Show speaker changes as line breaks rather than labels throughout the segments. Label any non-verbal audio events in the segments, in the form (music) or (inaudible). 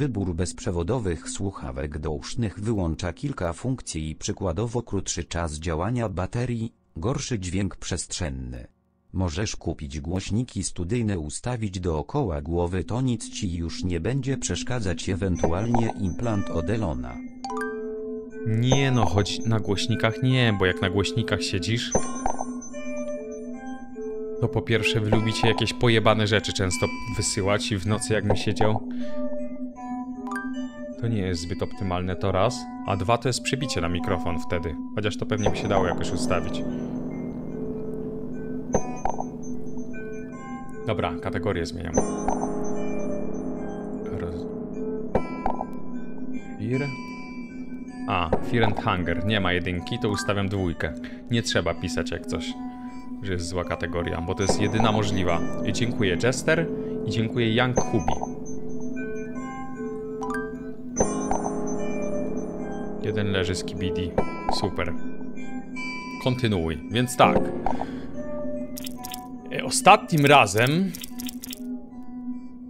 Wybór bezprzewodowych słuchawek do usznych wyłącza kilka funkcji przykładowo krótszy czas działania baterii, gorszy dźwięk przestrzenny. Możesz kupić głośniki studyjne ustawić dookoła głowy to nic ci już nie będzie przeszkadzać ewentualnie implant od Elona.
Nie no, choć na głośnikach nie, bo jak na głośnikach siedzisz, to po pierwsze wy lubicie jakieś pojebane rzeczy często wysyłać i w nocy jakbym siedział. To nie jest zbyt optymalne to raz, a dwa to jest przybicie na mikrofon wtedy, chociaż to pewnie by się dało jakoś ustawić. Dobra, kategorię zmieniam. Roz... Fear? A, Fear and Hunger. Nie ma jedynki, to ustawiam dwójkę. Nie trzeba pisać jak coś, że jest zła kategoria, bo to jest jedyna możliwa. I dziękuję Jester i dziękuję Young Hubi. Jeden leży z Kibidi. Super. Kontynuuj. Więc tak. E, Ostatnim razem...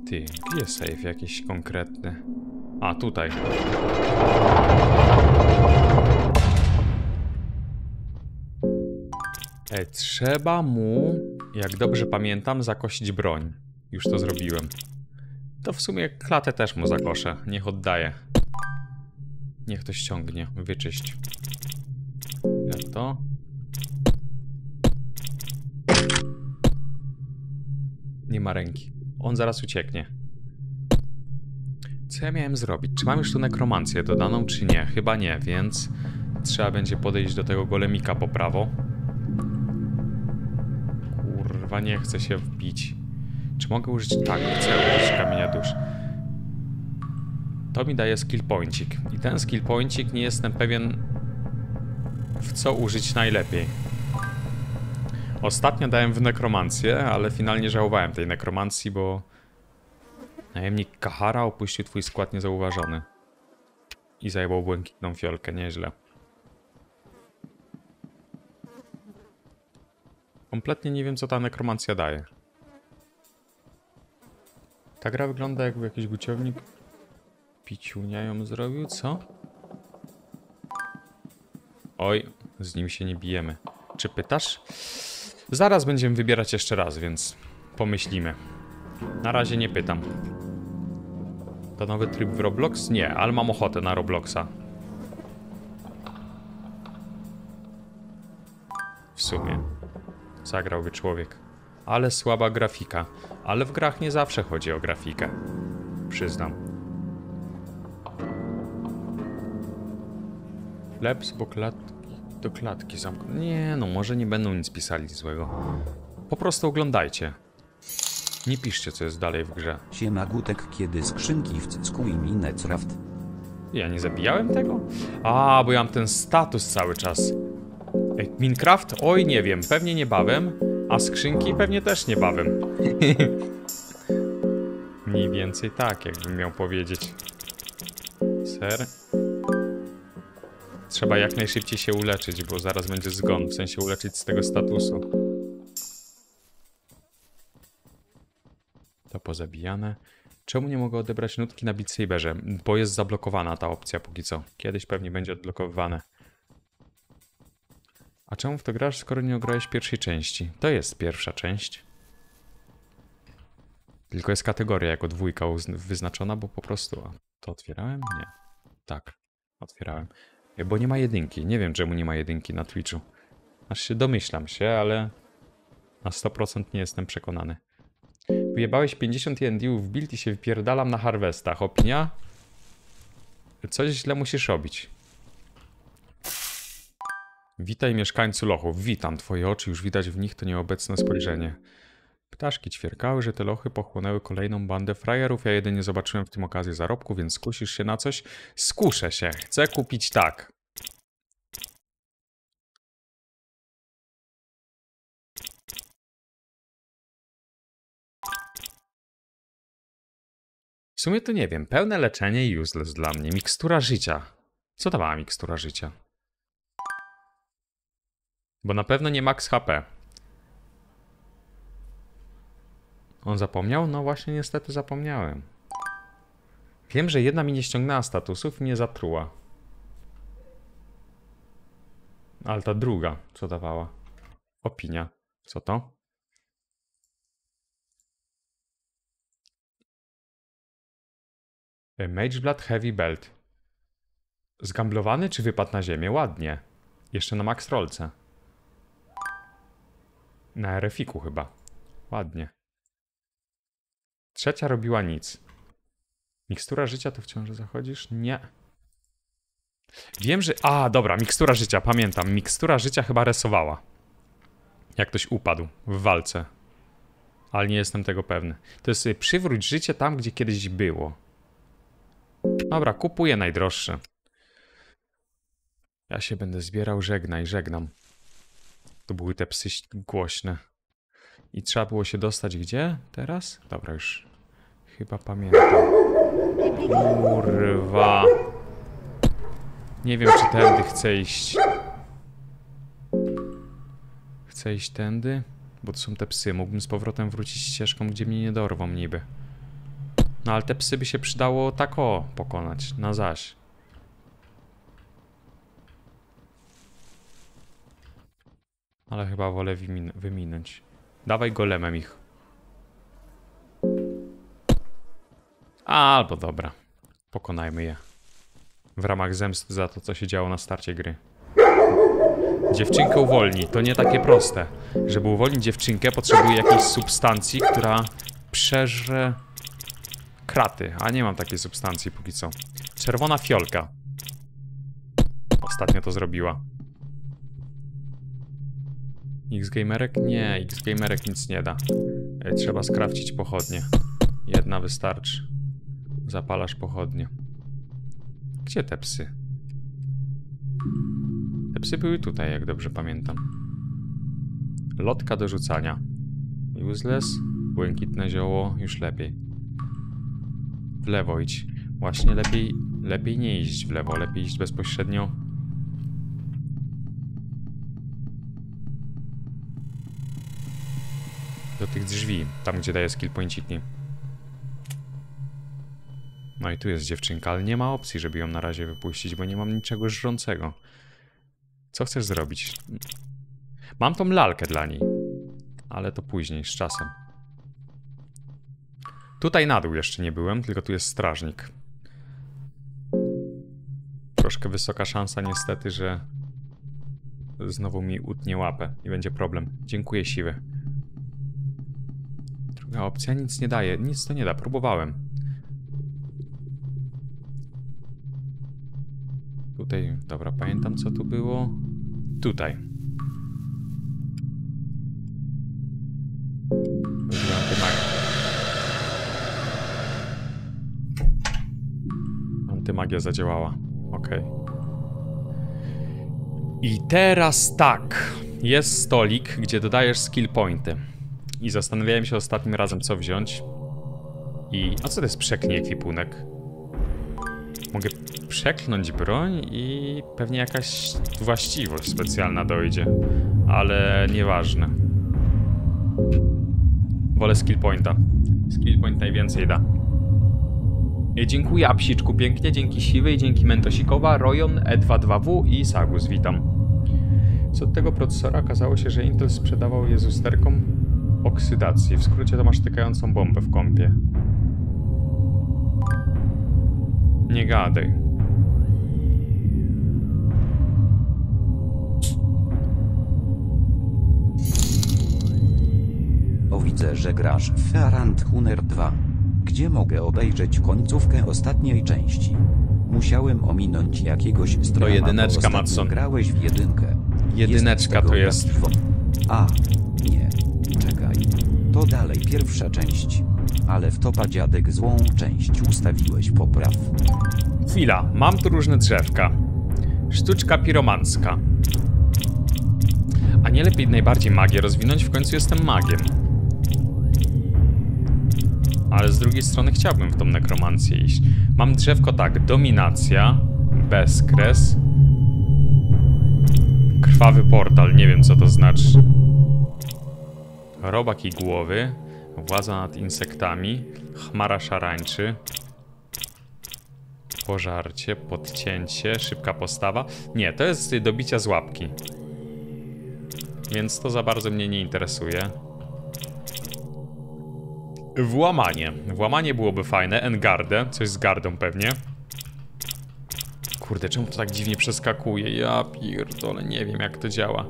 Ty, gdzie jest save jakiś konkretny? A, tutaj. E, trzeba mu, jak dobrze pamiętam, zakosić broń. Już to zrobiłem. To w sumie klatę też mu zakoszę. Niech oddaje. Niech to ściągnie. Wyczyść. Jak to? Nie ma ręki. On zaraz ucieknie. Co ja miałem zrobić? Czy mam już tu nekromancję dodaną, czy nie? Chyba nie, więc trzeba będzie podejść do tego golemika po prawo. Kurwa, nie chcę się wbić. Czy mogę użyć... Tak, chcę użyć kamienia dusz. To mi daje skill pointik. I ten skill pointik nie jestem pewien w co użyć najlepiej. Ostatnio dałem w nekromancję, ale finalnie żałowałem tej nekromancji, bo najemnik Kahara opuścił twój skład niezauważony. I zajebał błękitną fiolkę, nieźle. Kompletnie nie wiem, co ta nekromancja daje. Ta gra wygląda jakby jakiś guciownik piciunia ją zrobił, co? Oj, z nim się nie bijemy. Czy pytasz? Zaraz będziemy wybierać jeszcze raz, więc pomyślimy. Na razie nie pytam. To nowy tryb w Roblox? Nie, ale mam ochotę na Robloxa. W sumie. Zagrałby człowiek. Ale słaba grafika. Ale w grach nie zawsze chodzi o grafikę. Przyznam. Leps, bo klatki do klatki zamknął. Nie, no może nie będą nic pisali złego. Po prostu oglądajcie. Nie piszcie, co jest dalej w grze.
Siema Gutek kiedy skrzynki w cycku i Minecraft.
Ja nie zabijałem tego? A, bo ja mam ten status cały czas. Ej, Minecraft? Oj, nie wiem, pewnie niebawem. A skrzynki pewnie też niebawem. (laughs) Mniej więcej tak, jakbym miał powiedzieć. Ser? Trzeba jak najszybciej się uleczyć, bo zaraz będzie zgon, w sensie uleczyć z tego statusu. To pozabijane. Czemu nie mogę odebrać nutki na Beat Saberze? Bo jest zablokowana ta opcja póki co. Kiedyś pewnie będzie odblokowywane. A czemu w to grasz, skoro nie ograłeś pierwszej części? To jest pierwsza część. Tylko jest kategoria jako dwójka wyznaczona, bo po prostu... To otwierałem? Nie. Tak, otwierałem. Bo nie ma jedynki. Nie wiem, czemu nie ma jedynki na Twitchu. Aż się domyślam się, ale na 100% nie jestem przekonany. Wyjebałeś 51 diów w build i się wypierdalam na harvestach. Opinia? Coś źle musisz robić. Witaj mieszkańcu lochów. Witam. Twoje oczy już widać w nich to nieobecne spojrzenie. Ptaszki ćwierkały, że te lochy pochłonęły kolejną bandę frajerów. Ja jedynie zobaczyłem w tym okazję zarobku, więc skusisz się na coś? Skuszę się. Chcę kupić tak. W sumie to nie wiem. Pełne leczenie i useless dla mnie. Mikstura życia. Co dawała mikstura życia? Bo na pewno nie max HP. On zapomniał? No właśnie niestety zapomniałem. Wiem, że jedna mi nie ściągnęła statusów i mnie zatruła. Ale ta druga, co dawała? Opinia. Co to? E, Mage Blood Heavy Belt. Zgamblowany czy wypadł na ziemię? Ładnie. Jeszcze na max rolce. Na RFiku chyba. Ładnie. Trzecia robiła nic. Mikstura życia to w ciąży zachodzisz? Nie. Wiem, że... A, dobra, mikstura życia, pamiętam. Mikstura życia chyba resowała. Jak ktoś upadł w walce. Ale nie jestem tego pewny. To jest y, przywróć życie tam, gdzie kiedyś było. Dobra, kupuję najdroższe. Ja się będę zbierał, żegnaj, żegnam. To były te psy głośne. I trzeba było się dostać gdzie teraz? Dobra, już chyba pamiętam. Kurwa. Nie wiem, czy tędy chcę iść. Chcę iść tędy? Bo to są te psy. Mógłbym z powrotem wrócić ścieżką, gdzie mnie nie dorwą niby. No ale te psy by się przydało tak o pokonać, na zaś. Ale chyba wolę wymin wyminąć. Dawaj golemem ich. Albo dobra. Pokonajmy je. W ramach zemsty za to, co się działo na starcie gry. Dziewczynkę uwolni. To nie takie proste. Żeby uwolnić dziewczynkę, potrzebuje jakiejś substancji, która przeżre kraty. A nie mam takiej substancji póki co. Czerwona fiolka. Ostatnio to zrobiła. X-Gamerek? Nie, X-Gamerek nic nie da. E, Trzeba skrawcić pochodnie. Jedna wystarczy. Zapalasz pochodnie. Gdzie te psy? Te psy były tutaj, jak dobrze pamiętam. Lotka do rzucania. Useless. Błękitne zioło. Już lepiej. W lewo idź. Właśnie lepiej, lepiej nie iść w lewo. Lepiej iść bezpośrednio. Do tych drzwi. Tam, gdzie daje skill pointiki. No i tu jest dziewczynka, ale nie ma opcji, żeby ją na razie wypuścić, bo nie mam niczego żrącego. Co chcesz zrobić? Mam tą lalkę dla niej. Ale to później, z czasem. Tutaj na dół jeszcze nie byłem, tylko tu jest strażnik. Troszkę wysoka szansa niestety, że znowu mi utnie łapę i będzie problem. Dziękuję siwy. Druga opcja nic nie daje, nic to nie da, próbowałem. Tutaj, dobra, pamiętam co tu było. Tutaj. Antymagia zadziałała. Okej. I teraz tak. Jest stolik, gdzie dodajesz skill pointy. I zastanawiałem się ostatnim razem, co wziąć. I... A co to jest przeknie ekwipunek? Mogę przeklnąć broń i pewnie jakaś właściwość specjalna dojdzie. Ale nieważne. Wolę skill pointa. Skill point najwięcej da. Dziękuję Apsiczku pięknie, dzięki Siwej, dzięki Mentosikowa, Rojon, E22W i Sagus, witam. Co od tego procesora okazało się, że Intel sprzedawał je z usterką oksydacji. W skrócie to masz tykającą bombę w kąpie. Nie gadaj.
O widzę, że grasz w Fearant Hunter 2. Gdzie mogę obejrzeć końcówkę ostatniej części? Musiałem ominąć jakiegoś strama,
jedyneczka,
bo ostatnio
Matson.
grałeś w jedynkę.
Jedyneczka
tego
to jest.
A, nie, czekaj. To dalej pierwsza część. Ale w topa dziadek złą część ustawiłeś popraw.
Chwila, mam tu różne drzewka. Sztuczka piromancka. A nie lepiej najbardziej magię rozwinąć? W końcu jestem magiem. Ale z drugiej strony chciałbym w tą nekromancję iść. Mam drzewko tak, dominacja, bezkres, krwawy portal, nie wiem co to znaczy. Robak i głowy, władza nad insektami, chmara szarańczy, Pożarcie, podcięcie, szybka postawa. Nie, to jest do bicia z łapki. Więc to za bardzo mnie nie interesuje. Włamanie. Włamanie byłoby fajne. Engardę. Coś z gardą pewnie. Kurde, czemu to tak dziwnie przeskakuje? Ja pierdolę, nie wiem jak to działa.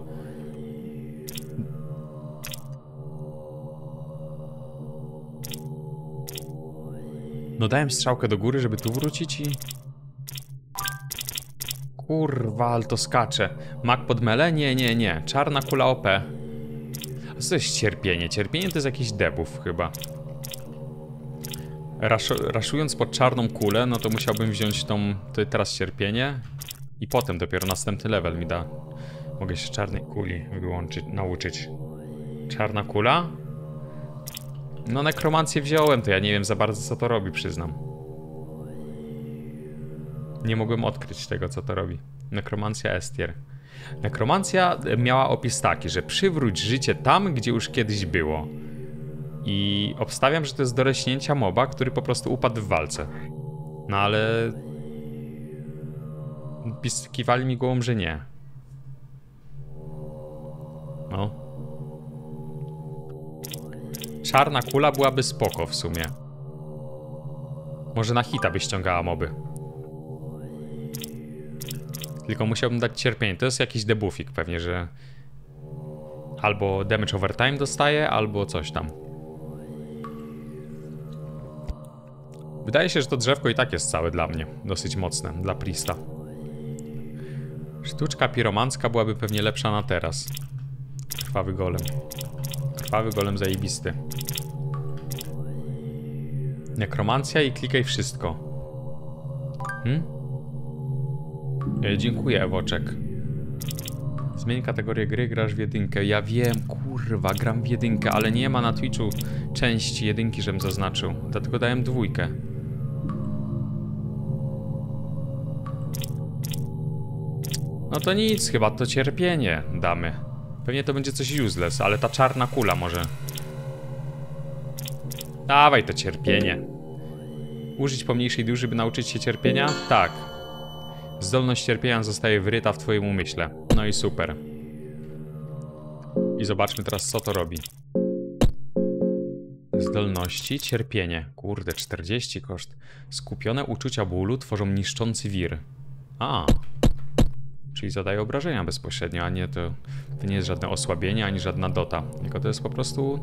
No dałem strzałkę do góry, żeby tu wrócić i... Kurwa, ale to skacze. Mak pod mele? Nie, nie, nie. Czarna kula OP. A co jest cierpienie? Cierpienie to jest jakiś debuff chyba. Rasz, raszując pod czarną kulę, no to musiałbym wziąć tą, to teraz cierpienie i potem dopiero następny level mi da. Mogę się czarnej kuli wyłączyć, nauczyć. Czarna kula? No nekromancję wziąłem, to ja nie wiem za bardzo co to robi, przyznam. Nie mogłem odkryć tego, co to robi. Nekromancja Estier. Nekromancja miała opis taki, że przywróć życie tam, gdzie już kiedyś było. I obstawiam, że to jest do reśnięcia moba, który po prostu upadł w walce. No ale... Kiwali mi głową, że nie. No. Czarna kula byłaby spoko w sumie. Może na hita by ściągała moby. Tylko musiałbym dać cierpienie. To jest jakiś debuffik pewnie, że... Albo damage over time dostaje, albo coś tam. Wydaje się, że to drzewko i tak jest całe dla mnie. Dosyć mocne, dla Prista. Sztuczka piromancka byłaby pewnie lepsza na teraz. Krwawy golem. Krwawy golem zajebisty. Nekromancja i klikaj wszystko. Hmm? E, dziękuję, Ewoczek. Zmień kategorię gry, grasz w jedynkę. Ja wiem, kurwa, gram w jedynkę, ale nie ma na Twitchu części jedynki, żebym zaznaczył. Dlatego dałem dwójkę. No to nic, chyba to cierpienie damy. Pewnie to będzie coś useless, ale ta czarna kula może. Dawaj to cierpienie. Użyć pomniejszej duży, by nauczyć się cierpienia? Tak. Zdolność cierpienia zostaje wryta w twoim umyśle. No i super. I zobaczmy teraz, co to robi. Zdolności, cierpienie. Kurde, 40 koszt. Skupione uczucia bólu tworzą niszczący wir. A. Czyli zadaje obrażenia bezpośrednio, a nie to, to nie jest żadne osłabienie, ani żadna dota. Tylko to jest po prostu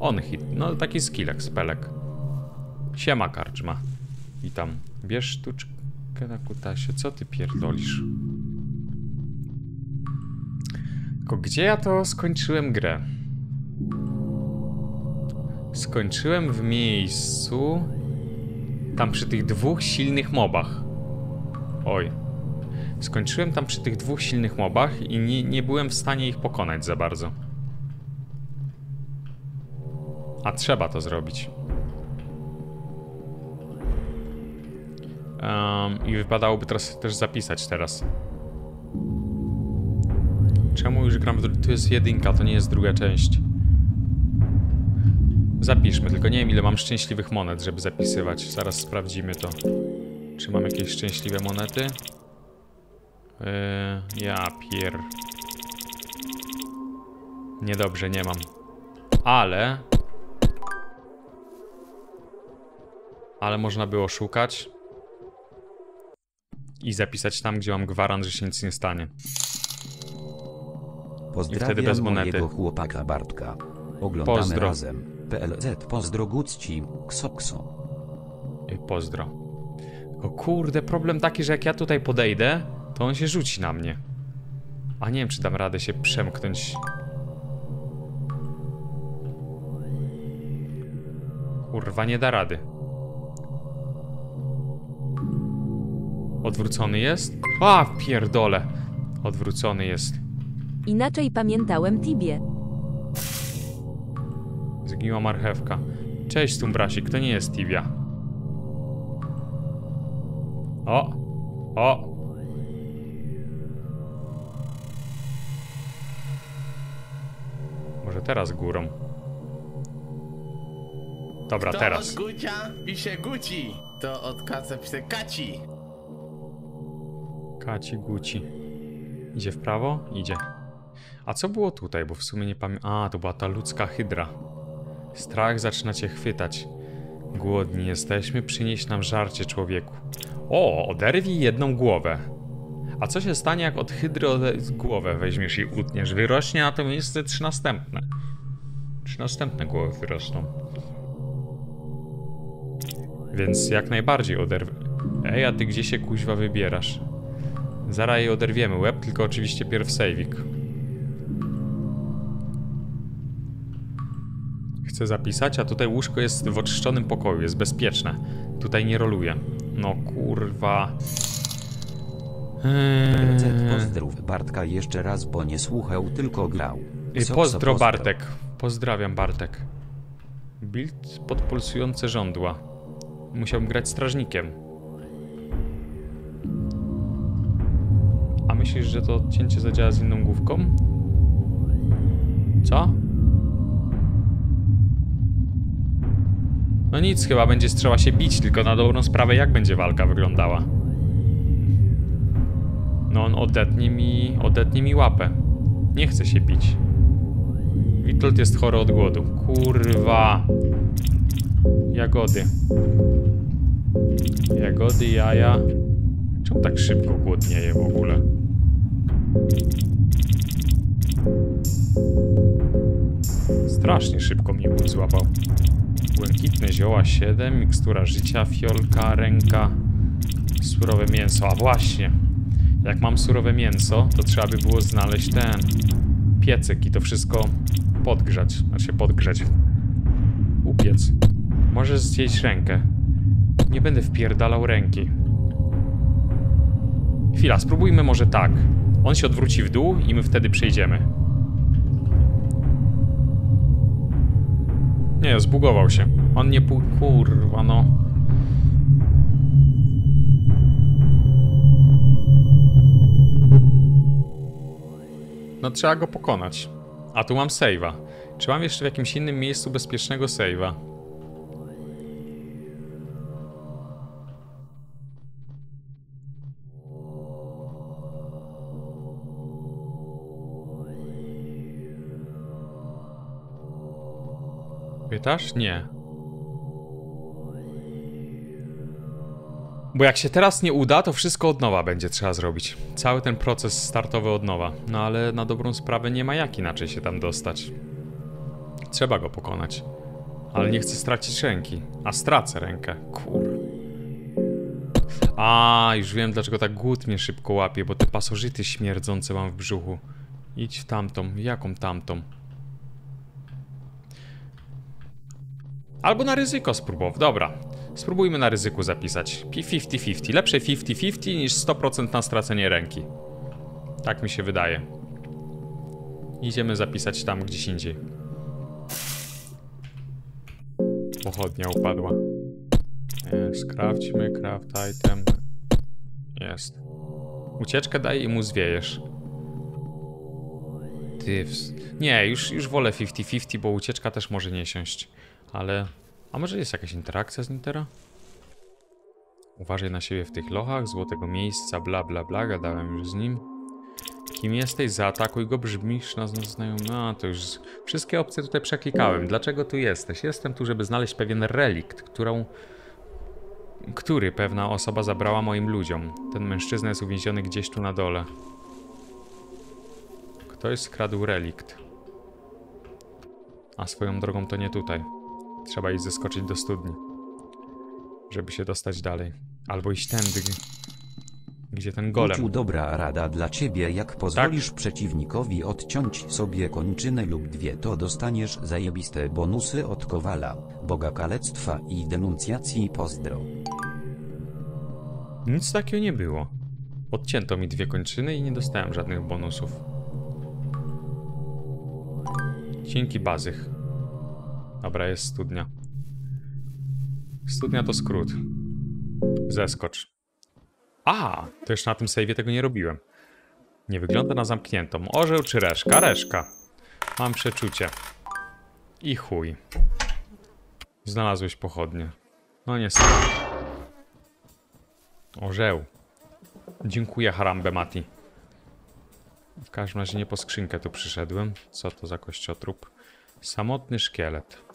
on hit. No taki skillek, spelek. Siema karczma. Witam. Bierz sztuczkę na kutasie. Co ty pierdolisz? Tylko gdzie ja to skończyłem grę? Skończyłem w miejscu... Tam przy tych dwóch silnych mobach. Oj. Skończyłem tam przy tych dwóch silnych mobach i nie, nie byłem w stanie ich pokonać za bardzo. A trzeba to zrobić. Um, I wypadałoby teraz też zapisać teraz. Czemu już gram w Tu jest jedynka, to nie jest druga część. Zapiszmy, tylko nie wiem ile mam szczęśliwych monet, żeby zapisywać. Zaraz sprawdzimy to. Czy mam jakieś szczęśliwe monety? Yy, ja pier... Niedobrze, nie mam. Ale... Ale można było szukać. I zapisać tam, gdzie mam gwarant, że się nic nie stanie.
Pozdrawiam
wtedy bez monety.
chłopaka Bartka. Oglądamy
Pozdro.
razem. PLZ pozdro Gucci, Ksokso.
Pozdro. Tylko kurde, problem taki, że jak ja tutaj podejdę, to on się rzuci na mnie. A nie wiem, czy dam radę się przemknąć. Kurwa, nie da rady. Odwrócony jest? A, pierdole. Odwrócony jest.
Inaczej pamiętałem Tibie.
Zgniła marchewka. Cześć, Tumbrasik, to nie jest Tibia. O! O! Może teraz górą. Dobra,
To
teraz.
od Gucia pisze Guci. To od Kaca pisze Kaci.
Kaci Guci. Idzie w prawo? Idzie. A co było tutaj, bo w sumie nie pamiętam. A, to była ta ludzka hydra. Strach zaczyna cię chwytać. Głodni jesteśmy, przynieś nam żarcie człowieku. O, oderwij jedną głowę. A co się stanie, jak od hydry głowę weźmiesz i utniesz? Wyrośnie na to miejsce trzy następne. Trzy następne głowy wyrosną. Więc jak najbardziej oderwę. Ej, a ty gdzie się kuźwa wybierasz? Zaraz jej oderwiemy łeb, tylko oczywiście pierw sejwik. Chcę zapisać, a tutaj łóżko jest w oczyszczonym pokoju, jest bezpieczne. Tutaj nie roluje. No kurwa. Eee.
pozdrów Bartka jeszcze raz, bo nie słuchał, tylko grał.
I
Sokso
Pozdro. Bartek. Pozdrawiam Bartek. Build pod pulsujące żądła. Musiałbym grać strażnikiem. A myślisz, że to odcięcie zadziała z inną główką? Co? No nic, chyba będzie trzeba się bić, tylko na dobrą sprawę jak będzie walka wyglądała. No on odetnie mi, odetnie mi łapę. Nie chce się bić. Witold jest chory od głodu. Kurwa. Jagody. Jagody, jaja. Czemu tak szybko głodnieje w ogóle? Strasznie szybko mnie głód złapał. Błękitne zioła 7, mikstura życia, fiolka, ręka, surowe mięso. A właśnie, jak mam surowe mięso, to trzeba by było znaleźć ten piecyk i to wszystko podgrzać. Znaczy podgrzać. Upiec. Możesz zjeść rękę. Nie będę wpierdalał ręki. Chwila, spróbujmy może tak. On się odwróci w dół i my wtedy przejdziemy. Nie, zbugował się. On nie pół... Kurwa, no. No trzeba go pokonać. A tu mam save'a. Czy mam jeszcze w jakimś innym miejscu bezpiecznego save'a? Pytasz? Nie. Bo jak się teraz nie uda, to wszystko od nowa będzie trzeba zrobić. Cały ten proces startowy od nowa. No ale na dobrą sprawę nie ma jak inaczej się tam dostać. Trzeba go pokonać. Ale nie chcę stracić ręki. A stracę rękę. Kur. A, już wiem dlaczego tak głód mnie szybko łapie, bo te pasożyty śmierdzące mam w brzuchu. Idź w tamtą. Jaką tamtą? Albo na ryzyko spróbował. Dobra. Spróbujmy na ryzyku zapisać. Pi 50-50. Lepsze 50-50 niż 100% na stracenie ręki. Tak mi się wydaje. Idziemy zapisać tam gdzieś indziej. Pochodnia upadła. Jest. Sprawdźmy. Craft item. Jest. Ucieczkę daj i mu zwiejesz. Ty... Nie, już, już wolę 50-50, bo ucieczka też może nie siąść. Ale... A może jest jakaś interakcja z nim teraz? Uważaj na siebie w tych lochach, złotego miejsca, bla bla bla, gadałem już z nim. Kim jesteś? Zaatakuj go, brzmisz na znajomy. No, to już wszystkie opcje tutaj przeklikałem. Dlaczego tu jesteś? Jestem tu, żeby znaleźć pewien relikt, którą... Który pewna osoba zabrała moim ludziom. Ten mężczyzna jest uwięziony gdzieś tu na dole. Ktoś skradł relikt. A swoją drogą to nie tutaj. Trzeba iść zeskoczyć do studni. Żeby się dostać dalej. Albo iść tędy, gdzie ten golem.
Guciu, dobra rada dla ciebie, jak pozwolisz
Tak.
przeciwnikowi odciąć sobie kończynę lub dwie, to dostaniesz zajebiste bonusy od Kowala, boga kalectwa i denuncjacji pozdro.
Nic takiego nie było. Odcięto mi dwie kończyny i nie dostałem żadnych bonusów. Dzięki bazych. Dobra, jest studnia. Studnia to skrót. Zeskocz. A, to jeszcze na tym save'ie tego nie robiłem. Nie wygląda na zamkniętą. Orzeł czy reszka? Reszka. Mam przeczucie. I chuj. Znalazłeś pochodnie. No niestety. Orzeł. Dziękuję, Harambe Mati. W każdym razie nie po skrzynkę tu przyszedłem. Co to za kościotrup? Samotny szkielet.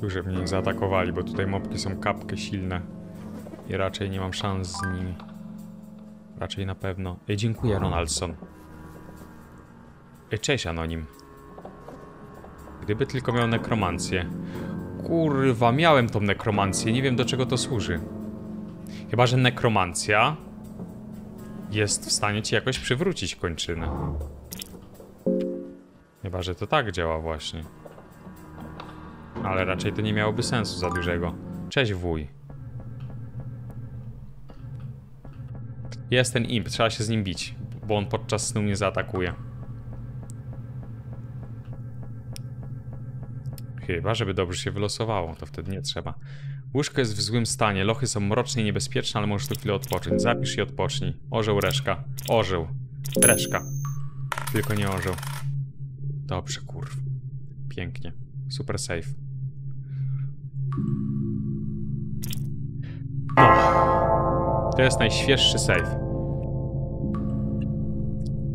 Tu, żeby mnie nie zaatakowali, bo tutaj mopki są kapkę silne. I raczej nie mam szans z nimi. Raczej na pewno. Ej, dziękuję, Ronaldson. Ej, cześć, Anonim. Gdyby tylko miał nekromancję. Kurwa, miałem tą nekromancję, nie wiem do czego to służy. Chyba, że nekromancja jest w stanie ci jakoś przywrócić kończynę. Chyba, że to tak działa właśnie. Ale raczej to nie miałoby sensu za dużego. Cześć wuj. Jest ten imp, trzeba się z nim bić, bo on podczas snu mnie zaatakuje. Chyba, żeby dobrze się wylosowało, to wtedy nie trzeba. Łóżko jest w złym stanie, lochy są mroczne i niebezpieczne, ale możesz tu chwilę odpocząć. Zapisz i odpocznij. Orzeł, reszka. Orzeł. Reszka. Tylko nie orzeł. Dobrze, kurw. Pięknie. Super safe. No. To jest najświeższy save.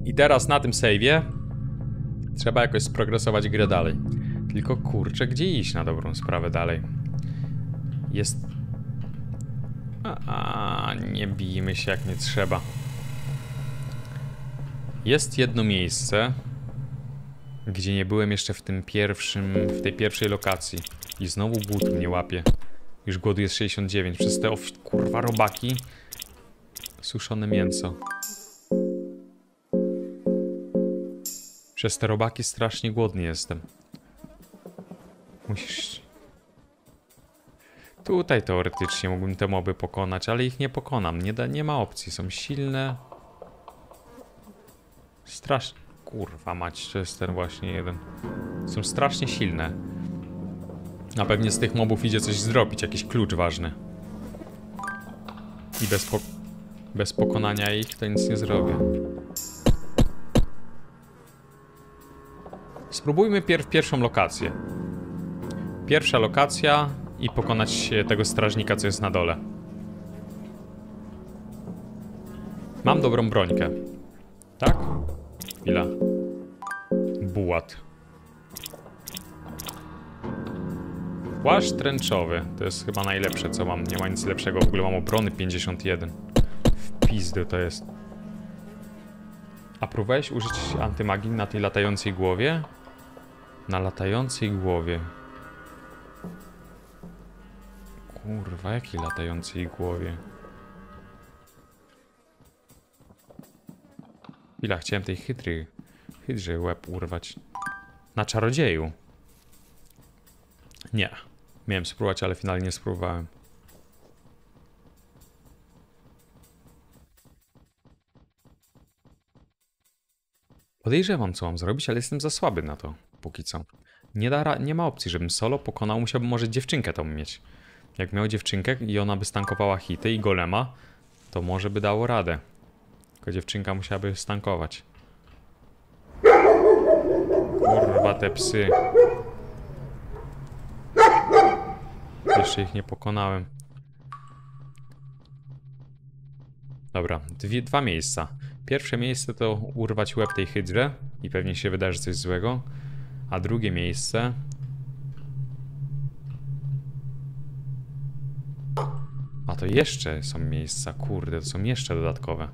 I teraz na tym save'ie trzeba jakoś sprogresować grę dalej. Tylko kurczę, gdzie iść na dobrą sprawę dalej? Jest... A, nie bijmy się jak nie trzeba. Jest jedno miejsce, gdzie nie byłem jeszcze w tym pierwszym, w tej pierwszej lokacji. I znowu głód mnie łapie. Już głodu jest 69. Przez te of, kurwa robaki. Suszone mięso. Przez te robaki strasznie głodny jestem. Musisz... Tutaj teoretycznie mógłbym te moby pokonać, ale ich nie pokonam. Nie, da, nie ma opcji. Są silne. Strasznie... Kurwa mać, to jest ten właśnie jeden. Są strasznie silne. A pewnie z tych mobów idzie coś zrobić, jakiś klucz ważny. I bez, bez pokonania ich to nic nie zrobię. Spróbujmy pierw pierwszą lokację. Pierwsza lokacja i pokonać tego strażnika, co jest na dole. Mam dobrą brońkę. Tak? Chwila. Bułat. Płaszcz tręczowy. To jest chyba najlepsze, co mam. Nie ma nic lepszego. W ogóle mam obrony 51. W pizdy to jest. A próbowałeś użyć antymagii na tej latającej głowie? Na latającej głowie. Kurwa, jakiej latającej głowie? Chciałem tej chytry, hydrze łeb urwać. Na czarodzieju. Nie. Miałem spróbować, ale finalnie nie spróbowałem. Podejrzewam, co mam zrobić, ale jestem za słaby na to, póki co. Nie, da nie ma opcji, żebym solo pokonał, musiałbym może dziewczynkę tą mieć. Jak miał dziewczynkę i ona by stankowała hity i golema, to może by dało radę. Tylko dziewczynka musiałaby stankować. Kurwa te psy. Jeszcze ich nie pokonałem. Dobra, dwie, dwa miejsca. Pierwsze miejsce to urwać łeb tej hydrze i pewnie się wydarzy coś złego. A drugie miejsce... A to jeszcze są miejsca, kurde, to są jeszcze dodatkowe.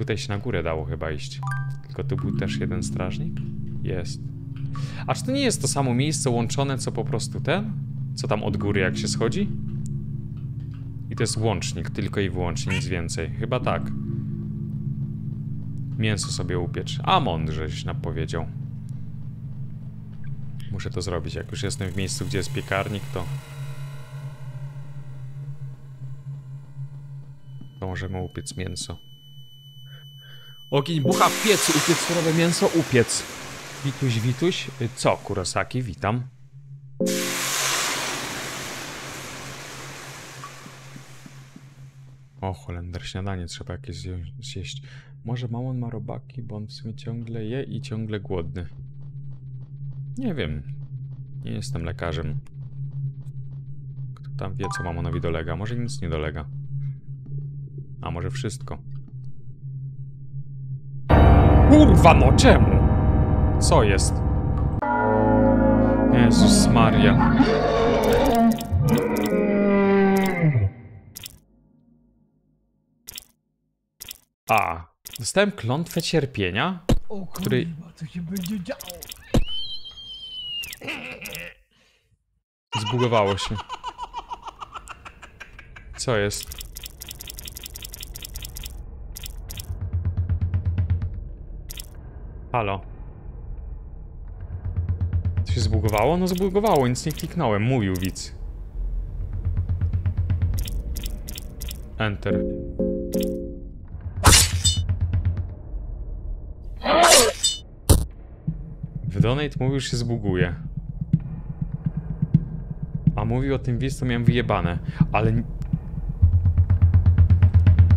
Tutaj się na górę dało chyba iść. Tylko tu był też jeden strażnik? Jest. A czy to nie jest to samo miejsce łączone, co po prostu ten? Co tam od góry jak się schodzi? I to jest łącznik, tylko i wyłącznie, nic więcej. Chyba tak. Mięso sobie upiecz. A mądrześ napowiedział. Muszę to zrobić. Jak już jestem w miejscu, gdzie jest piekarnik, to... To możemy upiec mięso. Ogień bucha w piecu, upiec surowe mięso, upiec. Wituś, Wituś. Co, Kurosaki, witam. O, Holender, śniadanie trzeba jakieś zje- zjeść. Może mamon ma robaki, bo on w sumie ciągle je i ciągle głodny. Nie wiem. Nie jestem lekarzem. Kto tam wie, co mamonowi dolega? Może nic nie dolega. A może wszystko. Kurwa, no czemu? Co jest? Jezus Maria. A, dostałem klątwę cierpienia,
O
Który-
kurwa, co się będzie działo?
zbugowało się. Co jest? Halo. To się zbugowało? No zbugowało, nic nie kliknąłem, mówił widz. Enter. W donate mówił, że się zbuguje. A mówił o tym widz, to miałem wyjebane. Ale...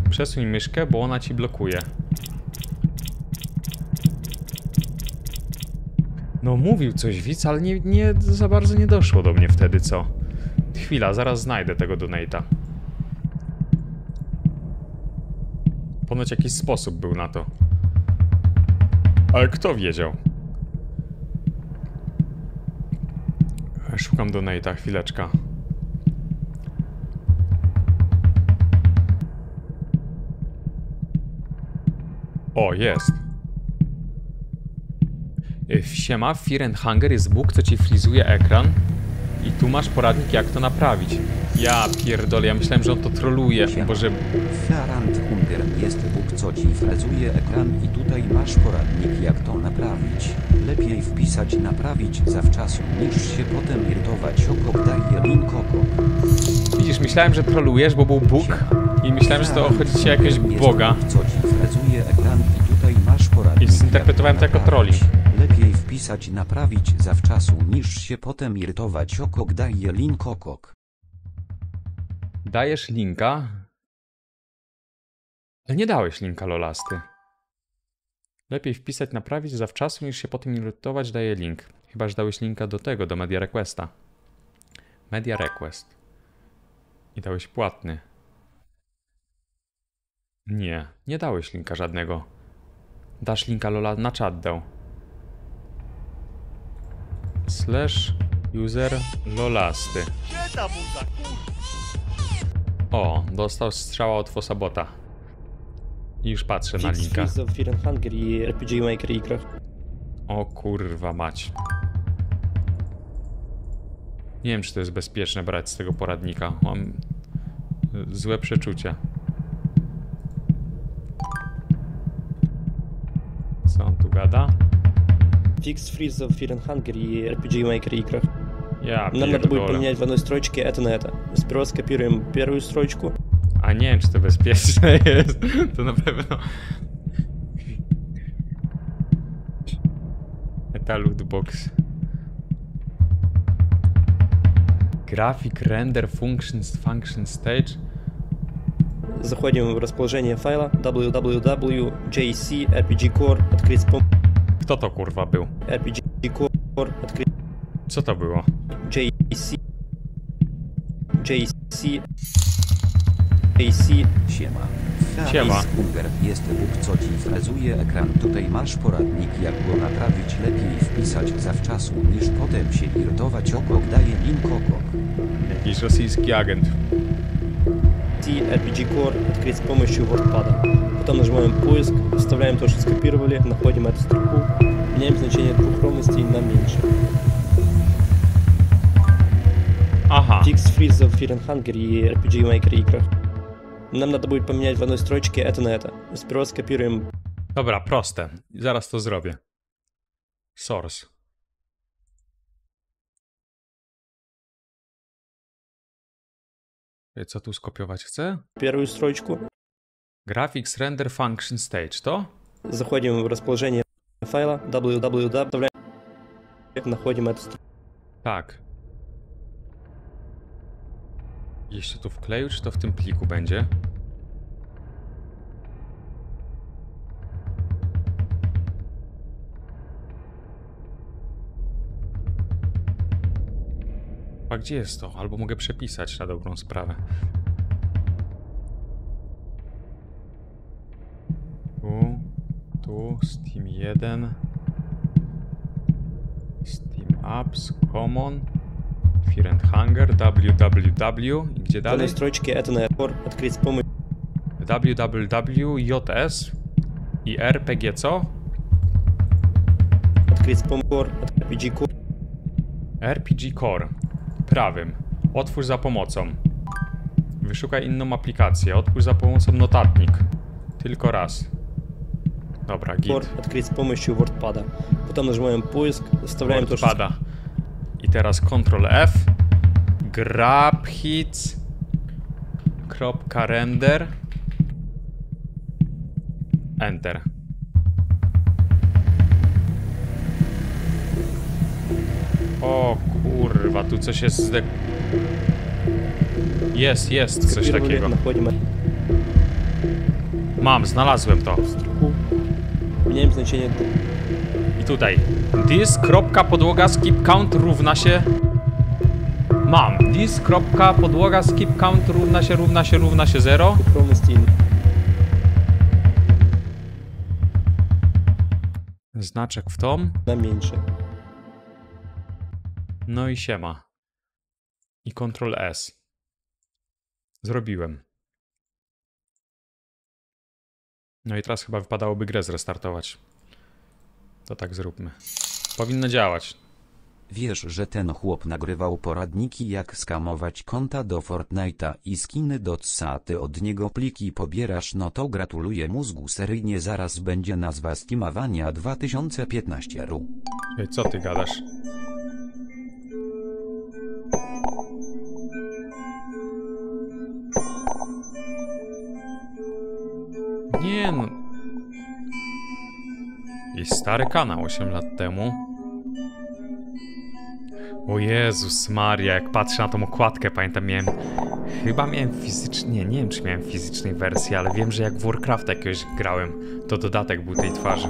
Przesuń myszkę, bo ona ci blokuje. No mówił coś widz, ale nie, nie za bardzo nie doszło do mnie wtedy, co? Chwila, zaraz znajdę tego donate'a. Ponoć jakiś sposób był na to. Ale kto wiedział? Szukam donate'a, chwileczka. O, jest. Y, siema, Fear and Hunger jest bóg, co ci frizuje ekran. I tu masz poradnik, jak to naprawić. Ja pierdolę, ja myślałem, że on to troluje, bo że...
Farant Hunger jest Bóg, co ci frezuje ekran i tutaj masz poradnik jak to naprawić. Lepiej wpisać naprawić zawczasu niż się potem irytować okok daje link okok.
Widzisz, myślałem, że trolujesz, bo był bóg. I myślałem, że to chodzi ci o jakiegoś boga.
Bóg, co ci frezuje ekran i tutaj masz poradnik
I zinterpretowałem to
jak
jako trolling.
Wpisać naprawić zawczasu niż się potem irytować okok daje link okok.
Dajesz linka. Ale nie dałeś linka Lolasty. Lepiej wpisać naprawić zawczasu niż się potem irytować daje link. Chyba, że dałeś linka do tego, do Media Requesta. Media Request. I dałeś płatny. Nie, nie dałeś linka żadnego. Dasz linka Lola na czat dał slash user lolasty. O, dostał strzała od Fosabota. Już patrzę na linka. O kurwa mać. Nie wiem, czy to jest bezpieczne brać z tego poradnika. Mam y, złe przeczucia. Co on tu gada?
Fix Freeze в Fear and Hunger и RPG Maker играх.
Ja
Нам надо будет поменять в одной строчке это на это. Сперва скопируем первую строчку,
to bezpieczne jest. To na pewno. Eta lootbox. Graphic render functions function stage.
заходим в расположение файла www.jc RPG Core, открыть с помощью
Kto to kurwa był?
RPG Core
Co to było?
JC JC JC
Siema.
Siema.
Jest Uber. Jest Bóg, co ci frezuje ekran. Tutaj masz poradnik, jak go naprawić. Lepiej wpisać zawczasu, niż potem się irytować. Okok daje link okok.
Jakiś rosyjski agent.
RPG Core открыть с помощью WordPad. Потом нажимаем поиск, вставляем то, что скопировали, находим эту строку, меняем значение двухромности на меньше.
Aha.
Fix Freeze в Fear and Hunger и RPG Maker играх. Нам надо будет поменять в одной строчке это на это. Сперва скопируем
Dobra, proste. Zaraz to zrobię. Source. Co tu skopiować chcę?
первую строчку,
Graphics Render Function Stage, to?
заходим в расположение файла www, вставляем, находим эту строку.
Tak. Jeszcze tu wkleił, czy to w tym pliku będzie? A gdzie jest to? Albo mogę przepisać na dobrą sprawę. Tu, tu, Steam 1. Steam Apps, Common, Fear and Hunger, www i gdzie
По
dalej?
настройке это набор открыть с помощью
www.js i RPG co?
открыть с помощью RPG код
RPG Core. prawym. Otwórz za pomocą. Wyszukaj inną aplikację. Otwórz za pomocą notatnik. Tylko raz. Dobra, git.
Word odkryć z pomocą WordPada. Potem nażymałem poisk, zostawiałem to
wszystko. I teraz Ctrl F. Grab hits. Kropka render. Enter. O Kurwa, tu coś jest. Jest, jest coś takiego. Mam, znalazłem to.
Zmieniłem znaczenie.
I tutaj. This. Podłoga skip count równa się... Mam. This. Podłoga skip count równa się, równa się, równa się 0. Znaczek w tom.
Na mniejsze
no i siema. I Ctrl S. Zrobiłem. No i teraz chyba wypadałoby grę zrestartować. To tak zróbmy. Powinno działać.
Wiesz, że ten chłop nagrywał poradniki jak skamować konta do Fortnite'a i skiny do CSA, ty od niego pliki pobierasz no to gratuluję mózgu. Seryjnie zaraz będzie nazwa Steamowania 2015 ru.
Ej, co ty gadasz? Nie no. Jest stary kanał 8 lat temu. O Jezus Maria, jak patrzę na tą okładkę, pamiętam miałem... Chyba miałem fizycznie... Nie, wiem czy miałem fizycznej wersji, ale wiem, że jak w Warcraft jakiegoś grałem, to dodatek był tej twarzy.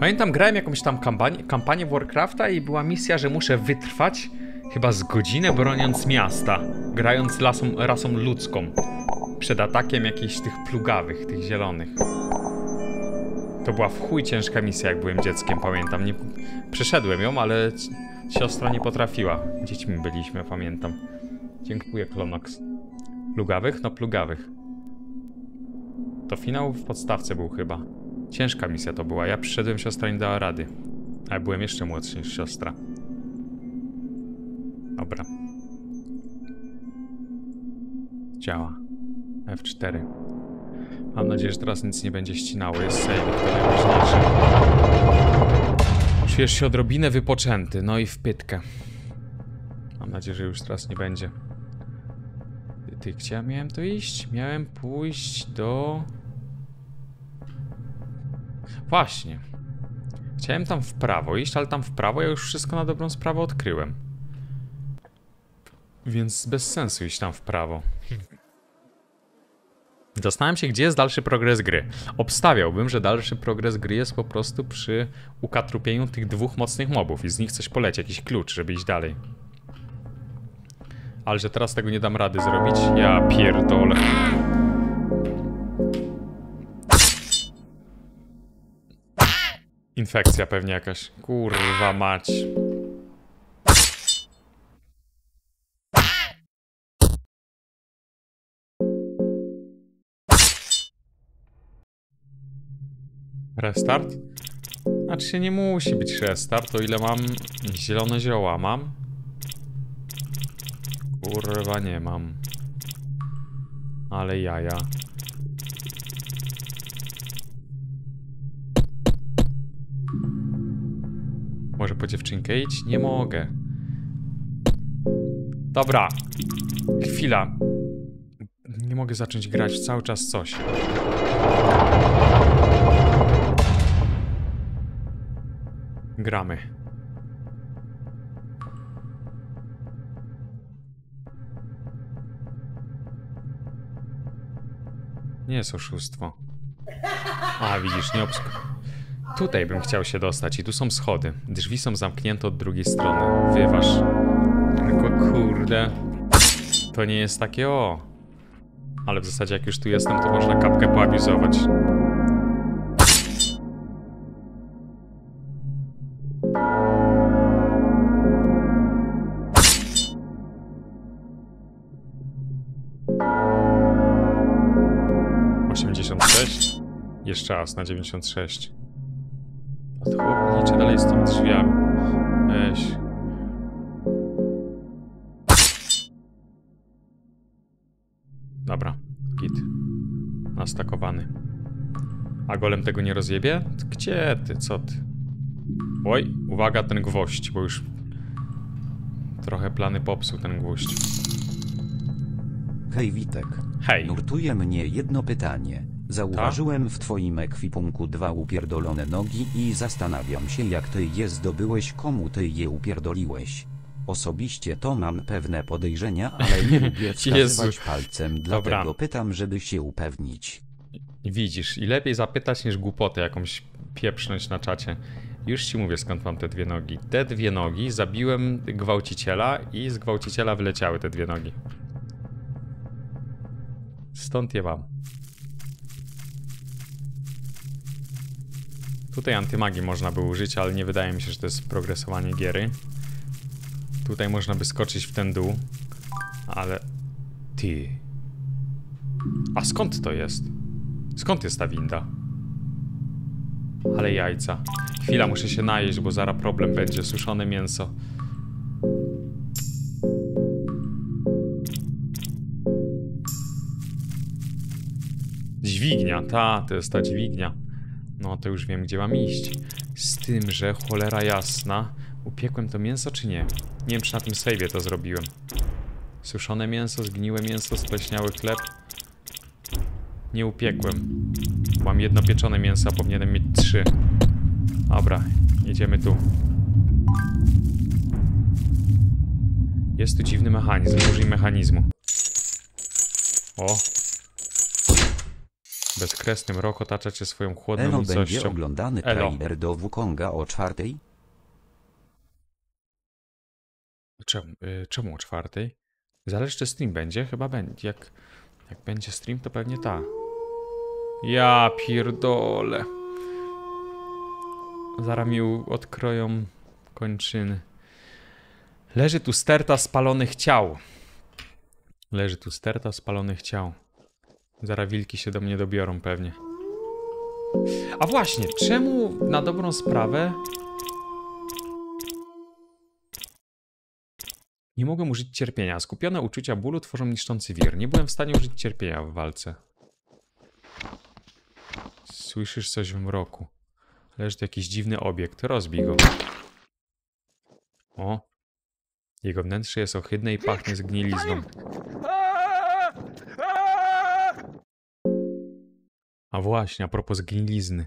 Pamiętam, grałem jakąś tam kampanię Warcrafta i była misja, że muszę wytrwać chyba z godzinę broniąc miasta, grając lasą, rasą ludzką przed atakiem jakichś tych plugawych, tych zielonych. To była w chuj ciężka misja, jak byłem dzieckiem, pamiętam. Nie, przeszedłem ją, ale siostra nie potrafiła. Dziećmi byliśmy, pamiętam. Dziękuję, Klonox. Plugawych? No, plugawych. To finał w podstawce był chyba. Ciężka misja to była. Ja przyszedłem, siostra nie dała rady. Ale byłem jeszcze młodszy niż siostra. Dobra. Działa. F4. Mam nadzieję, że teraz nic nie będzie ścinało. Jest save, to najważniejsze. Czujesz się odrobinę wypoczęty. No i w pytkę. Mam nadzieję, że już teraz nie będzie. Ty, gdzie ja miałem tu iść? Miałem pójść do... Właśnie. Chciałem tam w prawo iść, ale tam w prawo ja już wszystko na dobrą sprawę odkryłem. Więc bez sensu iść tam w prawo. Zastanawiam się, gdzie jest dalszy progres gry. Obstawiałbym, że dalszy progres gry jest po prostu przy ukatrupieniu tych dwóch mocnych mobów i z nich coś poleci, jakiś klucz, żeby iść dalej. Ale że teraz tego nie dam rady zrobić? Ja pierdolę. Infekcja pewnie jakaś. Kurwa mać. Restart? Znaczy się nie musi być restart, o ile mam zielone zioła. Mam? Kurwa nie mam. Ale jaja. Może po dziewczynkę idź? Nie mogę. Dobra. Chwila. Nie mogę zacząć grać cały czas coś. Gramy. Nie jest oszustwo. A, widzisz, nie obsk... Tutaj bym chciał się dostać i tu są schody. Drzwi są zamknięte od drugiej strony. Wyważ. Tylko kurde. To nie jest takie o. Ale w zasadzie jak już tu jestem, to można kapkę poabizować. Osiemdziesiąt sześć. Jeszcze raz na 96. A to chłop liczy dalej z tymi drzwiami. Weź. Dobra, git. Nastakowany. A golem tego nie rozjebie? Gdzie ty, co ty? Oj, uwaga, ten gwoźdź, bo już trochę plany popsuł ten gwoźdź.
Hej Witek.
Hej,
Nurtuje mnie jedno pytanie. Zauważyłem w twoim ekwipunku dwa upierdolone nogi i zastanawiam się jak ty je zdobyłeś komu ty je upierdoliłeś. Osobiście to mam pewne podejrzenia, ale nie (laughs) lubię wskazywać palcem,
Dobra.
dlatego pytam, żeby się upewnić.
widzisz, i lepiej zapytać niż głupotę jakąś pieprznąć na czacie. Już ci mówię skąd mam te dwie nogi. Te dwie nogi zabiłem gwałciciela i z gwałciciela wyleciały te dwie nogi. Stąd je mam. Tutaj antymagii można by użyć, ale nie wydaje mi się, że to jest progresowanie giery. Tutaj można by skoczyć w ten dół, ale... Ty... A skąd to jest? Skąd jest ta winda? Ale jajca. Chwila, muszę się najeść, bo zaraz problem będzie. Suszone mięso. Dźwignia, ta, to jest ta dźwignia. No to już wiem, gdzie mam iść. Z tym, że cholera jasna. Upiekłem to mięso, czy nie? Nie wiem, czy na tym sejwie to zrobiłem. Suszone mięso, zgniłe mięso, spleśniały chleb. Nie upiekłem. Mam jedno pieczone mięso, a powinienem mieć trzy. Dobra, jedziemy tu. Jest tu dziwny mechanizm, użyj mechanizmu. O! Bezkresny mrok otacza cię swoją chłodną
Elo będzie
nicością.
oglądany
Elo.
trailer do Wukonga o czwartej?
Czemu, y, czemu o czwartej? Zależy, czy stream będzie. Chyba będzie. Jak, jak będzie stream, to pewnie ta. Ja pierdolę. Zaraz mi odkroją kończyny. Leży tu sterta spalonych ciał. Leży tu sterta spalonych ciał. Zaraz wilki się do mnie dobiorą pewnie. A właśnie, czemu na dobrą sprawę Nie mogłem użyć cierpienia. Skupione uczucia bólu tworzą niszczący wir. Nie byłem w stanie użyć cierpienia w walce. Słyszysz coś w mroku. Leży tu jakiś dziwny obiekt. Rozbij go. O. Jego wnętrze jest ohydne i pachnie zgnilizną. A właśnie, a propos zgnilizny.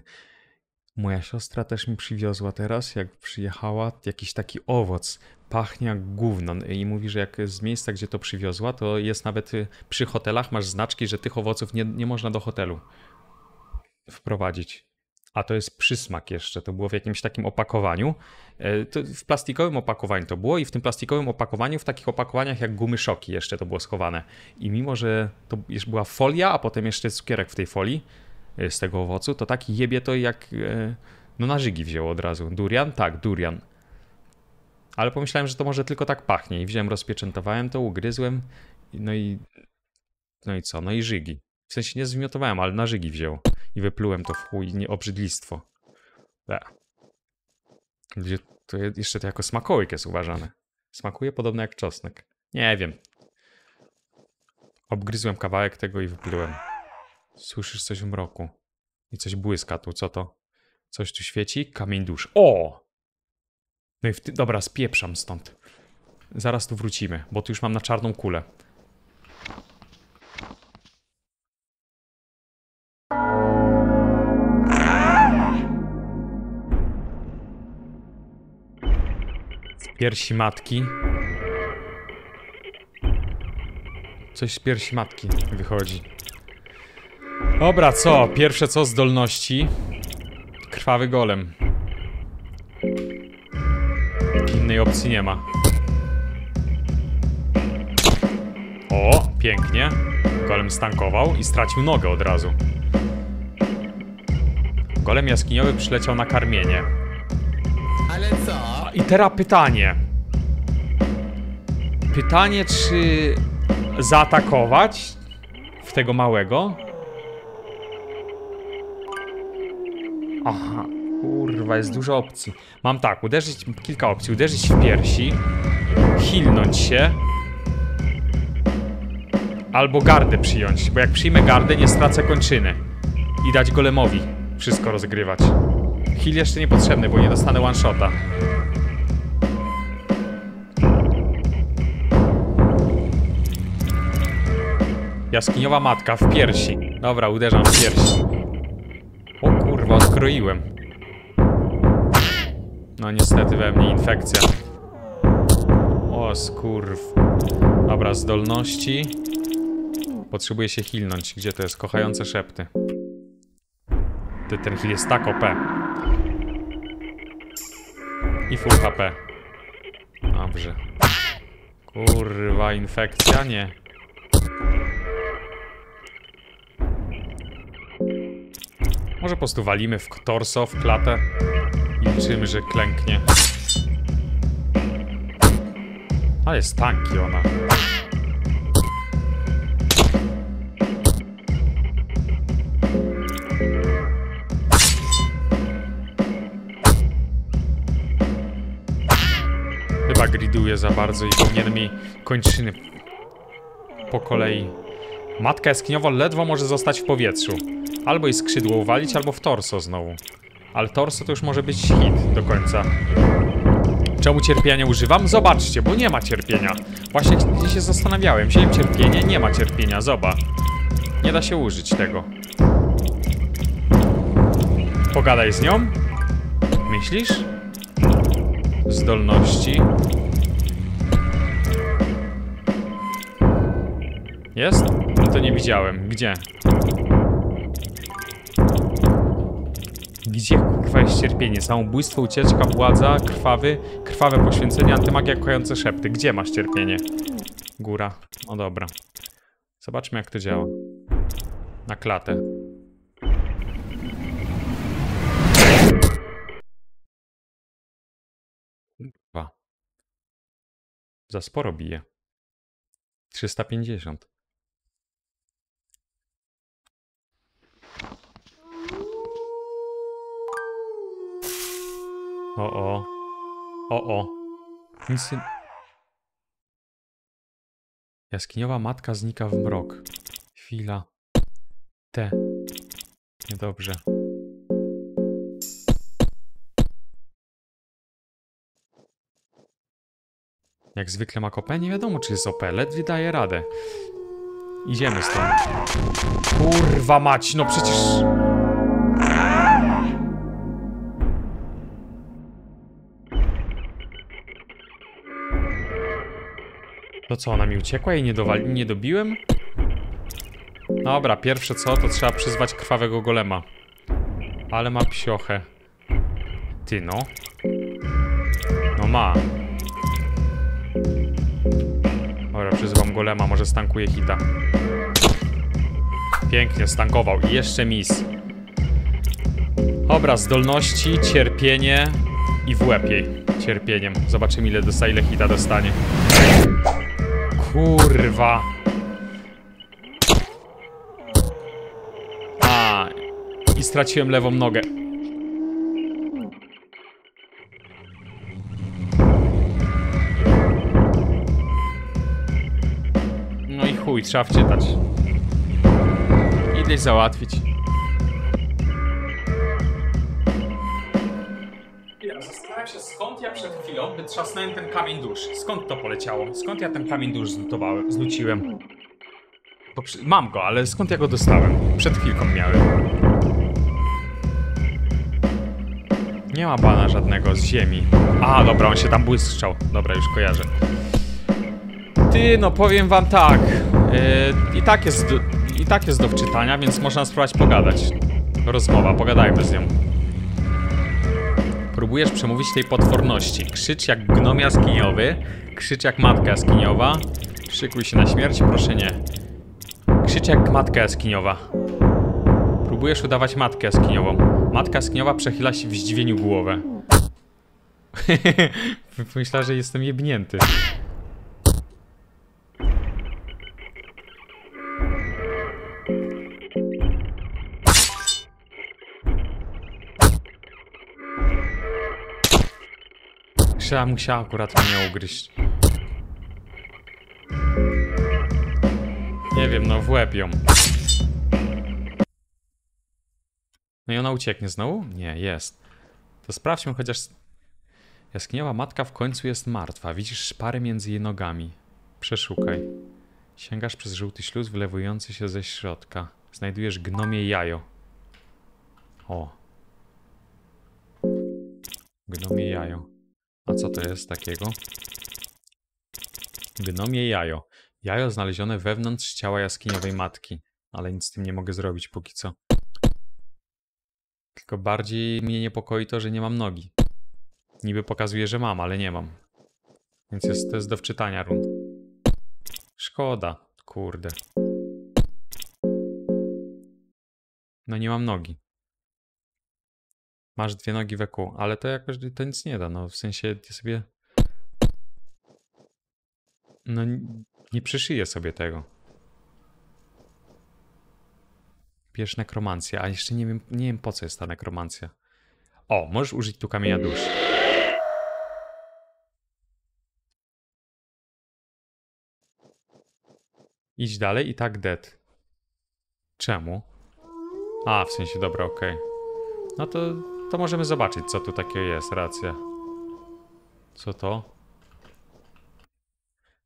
Moja siostra też mi przywiozła teraz, jak przyjechała, jakiś taki owoc. Pachnie jak gówno. I mówi, że jak z miejsca, gdzie to przywiozła, to jest nawet y, przy hotelach, masz znaczki, że tych owoców nie, nie można do hotelu wprowadzić. A to jest przysmak jeszcze. To było w jakimś takim opakowaniu. E, To w plastikowym opakowaniu to było i w tym plastikowym opakowaniu, w takich opakowaniach jak gumy szoki jeszcze to było schowane. I mimo, że to była folia, a potem jeszcze cukierek w tej folii z tego owocu, to tak jebie to jak e, no na żygi wzięło od razu. Durian? Tak, durian. Ale pomyślałem, że to może tylko tak pachnie i wziąłem, rozpieczętowałem to, ugryzłem no i no i co? No i żygi. W sensie nie zmiotowałem, ale na żygi wzięło. I wyplułem to w chuj, nie obrzydlistwo. Le. Ludzie, to je- jeszcze to jako smakołyk jest uważane. Smakuje podobno jak czosnek. Nie wiem. Obgryzłem kawałek tego i wyplułem. Słyszysz coś w mroku. I coś błyska tu, co to? Coś tu świeci? Kamień dusz. O! No i w ty... Dobra, spieprzam stąd. Zaraz tu wrócimy, bo tu już mam na czarną kulę. Z piersi matki. Coś z piersi matki wychodzi. Dobra, co? Pierwsze co? Zdolności. krwawy golem. Innej opcji nie ma. O, pięknie. Golem stankował i stracił nogę od razu. Golem jaskiniowy przyleciał na karmienie.
Ale co?
I teraz pytanie. Pytanie, czy zaatakować w tego małego? Aha, kurwa, jest dużo opcji. Mam tak, uderzyć, kilka opcji. Uderzyć w piersi, hilnąć się, albo gardę przyjąć, bo jak przyjmę gardę, nie stracę kończyny. I dać golemowi wszystko rozgrywać. Heal jeszcze niepotrzebny, bo nie dostanę one shota. Jaskiniowa matka w piersi. Dobra, uderzam w piersi. Odkroiłem. No niestety we mnie infekcja. O skurw. Dobra, zdolności. Potrzebuję się hilnąć. Gdzie to jest? Kochające szepty. Ty, ten heal jest tak OP. I full HP. Dobrze. Kurwa, infekcja? Nie. Może po prostu walimy w torso, w klatę i liczymy, że klęknie. Ale jest tanki ona. Chyba griduje za bardzo i powinien mi kończyny po kolei. Matka jaskiniowa ledwo może zostać w powietrzu. Albo jej skrzydło uwalić, albo w torso znowu. Ale torso to już może być hit do końca. Czemu cierpienia używam? Zobaczcie, bo nie ma cierpienia. Właśnie się zastanawiałem. Wziąłem cierpienie, nie ma cierpienia, zobacz. Nie da się użyć tego. Pogadaj z nią. Myślisz? Zdolności. Jest? To nie widziałem. Gdzie? Gdzie kurwa jest cierpienie? Samobójstwo, ucieczka, władza, krwawy, krwawe poświęcenie, antymagia, kojące szepty. Gdzie masz cierpienie? Góra. No dobra. Zobaczmy jak to działa. Na klatę. Kurwa. Za sporo bije. 350. O o. O o. Nic nie... Jaskiniowa matka znika w mrok. Chwila. Te. Niedobrze. Jak zwykle ma kopę? Nie wiadomo czy jest OP. Ledwie daje radę. Idziemy stąd. Kurwa mać, no przecież... To co, ona mi uciekła i nie, nie dobiłem? Dobra, pierwsze co, to trzeba przyzwać krwawego golema. Ale ma psiochę. Ty no. No ma. Dobra, przyzywam golema, może stankuje hita. Pięknie, stankował. I jeszcze mis. Dobra, zdolności, cierpienie i w łeb jej. Cierpieniem. Zobaczymy ile dostaje, ile hita dostanie. Kurwa. A. I straciłem lewą nogę. No i chuj, trzeba wczytać. Idę załatwić. Ja przed chwilą wytrzasnąłem ten kamień dusz. Skąd to poleciało? Skąd ja ten kamień dusz zlutowałem, zluciłem? Bo przy... Mam go, ale skąd ja go dostałem? Przed chwilką miałem. Nie ma bana żadnego z ziemi. A, dobra, on się tam błyszczał. Dobra, już kojarzę. Ty, no powiem wam tak. Yy, I tak jest i tak jest do wczytania, więc można spróbować pogadać. Rozmowa, pogadajmy z nią. Próbujesz przemówić tej potworności. Krzycz jak gnom jaskiniowy, krzycz jak matka jaskiniowa. Szykuj się na śmierć, proszę nie. Krzycz jak matka jaskiniowa. Próbujesz udawać matkę jaskiniową. Matka jaskiniowa przechyla się w zdziwieniu głowę. (laughs) Myślała, że jestem jebnięty. Trzeba musiała akurat mnie ugryźć. Nie wiem, no w łeb ją. No i ona ucieknie znowu? Nie, jest. To sprawdźmy chociaż... Jaskiniowa matka w końcu jest martwa. Widzisz szparę między jej nogami. Przeszukaj. Sięgasz przez żółty śluz wylewujący się ze środka. Znajdujesz gnomie jajo. O. Gnomie jajo. A co to jest takiego? Gnomie jajo. Jajo znalezione wewnątrz ciała jaskiniowej matki. Ale nic z tym nie mogę zrobić póki co. Tylko bardziej mnie niepokoi to, że nie mam nogi. Niby pokazuje, że mam, ale nie mam. Więc jest, to jest do wczytania rund. Szkoda, kurde. No nie mam nogi. Masz dwie nogi we kół, ale to jakoś to nic nie da, no w sensie sobie... No nie przyszyję sobie tego. Bierz nekromancję, a jeszcze nie wiem, nie wiem po co jest ta nekromancja. O, możesz użyć tu kamienia duszy. Idź dalej i tak dead. Czemu? A, w sensie, dobra, okej. No to, to możemy zobaczyć, co tu takiego jest, racja. Co to?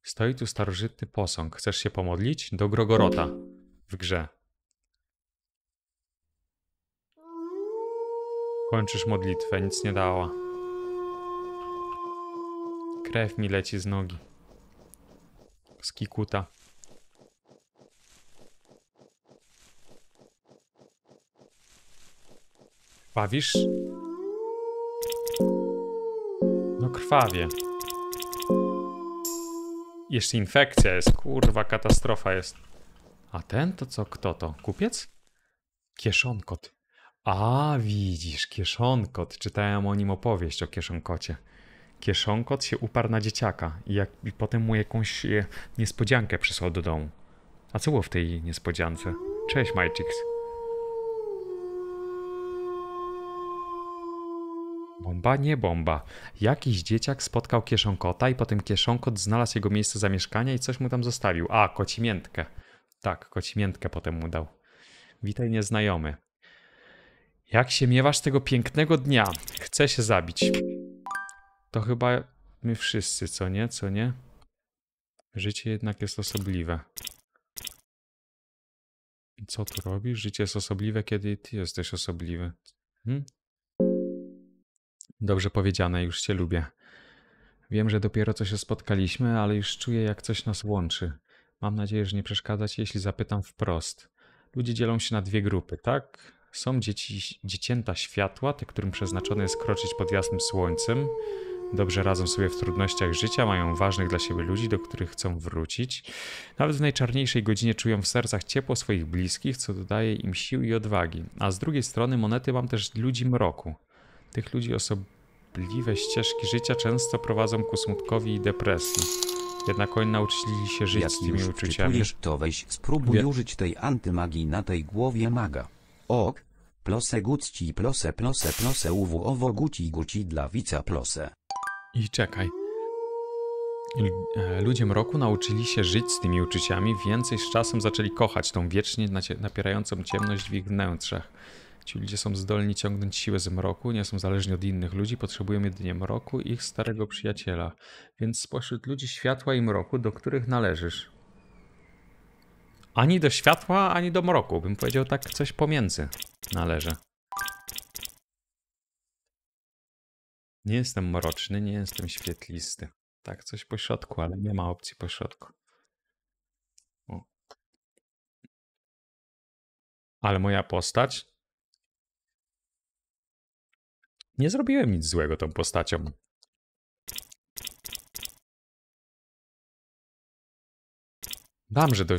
Stoi tu starożytny posąg. Chcesz się pomodlić? Do Grogorota w grze. Kończysz modlitwę, nic nie dała. Krew mi leci z nogi. Z kikuta. Bawisz? No krwawie. Jeszcze infekcja jest, kurwa, katastrofa jest. A ten to co, kto to? Kupiec? Kieszonkot. A, widzisz, kieszonkot. Czytałem o nim opowieść o kieszonkocie. Kieszonkot się uparł na dzieciaka i, jak, i potem mu jakąś e, niespodziankę przysłał do domu. A co było w tej niespodziance? Cześć, Majcix. Bomba, nie bomba. Jakiś dzieciak spotkał kieszonkota i potem kieszonkot znalazł jego miejsce zamieszkania i coś mu tam zostawił. A, kocimiętkę. Tak, kocimiętkę potem mu dał. Witaj nieznajomy. Jak się miewasz tego pięknego dnia? Chcę się zabić. To chyba my wszyscy, co nie? Co nie? Życie jednak jest osobliwe. Co tu robisz? Życie jest osobliwe, kiedy ty jesteś osobliwy. Hmm? Dobrze powiedziane, już cię lubię. Wiem, że dopiero co się spotkaliśmy, ale już czuję, jak coś nas łączy. Mam nadzieję, że nie przeszkadza ci, jeśli zapytam wprost. Ludzie dzielą się na dwie grupy, tak? Są dzieci, dziecięta światła, te, którym przeznaczone jest kroczyć pod jasnym słońcem. Dobrze radzą sobie w trudnościach życia, mają ważnych dla siebie ludzi, do których chcą wrócić. Nawet w najczarniejszej godzinie czują w sercach ciepło swoich bliskich, co dodaje im sił i odwagi. A z drugiej strony monety mam też ludzi mroku. Tych ludzi osobliwe ścieżki życia często prowadzą ku smutkowi i depresji. Jednak oni nauczyli się żyć
Jak
z tymi uczuciami.
to weź spróbuj
Wie-
użyć tej antymagii na tej głowie maga. Ok. Plose gucci plose plose plose uwu owo guci guci dla wica plose.
I czekaj. E, Ludzie mroku nauczyli się żyć z tymi uczuciami, więcej z czasem zaczęli kochać tą wiecznie napierającą ciemność w ich wnętrzach. Ci ludzie są zdolni ciągnąć siłę z mroku, nie są zależni od innych ludzi, potrzebują jedynie mroku i ich starego przyjaciela. Więc spośród ludzi światła i mroku, do których należysz? Ani do światła, ani do mroku. Bym powiedział tak coś pomiędzy należy. Nie jestem mroczny, nie jestem świetlisty. Tak, coś po środku, ale nie ma opcji po środku. O. Ale moja postać Nie zrobiłem nic złego tą postacią. Dam, że do...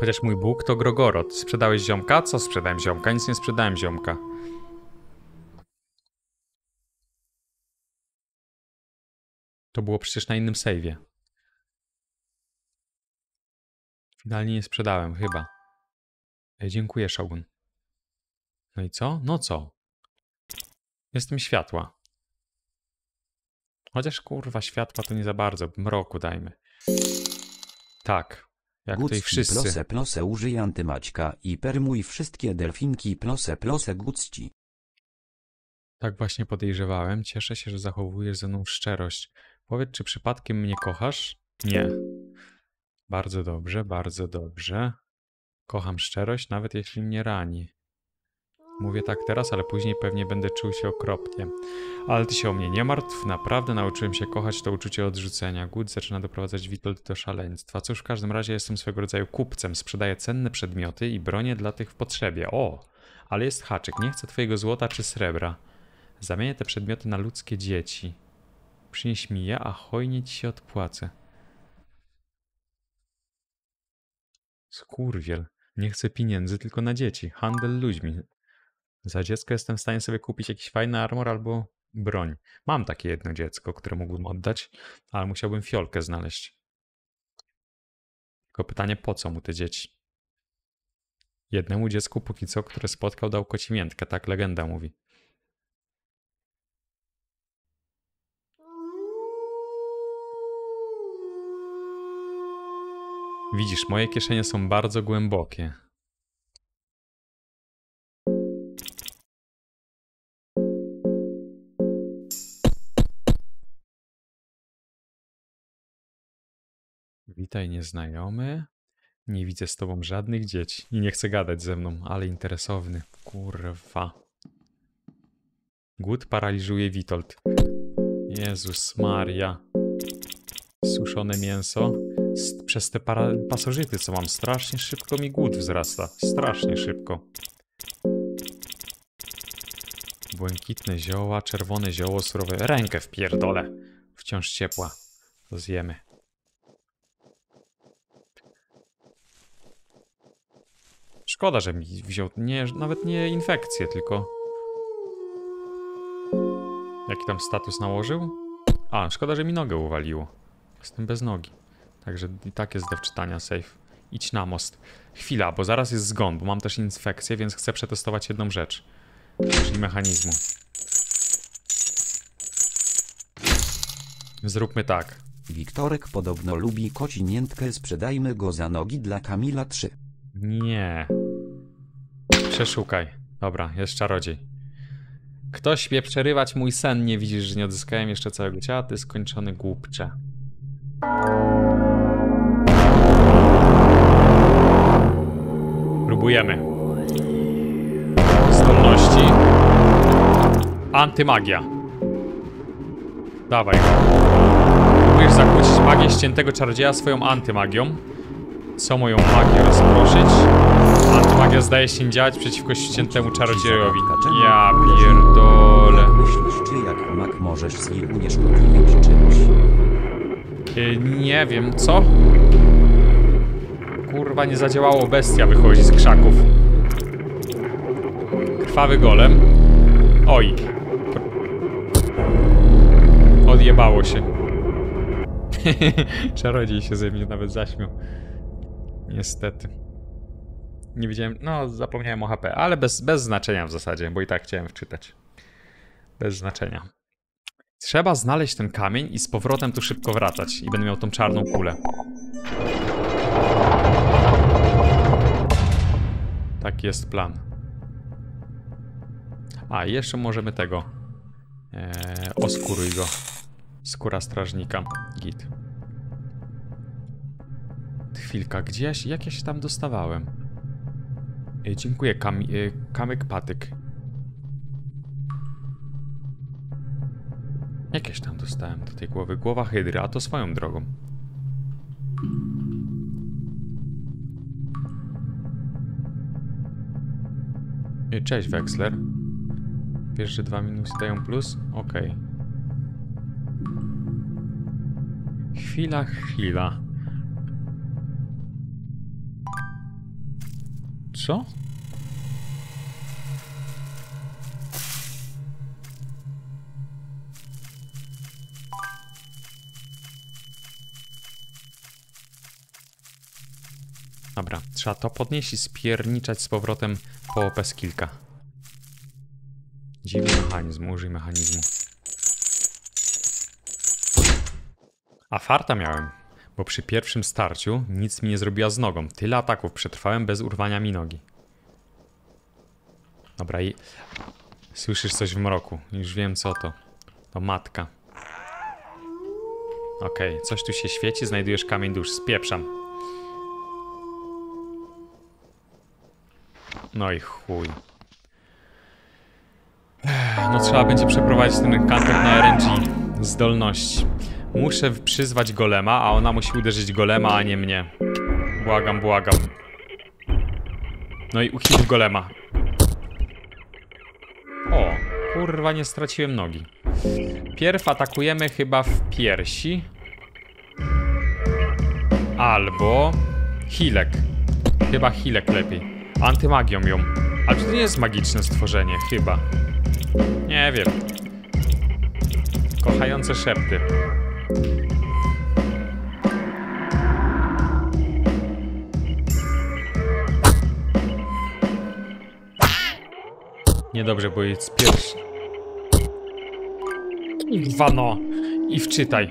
Chociaż mój Bóg to Grogorod. Sprzedałeś ziomka? Co sprzedałem ziomka? Nic nie sprzedałem ziomka. To było przecież na innym save'ie. Finalnie nie sprzedałem, chyba. Ej, dziękuję, Shogun. No i co? No co? Jestem światła. Chociaż kurwa, światła to nie za bardzo. Mroku dajmy. Tak. Jak tutaj wszyscy.
plose plose użyj antymaćka i permuj wszystkie delfinki plose plose Gucci.
Tak właśnie podejrzewałem. Cieszę się, że zachowujesz ze mną szczerość. Powiedz, czy przypadkiem mnie kochasz? Nie. Bardzo dobrze, bardzo dobrze. Kocham szczerość, nawet jeśli mnie rani. Mówię tak teraz, ale później pewnie będę czuł się okropnie. Ale ty się o mnie nie martw, naprawdę nauczyłem się kochać to uczucie odrzucenia. Głód zaczyna doprowadzać Witold do szaleństwa. Cóż, w każdym razie jestem swego rodzaju kupcem. Sprzedaję cenne przedmioty i bronię dla tych w potrzebie. O, ale jest haczyk. Nie chcę twojego złota czy srebra. Zamienię te przedmioty na ludzkie dzieci. Przynieś mi je, a hojnie ci się odpłacę. Skurwiel. Nie chcę pieniędzy, tylko na dzieci. Handel ludźmi. Za dziecko jestem w stanie sobie kupić jakiś fajny armor albo broń. Mam takie jedno dziecko, które mógłbym oddać, ale musiałbym fiolkę znaleźć. Tylko pytanie, po co mu te dzieci? Jednemu dziecku póki co, które spotkał, dał kocimiętkę, tak legenda mówi. Widzisz, moje kieszenie są bardzo głębokie. Witaj, nieznajomy. Nie widzę z tobą żadnych dzieci i nie chcę gadać ze mną, ale interesowny. Kurwa. Głód paraliżuje Witold. Jezus Maria. Suszone mięso. S- Przez te pasożyty, co mam, strasznie szybko mi głód wzrasta. Strasznie szybko. Błękitne zioła, czerwone zioło, surowe. Rękę w pierdole. Wciąż ciepła. To zjemy. Szkoda, że mi wziął nie, nawet nie infekcję, tylko... Jaki tam status nałożył? A, szkoda, że mi nogę uwaliło. Jestem bez nogi. Także i tak jest do wczytania safe. Idź na most. Chwila, bo zaraz jest zgon, bo mam też infekcję, więc chcę przetestować jedną rzecz. Czyli mechanizmu. Zróbmy tak.
Wiktorek podobno lubi kociniętkę sprzedajmy go za nogi dla Kamila 3.
Nie. Przeszukaj. Dobra, jest czarodziej. Ktoś śpie przerywać mój sen, nie widzisz, że nie odzyskałem jeszcze całego ciała, ty skończony głupcze. Próbujemy. Zdolności. Antymagia. Dawaj. Próbujesz zakłócić magię ściętego czarodzieja swoją antymagią. Co moją magię rozproszyć? Antymagia zdaje się działać przeciwko ściętemu czarodziejowi. Ja pierdolę.
Myślisz, czy jak mak możesz z niej unieszkodliwić czymś?
Y, nie wiem, co? Kurwa, nie zadziałało, bestia wychodzi z krzaków. Krwawy golem. Oj. Odjebało się. (laughs) Czarodziej się ze mnie nawet zaśmiał. Niestety. Nie widziałem, no zapomniałem o HP, ale bez, bez znaczenia w zasadzie, bo i tak chciałem wczytać. Bez znaczenia. Trzeba znaleźć ten kamień i z powrotem tu szybko wracać i będę miał tą czarną kulę. Taki jest plan. A, jeszcze możemy tego. Eee, oskuruj go. Skóra strażnika. Git. Chwilka, gdzie ja się, jak ja się tam dostawałem? Ej, dziękuję, kam, e, kamyk patyk. Jakieś tam dostałem do tej głowy. Głowa hydry, a to swoją drogą. Ej, Cześć, Wexler. Pierwsze dwa minusy dają plus? Okej. Chwila, chwila. Co? Dobra, trzeba to podnieść i spierniczać z powrotem po OP kilka. Dziwny mechanizm, użyj mechanizmu. A farta miałem, bo przy pierwszym starciu nic mi nie zrobiła z nogą. Tyle ataków przetrwałem bez urwania mi nogi. Dobra i... Słyszysz coś w mroku. Już wiem co to. To matka. Okej, coś tu się świeci, znajdujesz kamień dusz. Spieprzam. No i chuj. No trzeba będzie przeprowadzić ten encounter na RNG. Zdolności. Muszę przyzwać golema, a ona musi uderzyć golema, a nie mnie. Błagam, błagam. No i uchyl golema. O, kurwa, nie straciłem nogi. Pierw atakujemy chyba w piersi. Albo... Hilek. Chyba Hilek lepiej. Antymagią ją. Ale to nie jest magiczne stworzenie, chyba. Nie wiem. Kochające szepty. Niedobrze, bo jest pierwszy. Kurwa no. I wczytaj.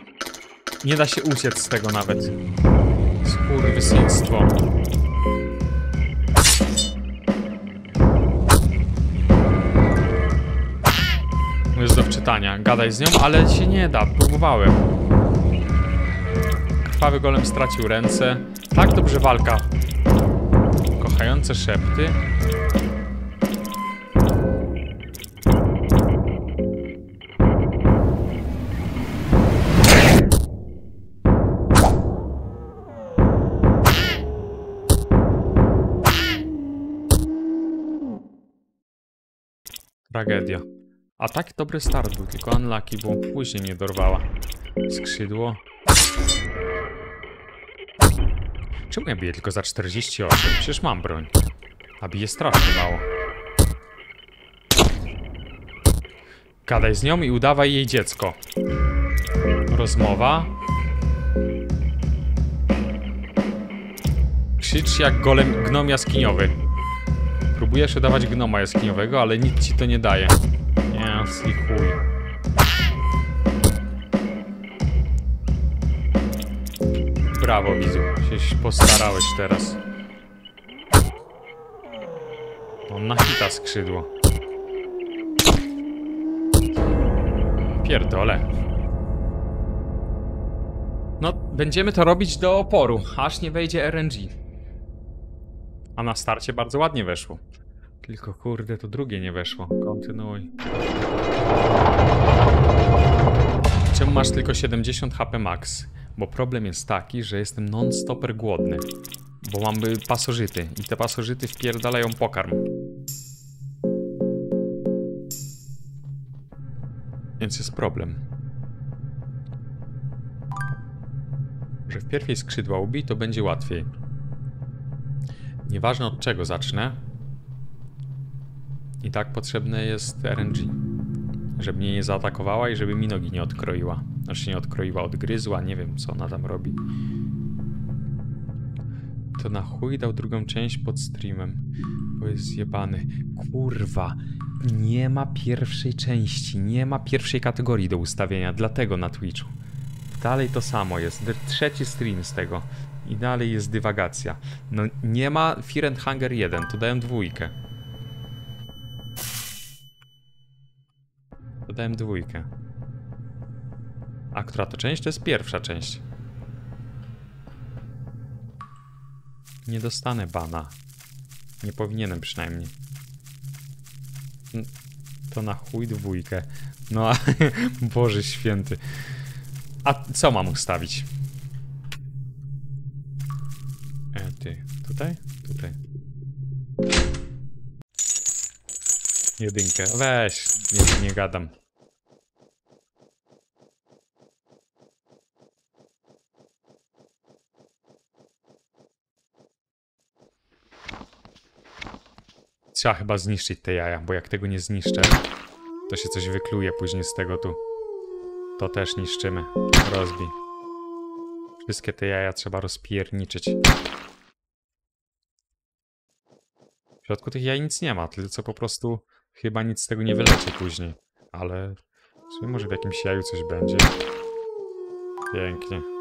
Nie da się uciec z tego nawet. Skurwysyństwo. Jest do wczytania. Gadaj z nią, ale się nie da. Próbowałem. Krwawy golem stracił ręce. Tak dobrze walka. Kochające szepty. Tragedia. A tak dobry start był, tylko unlucky, bo później mnie dorwała. Skrzydło. Czemu ja biję tylko za 48? Przecież mam broń. A bije strasznie mało. Gadaj z nią i udawaj jej dziecko. Rozmowa. Krzycz jak golem gnom jaskiniowy. Próbujesz udawać gnoma jaskiniowego, ale nic ci to nie daje. Jasny chuj. Brawo, widzu. Się postarałeś teraz. On na hita skrzydło. Pierdole. No, będziemy to robić do oporu, aż nie wejdzie RNG. A na starcie bardzo ładnie weszło. Tylko kurde, to drugie nie weszło. Kontynuuj. Czemu masz tylko 70 HP max? Bo problem jest taki, że jestem non-stopper głodny. Bo mam pasożyty i te pasożyty wpierdalają pokarm. Więc jest problem. Że wpierw jej skrzydła ubij, to będzie łatwiej. Nieważne od czego zacznę. I tak potrzebne jest RNG. Żeby mnie nie zaatakowała i żeby mi nogi nie odkroiła. Znaczy nie odkroiła, odgryzła, nie wiem co ona tam robi. To na chuj dał drugą część pod streamem. Bo jest zjebany. Kurwa. Nie ma pierwszej części, nie ma pierwszej kategorii do ustawienia, dlatego na Twitchu. Dalej to samo jest. Trzeci stream z tego. I dalej jest dywagacja. No nie ma Fear and Hunger 1, to dałem dwójkę. To dałem dwójkę. A która to część? To jest pierwsza część. Nie dostanę bana. Nie powinienem przynajmniej. To na chuj dwójkę. No a (laughs) Boże święty. A co mam ustawić? E, ty. Tutaj? Tutaj. Jedynkę. Weź, nie, nie gadam. Trzeba chyba zniszczyć te jaja, bo jak tego nie zniszczę, to się coś wykluje później z tego tu. To też niszczymy. Rozbij. Wszystkie te jaja trzeba rozpierniczyć. W środku tych jaj nic nie ma, tylko po prostu chyba nic z tego nie wyleci później. Ale w może w jakimś jaju coś będzie. Pięknie.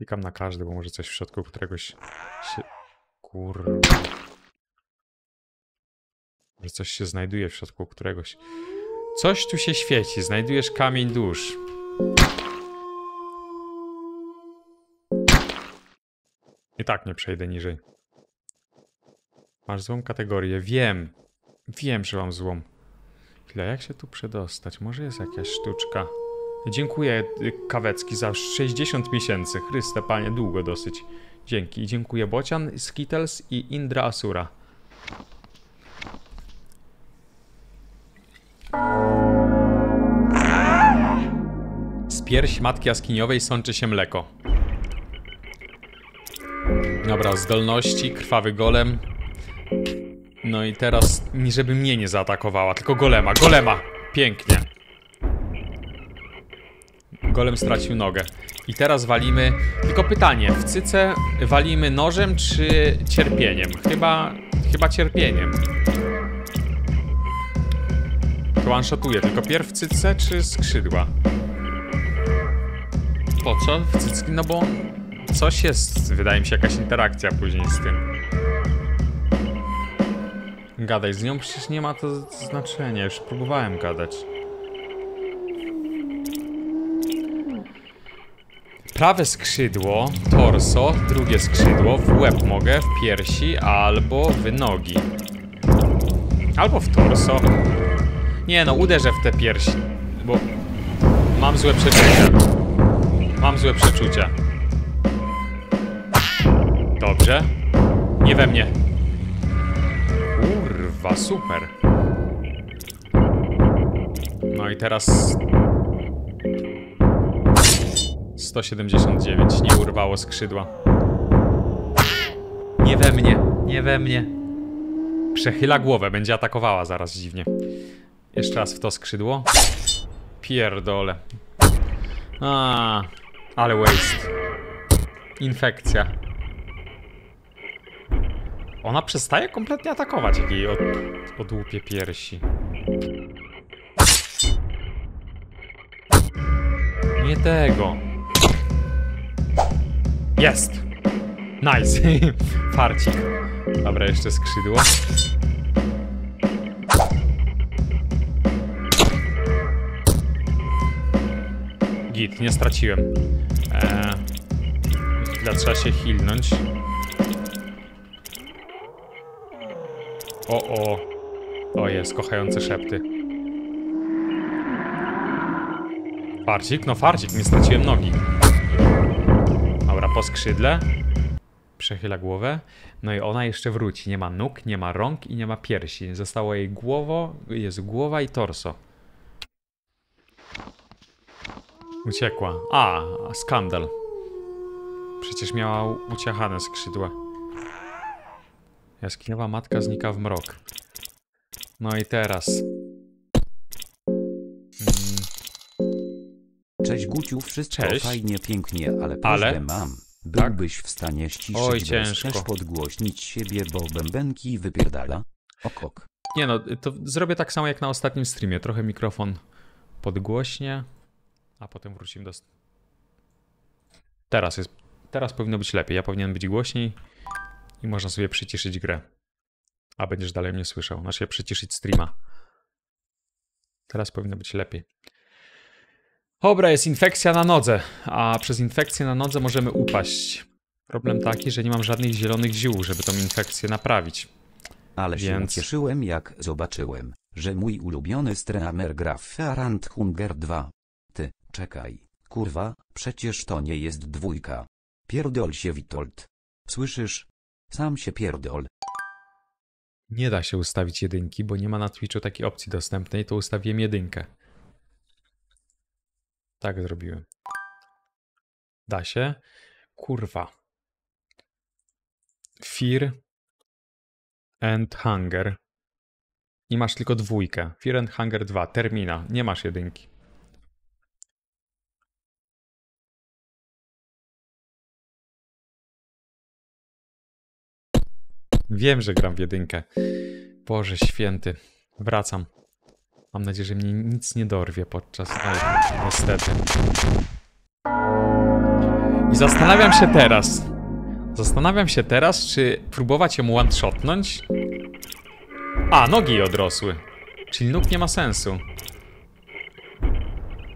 Klikam na każdy, bo może coś w środku któregoś się... Kurwa. Że coś się znajduje w środku któregoś. Coś tu się świeci. Znajdujesz kamień dusz. I tak nie przejdę niżej. Masz złą kategorię. Wiem. Wiem, że mam złą. Chwila, jak się tu przedostać? Może jest jakaś sztuczka. Dziękuję, y, Kawecki, za 60 miesięcy. Chryste, panie, długo dosyć. Dzięki. Dziękuję, Bocian, Skittles i Indra Asura. Z piersi matki jaskiniowej sączy się mleko. Dobra, zdolności, krwawy golem. No i teraz, żeby mnie nie zaatakowała, tylko golema, golema! Pięknie. Golem stracił nogę. I teraz walimy. Tylko pytanie, w cyce walimy nożem czy cierpieniem? Chyba. Chyba cierpieniem. To one-shotuje, tylko pierw w cyce czy skrzydła? Po co? W cycki? No bo coś jest, wydaje mi się, jakaś interakcja później z tym. Gadaj z nią, przecież nie ma to znaczenia, już próbowałem gadać. Prawe skrzydło, torso, drugie skrzydło, w łeb mogę, w piersi albo w nogi. Albo w torso. Nie no, uderzę w te piersi, bo mam złe przeczucia. Mam złe przeczucia. Dobrze. Nie we mnie. Kurwa, super. No i teraz 179, nie urwało skrzydła. Nie we mnie, nie we mnie. Przechyla głowę, będzie atakowała zaraz dziwnie. Jeszcze raz w to skrzydło. Pierdole. A, ale waste. Infekcja. Ona przestaje kompletnie atakować, jak jej od, odłupie piersi. Nie tego. Jest! Nice! (laughs) Farcik. Dobra, jeszcze skrzydło. Git, nie straciłem. Eee, chwila, trzeba się hilnąć. O, o. O, jest, kochające szepty. Farcik? No farcik, nie straciłem nogi. Po skrzydle. Przechyla głowę. No i ona jeszcze wróci. Nie ma nóg, nie ma rąk i nie ma piersi. Zostało jej głowo, jest głowa i torso. Uciekła. A, skandal. Przecież miała uciachane skrzydła. Jaskiniowa matka znika w mrok. No i teraz.
Cześć Guciu, wszystko
Cześć.
fajnie, pięknie, ale
Ale?
mam. Byłbyś w stanie ściszyć
Oj, ciężko.
też podgłośnić siebie, bo bębenki wypierdala. Okok.
Nie no, to zrobię tak samo jak na ostatnim streamie. Trochę mikrofon podgłośnie, a potem wrócimy do... Teraz jest... Teraz powinno być lepiej. Ja powinien być głośniej i można sobie przyciszyć grę. A będziesz dalej mnie słyszał. Znaczy przyciszyć streama. Teraz powinno być lepiej. Dobra, jest infekcja na nodze, a przez infekcję na nodze możemy upaść. Problem taki, że nie mam żadnych zielonych ziół, żeby tą infekcję naprawić.
Ale się
Więc-
ucieszyłem jak zobaczyłem, że mój ulubiony streamer gra w Farand Hunger 2. Ty, czekaj, kurwa, przecież to nie jest dwójka. Pierdol się Witold. Słyszysz? Sam się pierdol.
Nie da się ustawić jedynki, bo nie ma na Twitchu takiej opcji dostępnej, to ustawiłem jedynkę. Tak zrobiłem. Da się? Kurwa. Fear and Hunger. I masz tylko dwójkę. Fear and Hunger 2. Termina. Nie masz jedynki. Wiem, że gram w jedynkę. Boże święty. Wracam. Mam nadzieję, że mnie nic nie dorwie podczas... Oj, niestety. I zastanawiam się teraz. Zastanawiam się teraz, czy próbować ją one-shotnąć? A, nogi odrosły. Czyli nóg nie ma sensu.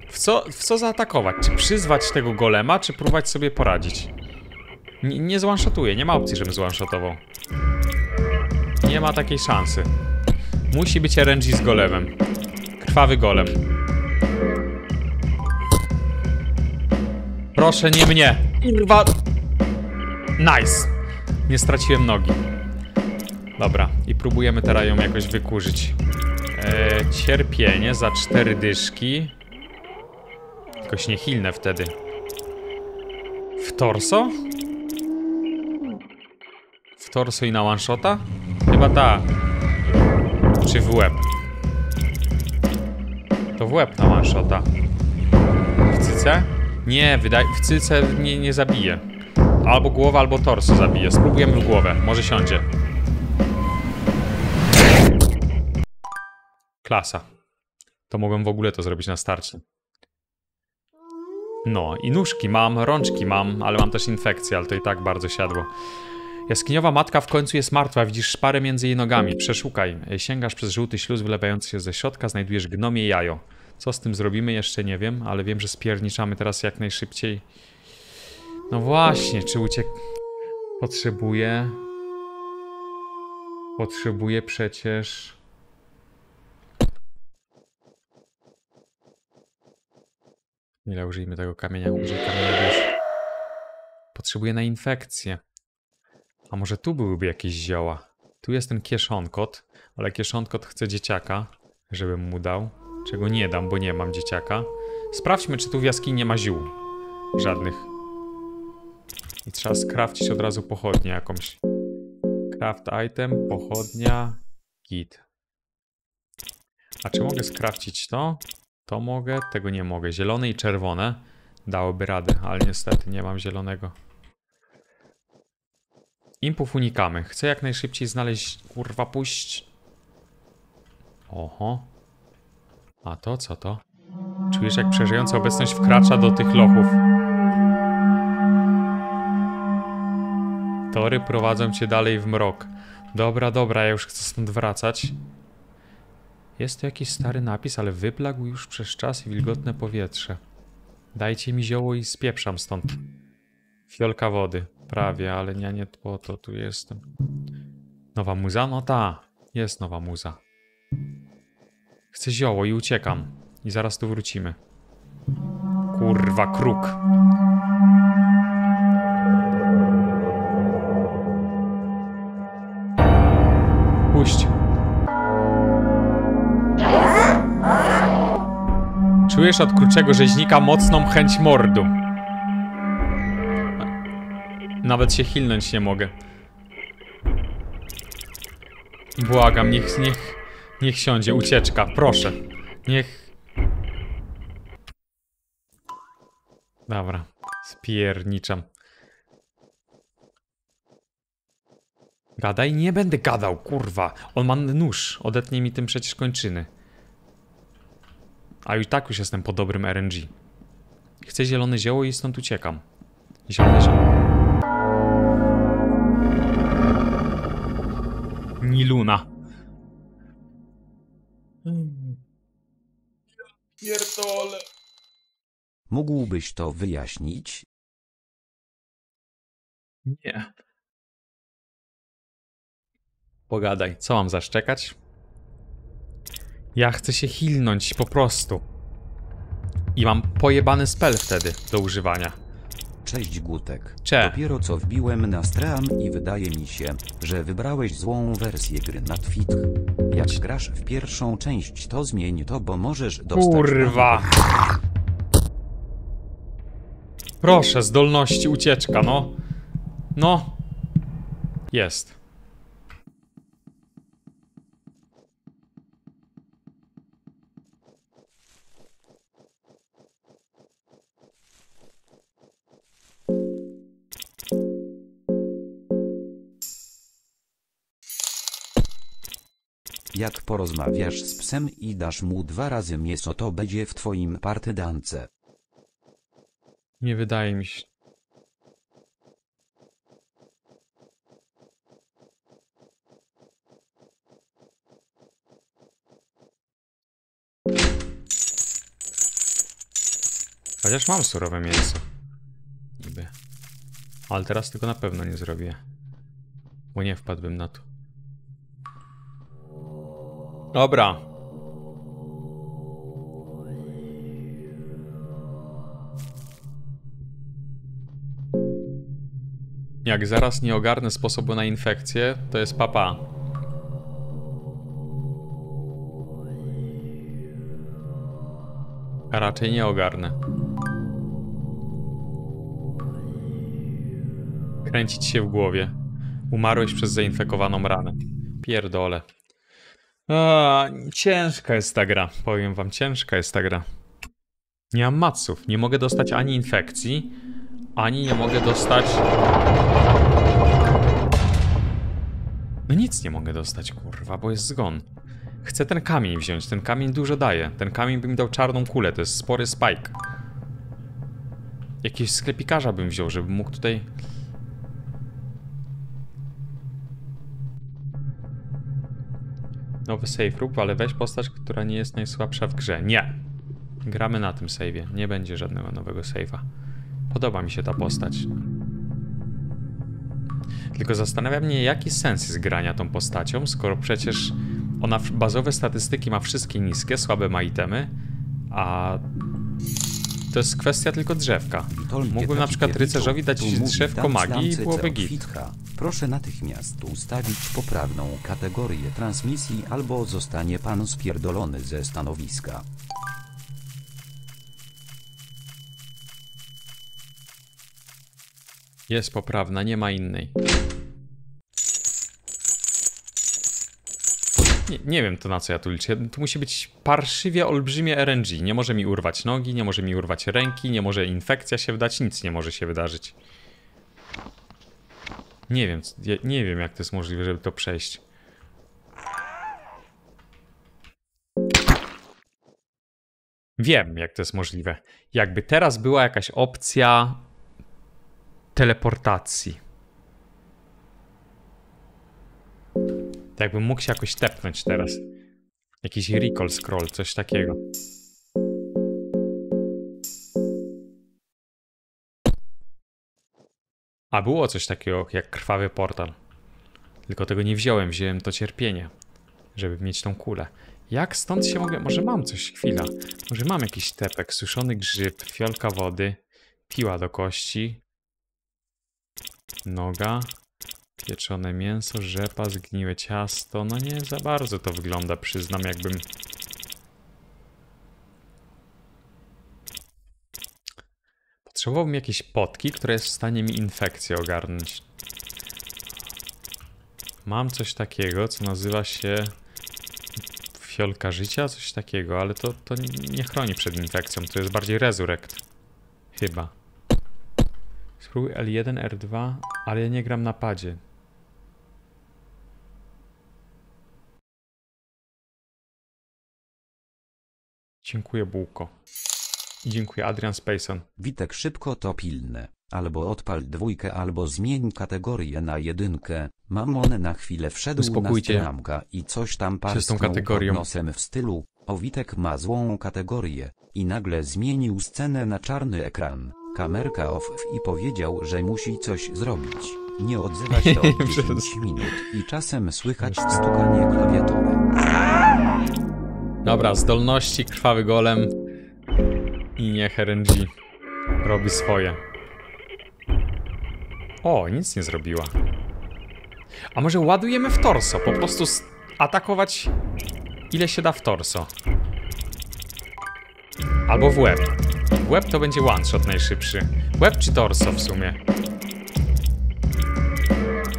W co, w co zaatakować? Czy przyzwać tego golema, czy próbować sobie poradzić? Nie, nie zwanshotuję, nie ma opcji, żebym zwanshotował. Nie ma takiej szansy. Musi być RNG z golemem. Krwawy golem. Proszę, nie mnie. Kurwa. Nice. Nie straciłem nogi. Dobra, i próbujemy teraz ją jakoś wykurzyć. Eee, cierpienie za cztery dyszki. Tylko niechilne wtedy. W torso? W torso i na one shota? Chyba tak. Czy w łeb? To w łeb na one. W cyce? Nie, wydaje... W cyce nie, nie zabije. Albo głowa, albo torso zabije. Spróbujemy w głowę. Może siądzie. Klasa. To mogłem w ogóle to zrobić na starcie. No, i nóżki mam, rączki mam, ale mam też infekcję, ale to i tak bardzo siadło. Jaskiniowa matka w końcu jest martwa, widzisz szparę między jej nogami. Przeszukaj. Sięgasz przez żółty śluz wylewający się ze środka, znajdujesz gnomie jajo. Co z tym zrobimy, jeszcze nie wiem, ale wiem, że spierniczamy teraz jak najszybciej. No właśnie, czy uciek... Potrzebuję... Potrzebuję przecież... Ile użyjmy tego kamienia? Użyj kamienia już. Potrzebuję na infekcję. A może tu byłyby jakieś zioła? Tu jest ten kieszonkot, ale kieszonkot chce dzieciaka, żebym mu dał. Czego nie dam, bo nie mam dzieciaka. Sprawdźmy, czy tu w jaskini nie ma ziół. Żadnych. I trzeba skrafcić od razu pochodnię jakąś. Craft item, pochodnia, git. A czy mogę skrafcić to? To mogę, tego nie mogę. Zielone i czerwone dałoby radę, ale niestety nie mam zielonego. Impów unikamy. Chcę jak najszybciej znaleźć... Kurwa, puść... Oho. A to co to? Czujesz jak przeżyjąca obecność wkracza do tych lochów. Tory prowadzą cię dalej w mrok. Dobra, dobra, ja już chcę stąd wracać. Jest tu jakiś stary napis, ale wyblagł już przez czas i wilgotne powietrze. Dajcie mi zioło i spieprzam stąd. Fiolka wody. Prawie, ale ja nie po to tu jestem. Nowa muza? No ta. Jest nowa muza. Chcę zioło i uciekam. I zaraz tu wrócimy. Kurwa, kruk. Puść. Czujesz od kruczego rzeźnika mocną chęć mordu. Nawet się hilnąć nie mogę. Błagam, niech, niech, niech siądzie, ucieczka, proszę. Niech... Dobra, spierniczam. Gadaj? Nie będę gadał, kurwa. On ma nóż, odetnie mi tym przecież kończyny. A i tak już jestem po dobrym RNG. Chcę zielone zioło i stąd uciekam. Zielone zioło. Niluna. Pierdole.
Mógłbyś to wyjaśnić?
Nie. Pogadaj, co mam zaszczekać? Ja chcę się hilnąć, po prostu. I mam pojebany spell wtedy do używania.
Cześć Gutek.
Cze.
Dopiero co wbiłem na stream i wydaje mi się, że wybrałeś złą wersję gry na Twitch. Jak grasz w pierwszą część to zmień to, bo możesz dostać...
Kurwa. Proszę, zdolności ucieczka, no. No. Jest.
Jak porozmawiasz z psem i dasz mu dwa razy mięso to będzie w twoim partydance.
Nie wydaje mi się. Chociaż mam surowe mięso. Niby. Ale teraz tego na pewno nie zrobię. Bo nie wpadłbym na to. Dobra. Jak zaraz nie ogarnę sposobu na infekcję, to jest papa. A raczej nie ogarnę. Kręcić się w głowie. Umarłeś przez zainfekowaną ranę. Pierdole. A, ciężka jest ta gra. Powiem wam, ciężka jest ta gra. Nie mam maców. Nie mogę dostać ani infekcji, ani nie mogę dostać... No nic nie mogę dostać, kurwa, bo jest zgon. Chcę ten kamień wziąć, ten kamień dużo daje. Ten kamień by mi dał czarną kulę, to jest spory spike. Jakiegoś sklepikarza bym wziął, żeby mógł tutaj... Nowy save rób, ale weź postać, która nie jest najsłabsza w grze. Nie! Gramy na tym save'ie, nie będzie żadnego nowego save'a. Podoba mi się ta postać. Tylko zastanawia mnie, jaki sens jest grania tą postacią, skoro przecież ona bazowe statystyki ma wszystkie niskie, słabe ma itemy, a to jest kwestia tylko drzewka. Mógłbym na przykład rycerzowi dać drzewko magii i byłoby git.
Proszę natychmiast ustawić poprawną kategorię transmisji albo zostanie pan spierdolony ze stanowiska.
Jest poprawna, nie ma innej. Nie, nie wiem to na co ja tu liczę. Tu musi być parszywie olbrzymie RNG. Nie może mi urwać nogi, nie może mi urwać ręki, nie może infekcja się wdać, nic nie może się wydarzyć. Nie wiem, ja nie wiem jak to jest możliwe, żeby to przejść. Wiem, jak to jest możliwe. Jakby teraz była jakaś opcja teleportacji. Tak jakbym mógł się jakoś tepnąć teraz. Jakiś recall scroll, coś takiego. A było coś takiego jak krwawy portal. Tylko tego nie wziąłem, wziąłem to cierpienie, żeby mieć tą kulę. Jak stąd się mogę... Może mam coś, chwila. Może mam jakiś tepek, suszony grzyb, fiolka wody, piła do kości, noga, pieczone mięso, rzepa, zgniłe ciasto. No nie za bardzo to wygląda, przyznam, jakbym... Potrzebowałbym jakiejś potki, która jest w stanie mi infekcję ogarnąć. Mam coś takiego, co nazywa się fiolka życia, coś takiego, ale to, to nie chroni przed infekcją, to jest bardziej resurrect. Chyba. Spróbuj L1, R2, ale ja nie gram na padzie. Dziękuję, Bułko. Dziękuję, Adrian Spacon.
Witek szybko to pilne. Albo odpal dwójkę, albo zmień kategorię na jedynkę. Mamon na chwilę wszedł
Uspokójcie
na stramka i coś tam parsknął
kategorią.
nosem w stylu o Witek ma złą kategorię i nagle zmienił scenę na czarny ekran. Kamerka off i powiedział, że musi coś zrobić. Nie odzywa się (laughs) od 10 minut i czasem słychać stukanie klawiatury.
Dobra, zdolności, krwawy golem i niech RNG robi swoje. O, nic nie zrobiła. A może ładujemy w torso? Po prostu atakować ile się da w torso. Albo w łeb. W łeb to będzie one shot najszybszy. Łeb czy torso w sumie?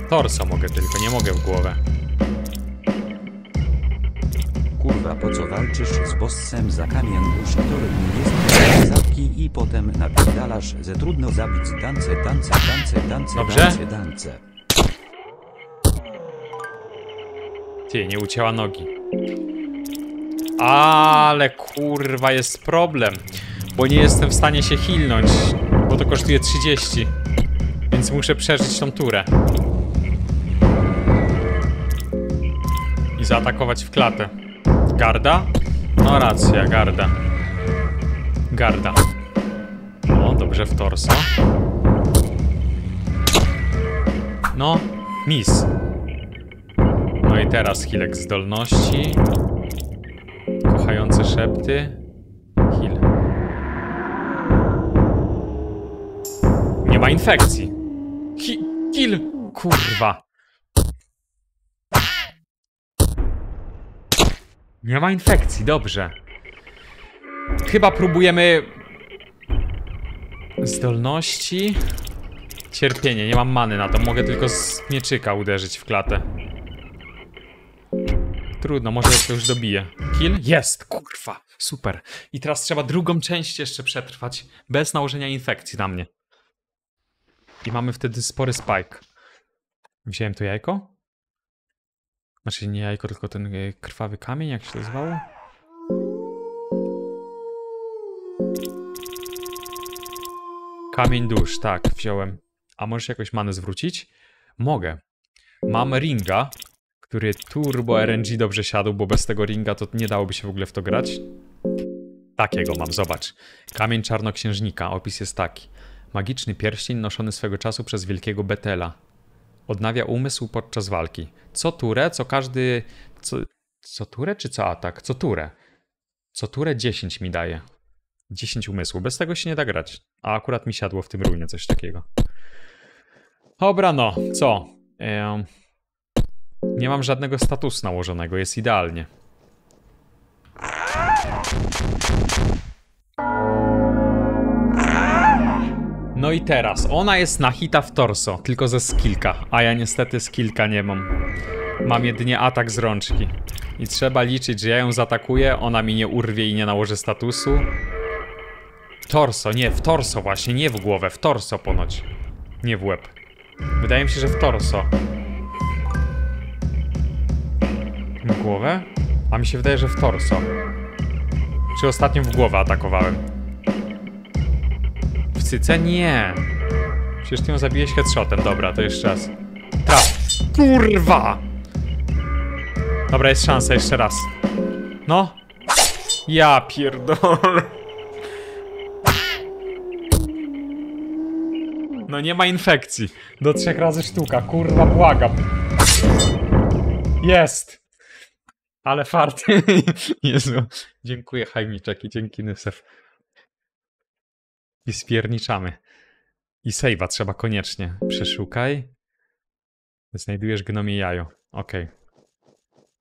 Torso mogę tylko, nie mogę w głowę.
Kurwa po co walczysz z bossem za kamień który jest zapki i potem napierdalasz, że trudno zabić dance, dance, dance, dance,
Dobrze.
dance, dance.
Ty, nie ucięła nogi. Ale kurwa jest problem. Bo nie jestem w stanie się hilnąć. Bo to kosztuje 30. Więc muszę przeżyć tą turę. I zaatakować w klatę. Garda? No racja, garda. Garda. O, dobrze w torso. No, miss. No i teraz chwilek zdolności. Kochające szepty. Heal. Nie ma infekcji. Hi. Kurwa. Nie ma infekcji, dobrze. Chyba próbujemy... Zdolności... Cierpienie, nie mam many na to. Mogę tylko z mieczyka uderzyć w klatę. Trudno, może to już dobiję. Kill? Jest! Kurwa! Super. I teraz trzeba drugą część jeszcze przetrwać. Bez nałożenia infekcji na mnie. I mamy wtedy spory spike. Wziąłem to jajko? Znaczy nie jajko, tylko ten e, krwawy kamień, jak się to zwało? Kamień dusz, tak, wziąłem. A możesz jakoś manę zwrócić? Mogę. Mam ringa, który turbo RNG dobrze siadł, bo bez tego ringa to nie dałoby się w ogóle w to grać. Takiego mam, zobacz. Kamień czarnoksiężnika, opis jest taki. Magiczny pierścień noszony swego czasu przez wielkiego Betela. Odnawia umysł podczas walki. Co turę, co każdy... Co, co turę czy co atak? Co turę. Co turę 10 mi daje. 10 umysłu. Bez tego się nie da grać. A akurat mi siadło w tym runie coś takiego. Dobra, no, co? Em, nie mam żadnego statusu nałożonego, jest idealnie. No i teraz, ona jest na hita w torso, tylko ze skillka, a ja niestety skillka nie mam. Mam jedynie atak z rączki. I trzeba liczyć, że ja ją zaatakuję, ona mi nie urwie i nie nałoży statusu. Torso, nie, w torso właśnie, nie w głowę, w torso ponoć. Nie w łeb. Wydaje mi się, że w torso. W głowę? A mi się wydaje, że w torso. Czy ostatnio w głowę atakowałem? Cyce? Nie. Przecież ty ją zabiłeś headshotem. Dobra, to jeszcze raz. Traf. Kurwa! Dobra, jest szansa jeszcze raz. No. Ja pierdolę. No nie ma infekcji. Do trzech razy sztuka. Kurwa, błagam. Jest. Ale fart. (laughs) Jezu. Dziękuję, Hajmiczek i dzięki Nysef. I spierniczamy. I save'a trzeba koniecznie. Przeszukaj. Znajdujesz gnomie jajo. Okej.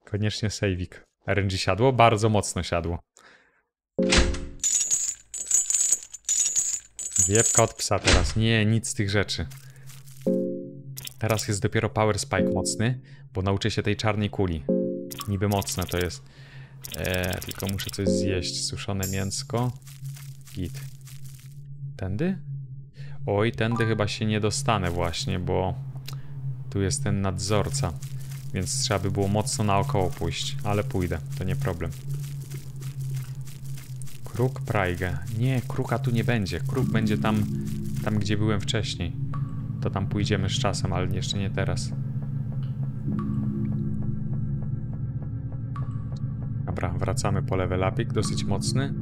Koniecznie save'ik. RNG siadło? Bardzo mocno siadło. Wiepka od psa teraz. Nie, nic z tych rzeczy. Teraz jest dopiero power spike mocny, bo nauczę się tej czarnej kuli. Niby mocne to jest. Eee, tylko muszę coś zjeść. Suszone mięsko. Git. Tędy? Oj, tędy chyba się nie dostanę właśnie, bo tu jest ten nadzorca. Więc trzeba by było mocno naokoło pójść. Ale pójdę, to nie problem. Kruk Praige. Nie, kruka tu nie będzie. Kruk będzie tam, tam gdzie byłem wcześniej. To tam pójdziemy z czasem, ale jeszcze nie teraz. Dobra, wracamy po level upik, dosyć mocny.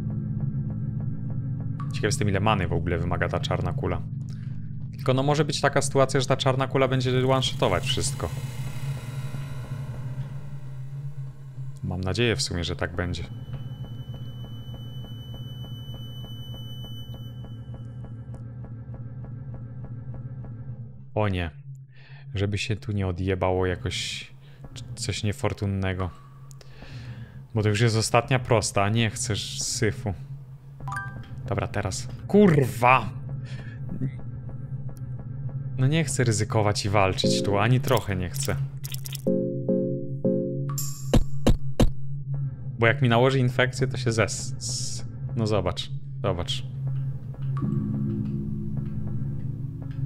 Ciekaw jestem ile many w ogóle wymaga ta czarna kula. Tylko no może być taka sytuacja, że ta czarna kula będzie one-shotować wszystko. Mam nadzieję w sumie, że tak będzie. O nie. Żeby się tu nie odjebało jakoś coś niefortunnego. Bo to już jest ostatnia prosta, a nie chcesz syfu. Dobra, teraz. Kurwa! No nie chcę ryzykować i walczyć tu, ani trochę nie chcę. Bo jak mi nałoży infekcję, to się zes... No zobacz, zobacz.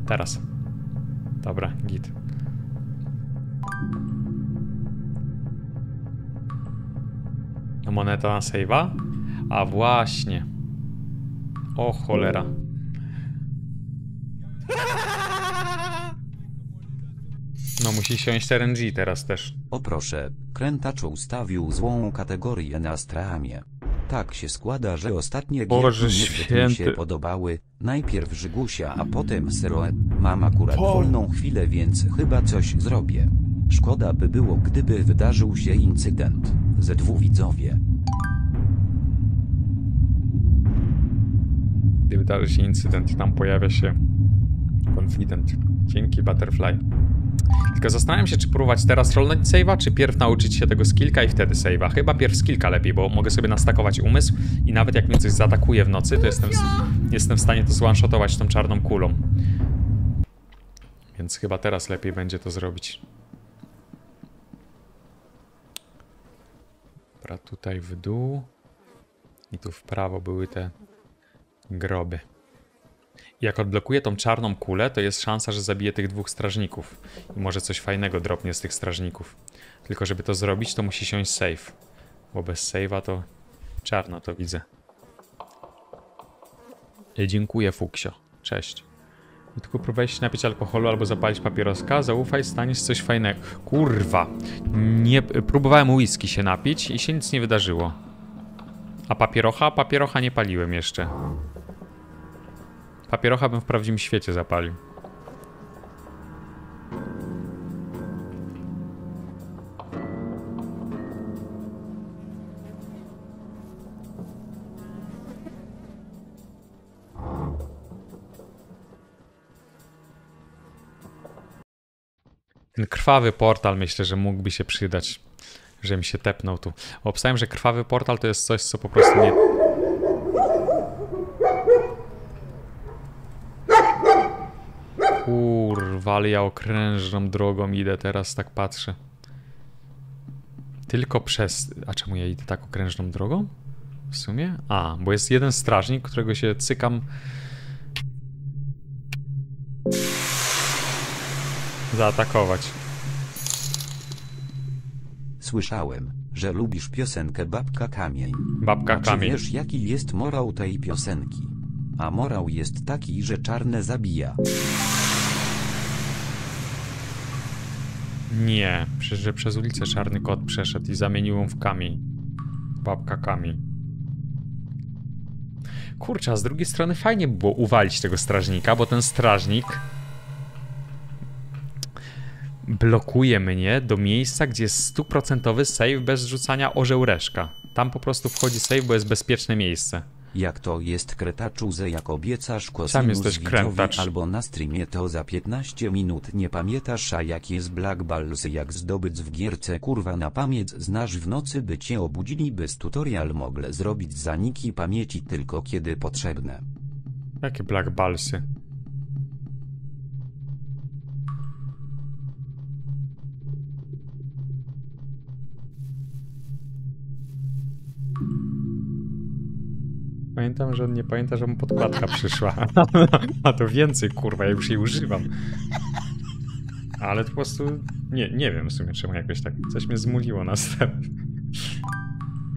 Teraz. Dobra, git. No moneta na save'a? A właśnie. O cholera. No musi siąść RNG teraz też.
O proszę, krętacz ustawił złą kategorię na streamie. Tak się składa, że ostatnie
Boże
gierki mi się podobały. Najpierw Żygusia, a potem Seroe. Mam akurat wolną chwilę, więc chyba coś zrobię. Szkoda by było, gdyby wydarzył się incydent. Ze dwóch widzowie.
Gdy wydarzy się incydent tam pojawia się konfident. Dzięki Butterfly. Tylko zastanawiam się, czy próbować teraz rollnąć save'a, czy pierw nauczyć się tego skillka i wtedy save'a. Chyba pierw skillka lepiej, bo mogę sobie nastakować umysł i nawet jak mnie coś zaatakuje w nocy, to jestem, w- jestem w stanie to zwanshotować tą czarną kulą. Więc chyba teraz lepiej będzie to zrobić. Dobra, tutaj w dół. I tu w prawo były te groby. Jak odblokuję tą czarną kulę, to jest szansa, że zabiję tych dwóch strażników. I może coś fajnego dropnie z tych strażników. Tylko żeby to zrobić, to musi siąść save. Bo bez save'a to czarno to widzę. E, Dziękuję, Fuksio. Cześć. I tylko próbowałeś się napić alkoholu albo zapalić papieroska, zaufaj, staniesz coś fajnego. Kurwa. Nie, próbowałem whisky się napić i się nic nie wydarzyło. A papierocha? Papierocha nie paliłem jeszcze. Papierocha bym w prawdziwym świecie zapalił. Ten krwawy portal myślę, że mógłby się przydać, żebym się tepnął tu. Obstałem, że krwawy portal to jest coś, co po prostu nie... Kurwa, ale ja okrężną drogą idę teraz, tak patrzę. Tylko przez... A czemu ja idę tak okrężną drogą? W sumie? A, bo jest jeden strażnik, którego się cykam... Zaatakować.
Słyszałem, że lubisz piosenkę Babka Kamień.
Babka
A czy
kamień.
wiesz jaki jest morał tej piosenki? A morał jest taki, że czarne zabija.
Nie, przecież że przez ulicę czarny kot przeszedł i zamienił ją w kamień. Babka kamień. Kurczę, a z drugiej strony fajnie by było uwalić tego strażnika, bo ten strażnik blokuje mnie do miejsca, gdzie jest stuprocentowy save bez rzucania orzeł reszka. Tam po prostu wchodzi save, bo jest bezpieczne miejsce.
Jak to jest kretaczu, że jak obiecasz kosinus
krętacz.
albo na streamie to za 15 minut nie pamiętasz a jak jest Black Balls jak zdobyć w gierce kurwa na pamięć znasz w nocy by cię obudzili bez tutorial mogle zrobić zaniki pamięci tylko kiedy potrzebne.
Jakie black balsy? Pamiętam, że on nie pamięta, że mu podkładka (laughs) przyszła. A to więcej, kurwa, ja już jej używam. Ale to po prostu nie, nie wiem w sumie czemu jakoś tak coś mnie zmuliło następnie.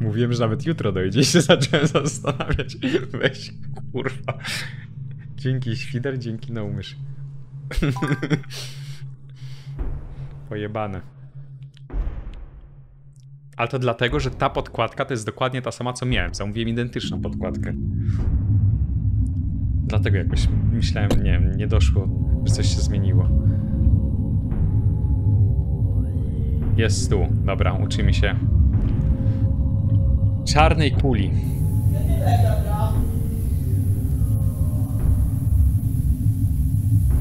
Mówiłem, że nawet jutro dojdzie się zacząłem zastanawiać. Weź, kurwa. Dzięki Świder, dzięki Naumysz. Pojebane. Ale to dlatego, że ta podkładka to jest dokładnie ta sama, co miałem. Zamówiłem identyczną podkładkę. Dlatego jakoś myślałem, nie nie doszło, że coś się zmieniło. Jest tu. Dobra, uczymy się. Czarnej kuli.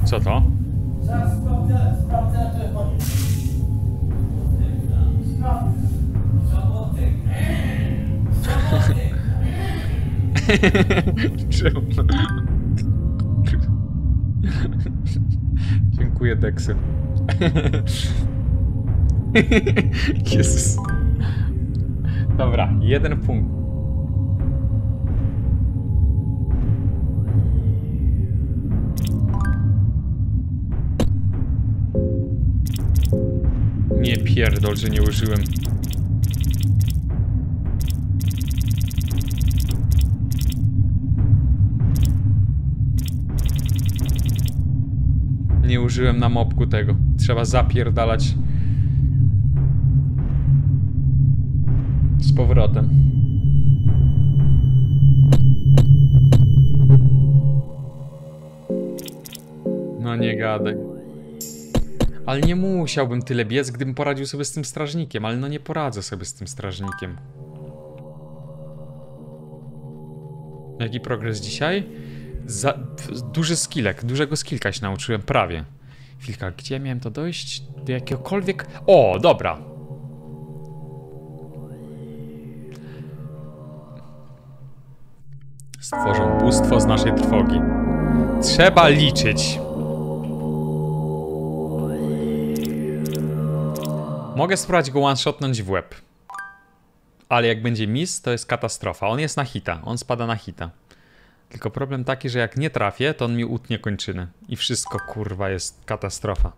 Co to? (laughs) Dziękuję, Dexy. (laughs) Jezus. Dobra, jeden punkt. Nie pierdol, że nie użyłem. Nie użyłem na mopku tego. Trzeba zapierdalać z powrotem. No nie gadaj. Ale nie musiałbym tyle biec, gdybym poradził sobie z tym strażnikiem, ale no nie poradzę sobie z tym strażnikiem. Jaki progres dzisiaj? Za, duży skillek, dużego skillka się nauczyłem, prawie. Chwilka, gdzie miałem to dojść? Do jakiegokolwiek... O, dobra. Stworzą bóstwo z naszej trwogi. Trzeba liczyć. Mogę spróbować go one-shotnąć w łeb. Ale jak będzie miss, to jest katastrofa. On jest na hita, on spada na hita. Tylko problem taki, że jak nie trafię, to on mi utnie kończyny. I wszystko, kurwa, jest katastrofa.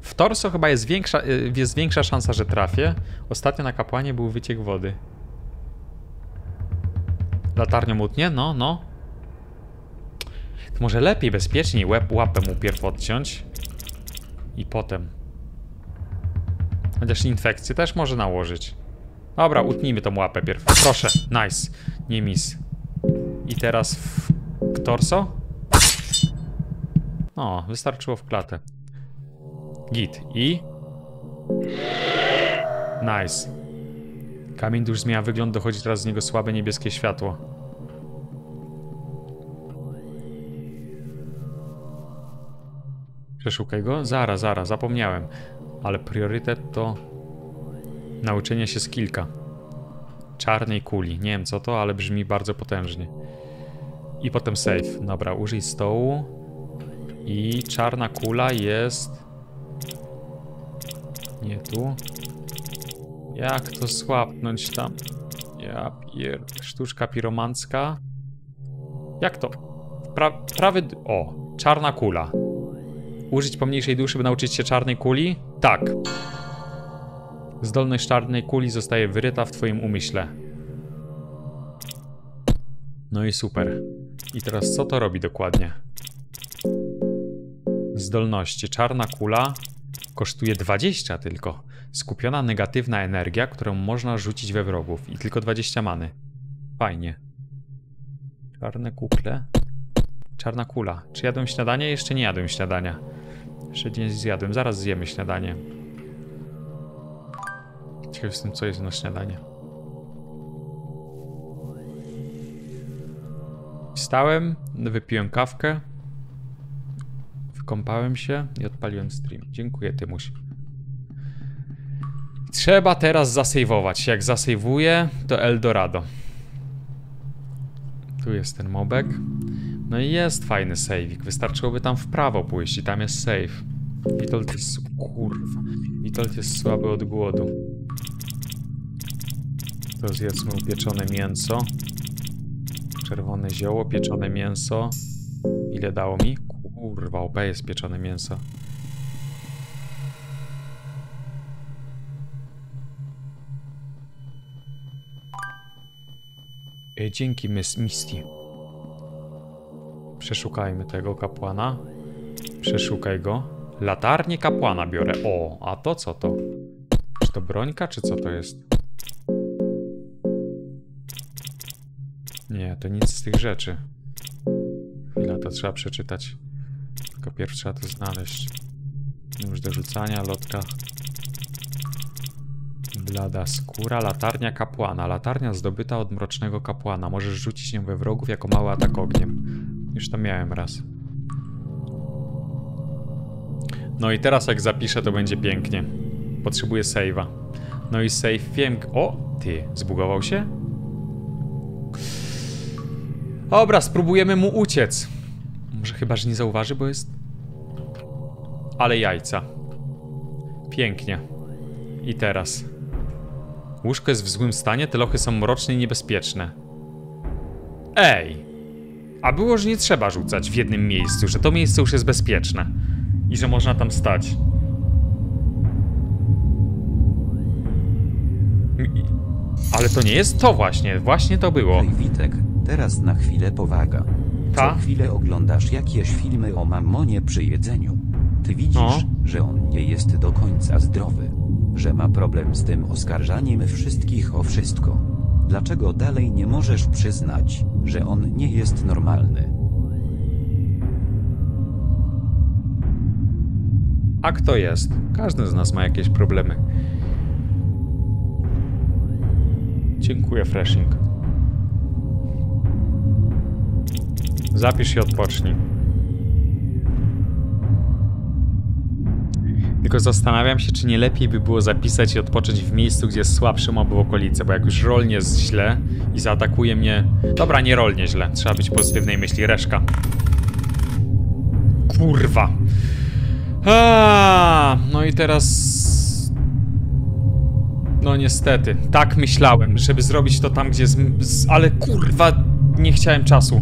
W torso chyba jest większa, y, jest większa szansa, że trafię. Ostatnio na kapłanie był wyciek wody. Latarnią utnie? No, no. To może lepiej, bezpieczniej łeb, łapę mu pierw odciąć. I potem. Chociaż infekcję też może nałożyć. Dobra, utnijmy tą łapę pierw. Proszę, nice. Nie mis. I teraz w torso? O, wystarczyło w klatę. Git. I? Nice. Kamień dusz zmienia wygląd, dochodzi teraz z niego słabe niebieskie światło. Przeszukaj go? Zaraz, zaraz, zapomniałem. Ale priorytet to nauczenie się skillka. Czarnej kuli. Nie wiem co to, ale brzmi bardzo potężnie. I potem save. Dobra, użyj stołu. I czarna kula jest... Nie tu. Jak to słapnąć tam? Ja pier... Sztuczka piromancka. Jak to? Pra... Prawy... O, czarna kula. Użyć pomniejszej duszy, by nauczyć się czarnej kuli? Tak. Zdolność czarnej kuli zostaje wyryta w twoim umyśle. No i super. I teraz co to robi dokładnie? Zdolności. Czarna kula kosztuje 20 tylko. Skupiona negatywna energia, którą można rzucić we wrogów. I tylko 20 many. Fajnie. Czarne kukle. Czarna kula. Czy jadłem śniadanie? Jeszcze nie jadłem śniadania. Jeszcze nie zjadłem. Zaraz zjemy śniadanie. Ciekaw jestem, co jest na śniadanie. Wstałem, wypiłem kawkę, wykąpałem się i odpaliłem stream. Dziękuję, Tymuś. Trzeba teraz zasejwować. Jak zasejwuję, to Eldorado. Tu jest ten mobek. No i jest fajny saveik. Wystarczyłoby tam w prawo pójść i tam jest save. Witold jest... kurwa. Witold jest słaby od głodu. To zjedzmy upieczone mięso. Czerwone zioło, pieczone mięso. Ile dało mi? Kurwa, OP jest pieczone mięso. Ej, dzięki Miss Misty. Przeszukajmy tego kapłana. Przeszukaj go. Latarnię kapłana biorę. O, a to co to? Czy to brońka, czy co to jest? Nie, to nic z tych rzeczy. Chwila, to trzeba przeczytać. Tylko pierw trzeba to znaleźć. Nóż do rzucania, lotka. Blada skóra, latarnia kapłana. Latarnia zdobyta od mrocznego kapłana. Możesz rzucić nią we wrogów jako mały atak ogniem. Już to miałem raz. No i teraz jak zapiszę, to będzie pięknie. Potrzebuję save'a. No i save wiem... O! Ty, zbugował się? Dobra, spróbujemy mu uciec. Może chyba, że nie zauważy, bo jest... Ale jajca. Pięknie. I teraz. Łóżko jest w złym stanie, te lochy są mroczne i niebezpieczne. Ej! A było, że nie trzeba rzucać w jednym miejscu, że to miejsce już jest bezpieczne. I że można tam stać. Ale to nie jest to właśnie, właśnie to było.
Witek, teraz na chwilę powaga. Co chwilę oglądasz jakieś filmy o mammonie przy jedzeniu. Ty widzisz,
No.
że on nie jest do końca zdrowy. Że ma problem z tym oskarżaniem wszystkich o wszystko. Dlaczego dalej nie możesz przyznać, że on nie jest normalny?
A kto jest? Każdy z nas ma jakieś problemy. Dziękuję, Freshing. Zapisz i odpocznij. Tylko zastanawiam się, czy nie lepiej by było zapisać i odpocząć w miejscu, gdzie jest słabszy mob w okolicy, bo jak już rolnie jest źle i zaatakuje mnie... Dobra, nie rolnie źle, trzeba być pozytywnej myśli, reszka. Kurwa. A, no i teraz. No niestety, tak myślałem, żeby zrobić to tam, gdzie. Z- Ale kurwa, nie chciałem czasu.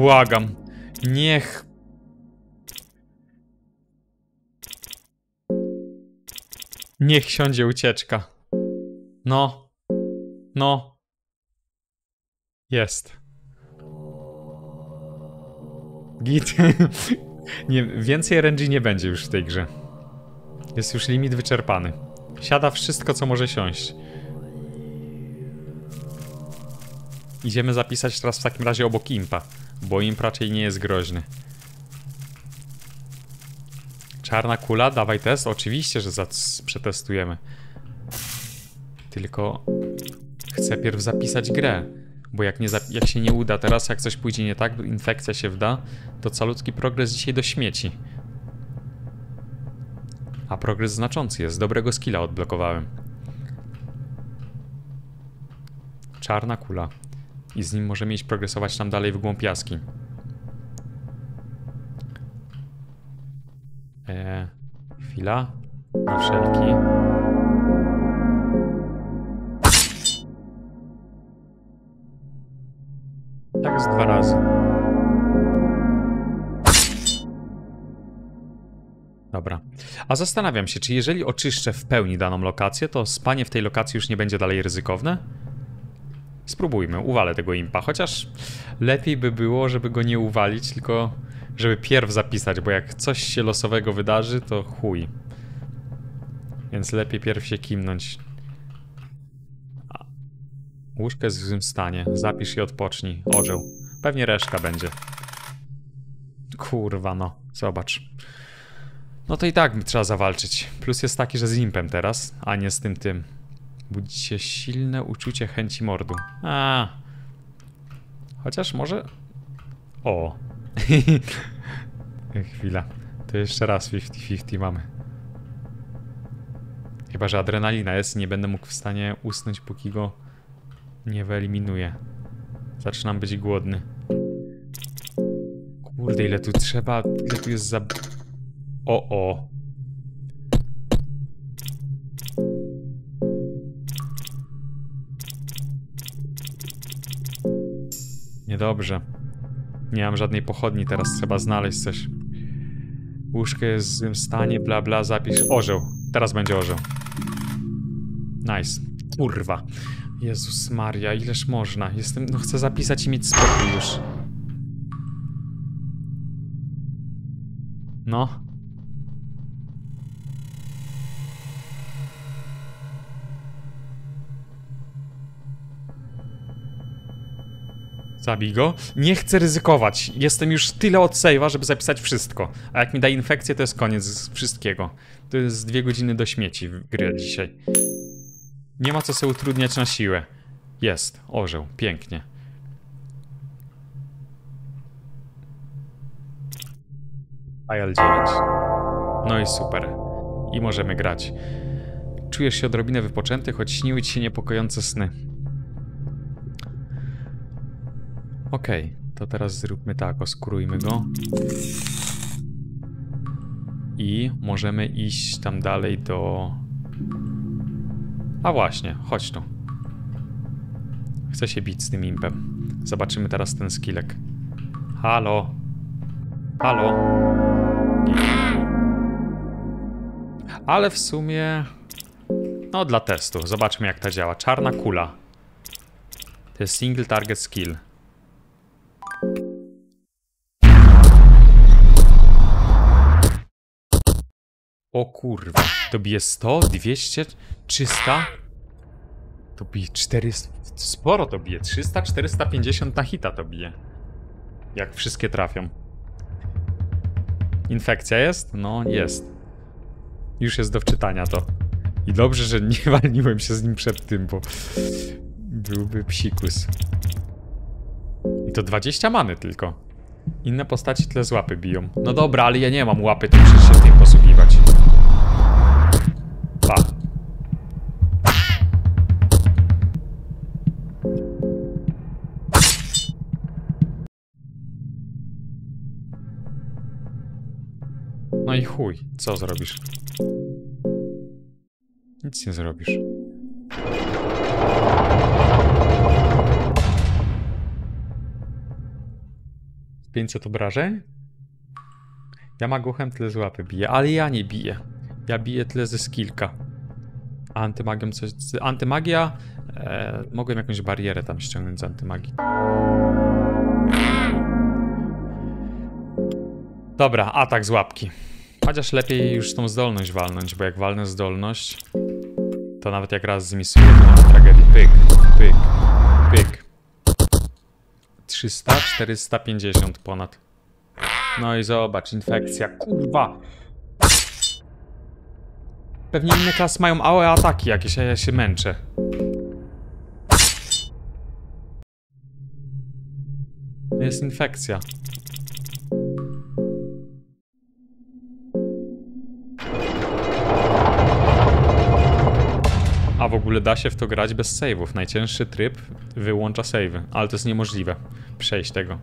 Błagam. Niech. Niech siądzie ucieczka. No. No. Jest. Git. (laughs) nie, więcej RNG nie będzie już w tej grze. Jest już limit wyczerpany. Siada wszystko, co może siąść. Idziemy zapisać teraz w takim razie obok impa, bo imp raczej nie jest groźny. Czarna kula, dawaj test. Oczywiście, że przetestujemy. Tylko chcę pierw zapisać grę. Bo jak, nie jak się nie uda teraz, jak coś pójdzie nie tak, infekcja się wda, to calutki progres dzisiaj do śmieci. A progres znaczący jest. Dobrego skilla odblokowałem. Czarna kula. I z nim możemy iść progresować tam dalej w głąb jaskiń. Eee, chwila. Na wszelki. Tak z dwa razy. Dobra. A zastanawiam się, czy jeżeli oczyszczę w pełni daną lokację, to spanie w tej lokacji już nie będzie dalej ryzykowne? Spróbujmy, uwalę tego impa, chociaż lepiej by było, żeby go nie uwalić, tylko żeby pierw zapisać, bo jak coś się losowego wydarzy, to chuj. Więc lepiej pierw się kimnąć. A. Łóżko jest w złym stanie, zapisz i odpocznij. Orzeł. Pewnie reszka będzie. Kurwa no, zobacz. No to i tak trzeba zawalczyć. Plus jest taki, że z impem teraz, a nie z tym tym. Budzi się silne uczucie chęci mordu. A. Chociaż może... O. (laughs) Chwila. To jeszcze raz 50-50 mamy. Chyba, że adrenalina jest nie będę mógł w stanie usnąć, póki go nie wyeliminuję. Zaczynam być głodny. Kurde, ile tu trzeba... Ile tu jest za... O, o. Niedobrze. Nie mam żadnej pochodni, teraz trzeba znaleźć coś. Łóżko jest w złym stanie, bla bla, zapisz. Orzeł. Teraz będzie orzeł. Nice. Kurwa. Jezus Maria, ileż można. Jestem, no chcę zapisać i mieć spokój już. No. Zabij go. Nie chcę ryzykować. Jestem już tyle od save'a, żeby zapisać wszystko. A jak mi da infekcję, to jest koniec wszystkiego. To jest dwie godziny do śmieci w gry dzisiaj. Nie ma co sobie utrudniać na siłę. Jest, orzeł, pięknie. IL 9. No i super. I możemy grać. Czujesz się odrobinę wypoczęty, choć śniły ci się niepokojące sny. Okej, to teraz zróbmy tak, oskurujmy go. I możemy iść tam dalej do... A właśnie, chodź tu. Chcę się bić z tym impem. Zobaczymy teraz ten skillek. Halo? Halo? Ale w sumie... No dla testu, zobaczmy jak to działa. Czarna kula. To jest single target skill. O kurwa, to bije 100, 200, 300? To bije 400, sporo to bije, 300, 450 na hita to bije. Jak wszystkie trafią. Infekcja jest? No, jest. Już jest do wczytania to. I dobrze, że nie (laughs) walniłem się z nim przed tym, bo byłby psikus. I to 20 many tylko. Inne postaci tyle z łapy biją. No dobra, ale ja nie mam łapy, to muszę się tym posługiwać. Chuj, co zrobisz? Nic nie zrobisz. Z 500 obrażeń? Ja maguchem tyle z łapy biję, ale ja nie biję. Ja biję tyle ze skillka. A antymagią coś... Antymagia... E, mogłem jakąś barierę tam ściągnąć z antymagii. Dobra, atak z łapki. Chociaż lepiej już tą zdolność walnąć, bo jak walnę zdolność, to nawet jak raz zmisuję, to nie ma tragedii. Pyk, pyk, pyk. 300, 450 ponad. No i zobacz, infekcja, kurwa. Pewnie inne klasy mają małe ataki jakieś, a ja się męczę. Jest infekcja. W ogóle da się w to grać bez save'ów. Najcięższy tryb wyłącza save'y, ale to jest niemożliwe przejść tego.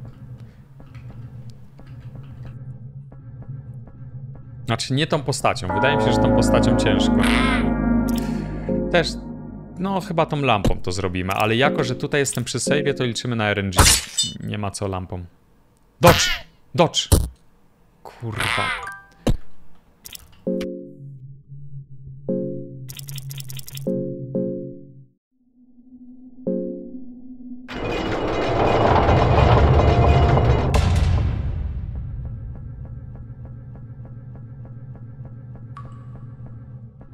Znaczy nie tą postacią. Wydaje mi się, że tą postacią ciężko. Też, no chyba tą lampą to zrobimy, ale jako, że tutaj jestem przy save'ie, to liczymy na RNG. Nie ma co lampą. Dodge! Dodge! Kurwa.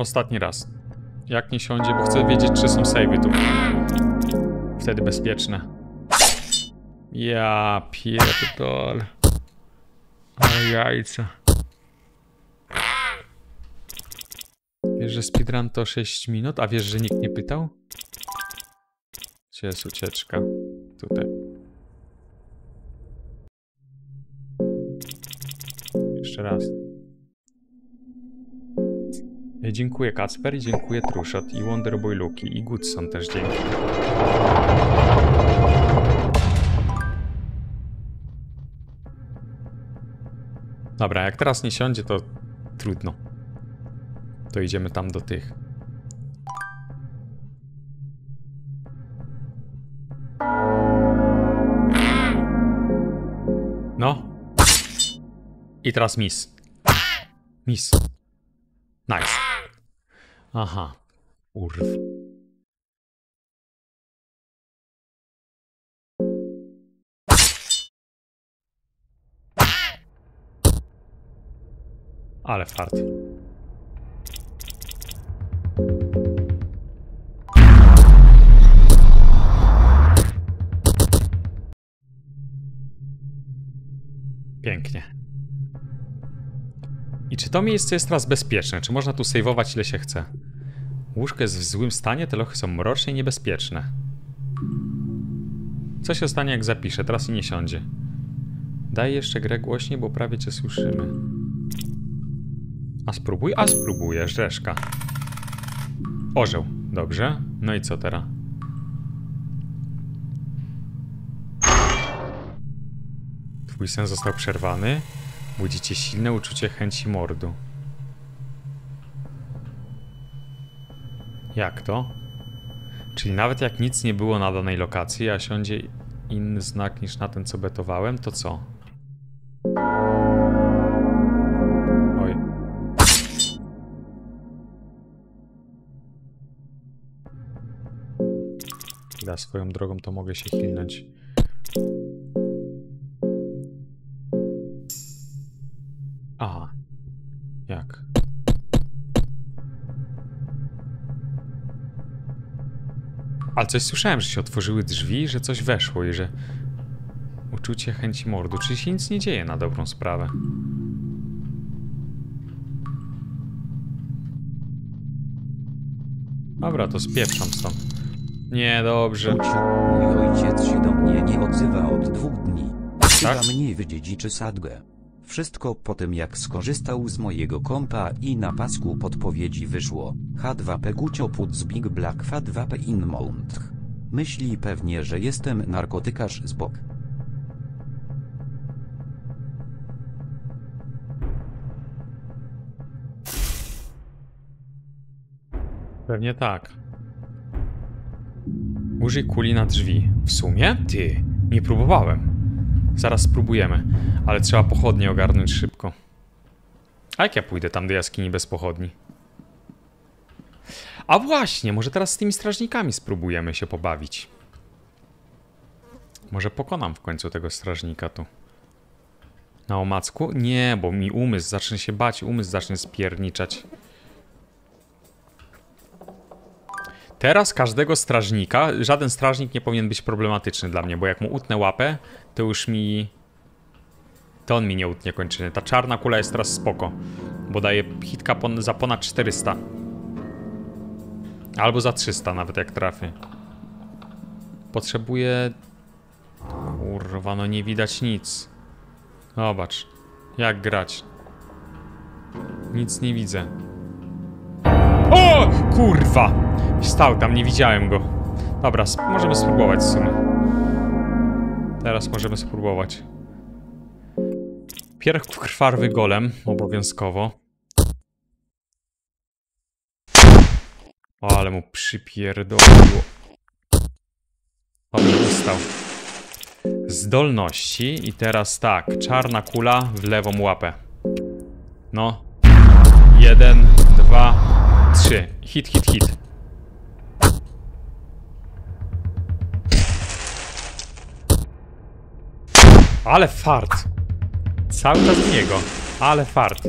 Ostatni raz. Jak nie siądzie, bo chcę wiedzieć, czy są save'y tu. Wtedy bezpieczne. Ja pierdol. Ale jajca. Wiesz, że speedrun to 6 minut, a wiesz, że nikt nie pytał? Gdzie jest ucieczka? Tutaj. Jeszcze raz. E, Dziękuję Kacper, dziękuję Trushot i Wonderboy Luki i Goodson też dzięki. Dobra, jak teraz nie siądzie, to trudno. To idziemy tam do tych. No. I teraz miss. Miss. Nice. Aha. Urw. Ale fart. Pięknie. I czy to miejsce jest teraz bezpieczne? Czy można tu saveować ile się chce? Łóżko jest w złym stanie, te lochy są mroczne i niebezpieczne. Co się stanie, jak zapiszę? Teraz i nie siądzie. Daj jeszcze grę głośniej, bo prawie cię słyszymy. A spróbuj? A spróbuję, rzeszka. Orzeł. Dobrze. No i co teraz? Twój sen został przerwany. Budzi cię silne uczucie chęci mordu. Jak to? Czyli nawet jak nic nie było na danej lokacji, a siądzie inny znak niż na ten, co betowałem, to co? Oj. Da swoją drogą, to mogę się chilnąć. Ale coś słyszałem, że się otworzyły drzwi, że coś weszło i że... Uczucie chęci mordu. Czyli się nic nie dzieje na dobrą sprawę. Dobra, to spieprzam stąd. Nie, dobrze.
Mój ojciec się do mnie nie odzywa od dwóch dni. Chyba
Tak?
mnie wydziedziczy sadgę. Wszystko po tym jak skorzystał z mojego kompa i na pasku podpowiedzi wyszło H2P Gucio put z Big Black F2P in Mount. Myśli pewnie, że jestem narkotykarz z bok.
Pewnie tak. Użyj kuli na drzwi. W sumie? Ty, nie próbowałem. Zaraz spróbujemy, ale trzeba pochodnie ogarnąć szybko. A jak ja pójdę tam do jaskini bez pochodni? A właśnie, może teraz z tymi strażnikami spróbujemy się pobawić. Może pokonam w końcu tego strażnika tu. Na omacku? Nie, bo mi umysł zacznie się bać, umysł zacznie spierniczać. Teraz każdego strażnika, żaden strażnik nie powinien być problematyczny dla mnie, bo jak mu utnę łapę, to już mi... To on mi nie utnie kończyny. Ta czarna kula jest teraz spoko, bo daje hitka pon za ponad 400. Albo za 300 nawet jak trafię. Potrzebuję... Kurwa, no nie widać nic. Zobacz, jak grać. Nic nie widzę. Kurwa! Stał tam, nie widziałem go. Dobra, sp możemy spróbować w sumie. Teraz możemy spróbować. Pierw krwarwy golem, obowiązkowo. O, ale mu przypierdoliło. Dobrze, ustał. Zdolności i teraz tak, czarna kula w lewą łapę. No. Jeden, dwa, trzy. Hit, hit, hit. Ale fart. Cały czas w niego. Ale fart.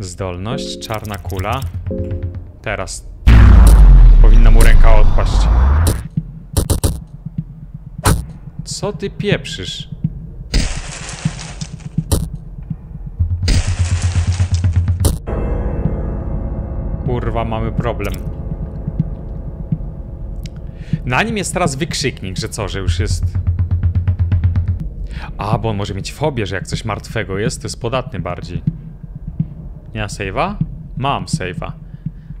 Zdolność, czarna kula. Teraz. Powinna mu ręka odpaść. Co ty pieprzysz? Kurwa, mamy problem. Na nim jest teraz wykrzyknik, że co, że już jest... A, bo on może mieć fobię, że jak coś martwego jest, to jest podatny bardziej. Nie ma save'a? Mam save'a.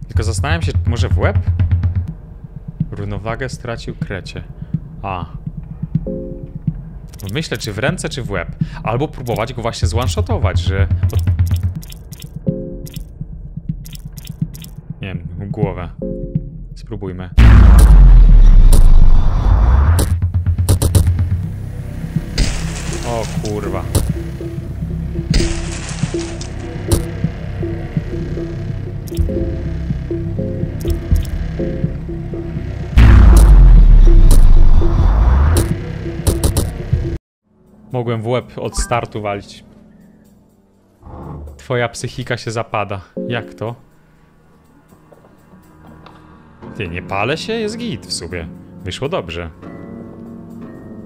Tylko zastanawiam się, może w łeb? Równowagę stracił krecie. A. Myślę, czy w ręce, czy w łeb. Albo próbować go właśnie zwanshotować, że... Nie wiem, głowę. Spróbujmy. O kurwa. Mogłem w łeb od startu walić. Twoja psychika się zapada. Jak to? Ty, nie palę się? Jest git w sobie. Wyszło dobrze.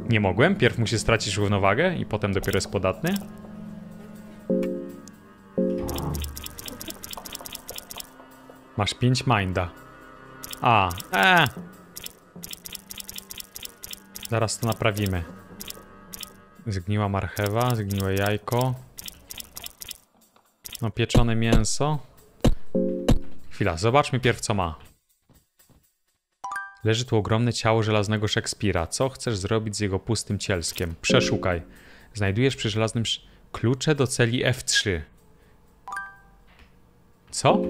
Nie mogłem? Pierw musi stracić równowagę i potem dopiero jest podatny? Masz 5 minda. A, e. Zaraz to naprawimy. Zgniła marchewa, zgniłe jajko. No, pieczone mięso. Chwila, zobaczmy pierw co ma. Leży tu ogromne ciało żelaznego Szekspira. Co chcesz zrobić z jego pustym cielskiem? Przeszukaj. Znajdujesz przy żelaznym klucze do celi F3. Co?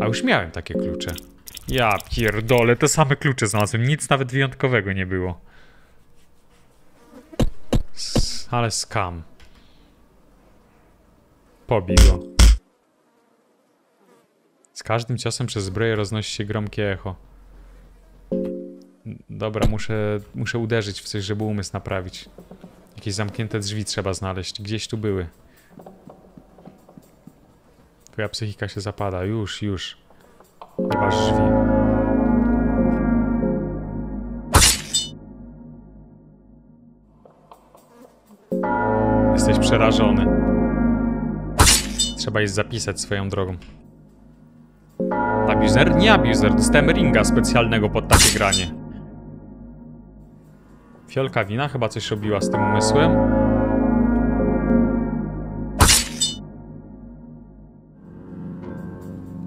A już miałem takie klucze. Ja pierdolę, te same klucze znalazłem. Nic nawet wyjątkowego nie było. Ale skam. Pobij go. Z każdym ciosem przez zbroję roznosi się gromkie echo. Dobra, muszę, muszę uderzyć w coś, żeby umysł naprawić. Jakieś zamknięte drzwi trzeba znaleźć. Gdzieś tu były. Twoja psychika się zapada. Już, już. Masz drzwi. Jesteś przerażony. Trzeba jest zapisać swoją drogą. Abuser? Nie abuser. Dostałem ringa specjalnego pod takie granie. Fiolka wina chyba coś robiła z tym umysłem.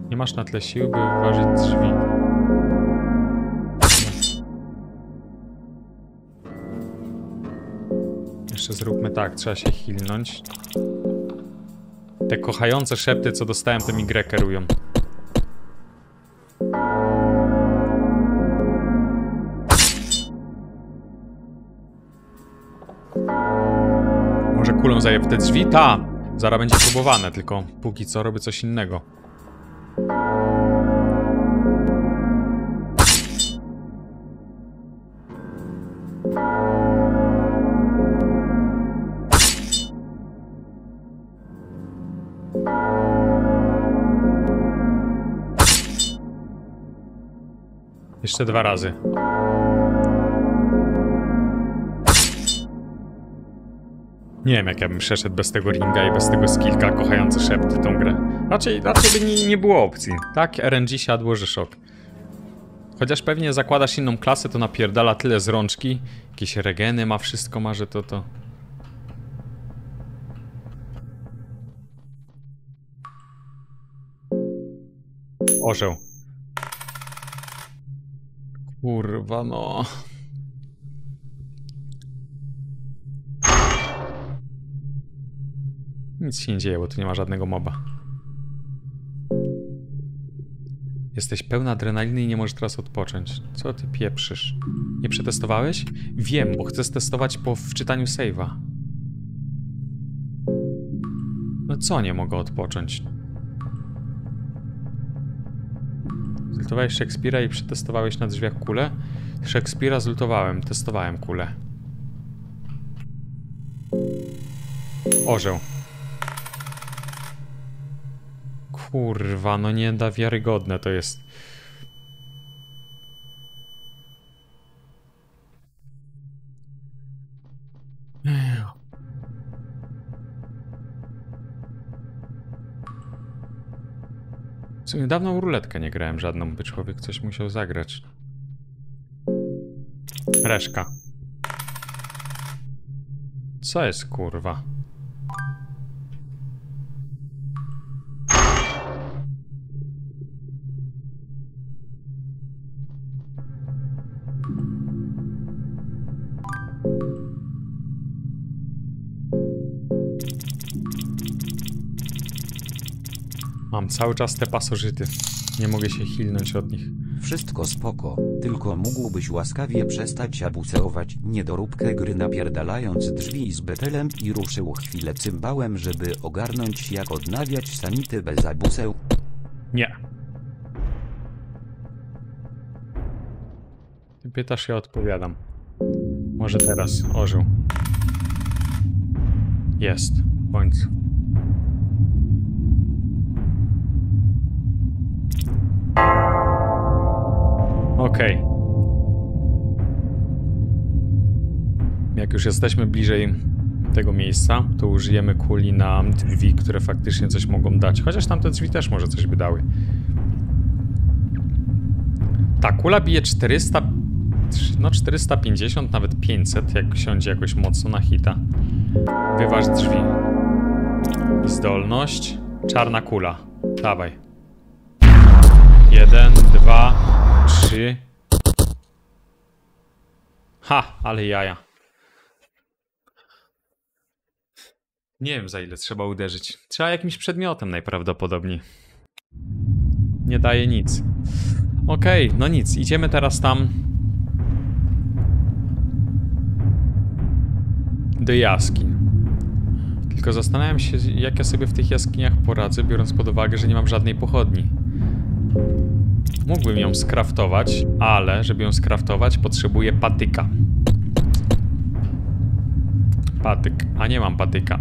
Nie masz na tle sił, by wyważyć drzwi. Jeszcze zróbmy tak, trzeba się hilnąć. Te kochające szepty, co dostałem, to mi grę kierują. Zaje w te drzwi? Ta! Zara będzie próbowane, tylko póki co robię coś innego. Jeszcze dwa razy. Nie wiem, jak ja bym przeszedł bez tego ringa i bez tego skillka kochający szepty tą grę. Raczej, raczej by nie, nie było opcji. Tak, RNG siadło, że szok. Chociaż pewnie zakładasz inną klasę, to napierdala tyle z rączki. Jakieś regeny ma, wszystko ma, że to to... Orzeł. Kurwa no... Nic się nie dzieje, bo tu nie ma żadnego moba. Jesteś pełna adrenaliny i nie możesz teraz odpocząć. Co ty pieprzysz? Nie przetestowałeś? Wiem, bo chcę testować po wczytaniu save'a. No co nie mogę odpocząć? Zlutowałeś Szekspira i przetestowałeś na drzwiach kulę? Szekspira zlutowałem, testowałem kulę. Orzeł. Kurwa, no nie da wiarygodne to jest. W sumie dawno ruletkę nie grałem żadną, by człowiek coś musiał zagrać. Reszka. Co jest kurwa? Mam cały czas te pasożyty. Nie mogę się hilnąć od nich.
Wszystko spoko, tylko mógłbyś łaskawie przestać abuseować niedoróbkę gry napierdalając drzwi z betelem i ruszył chwilę cymbałem, żeby ogarnąć jak odnawiać sanity bez abuseł.
Nie. Ty pytasz, ja odpowiadam. Może teraz ożył. Jest. W końcu. Okej. Jak już jesteśmy bliżej tego miejsca, to użyjemy kuli na drzwi, które faktycznie coś mogą dać. Chociaż tamte drzwi też może coś by dały. Ta kula bije 400... No 450, nawet 500, jak siądzie jakoś mocno na hita. Wyważ drzwi. Zdolność. Czarna kula. Dawaj. Jeden, dwa, trzy. Ha, ale jaja. Nie wiem za ile trzeba uderzyć. Trzeba jakimś przedmiotem najprawdopodobniej. Nie daje nic. Okej, no nic. Idziemy teraz tam. Do jaskiń. Tylko zastanawiam się, jak ja sobie w tych jaskiniach poradzę, biorąc pod uwagę, że nie mam żadnej pochodni. Mógłbym ją skraftować, ale żeby ją skraftować, potrzebuję patyka. Patyk, a nie mam patyka.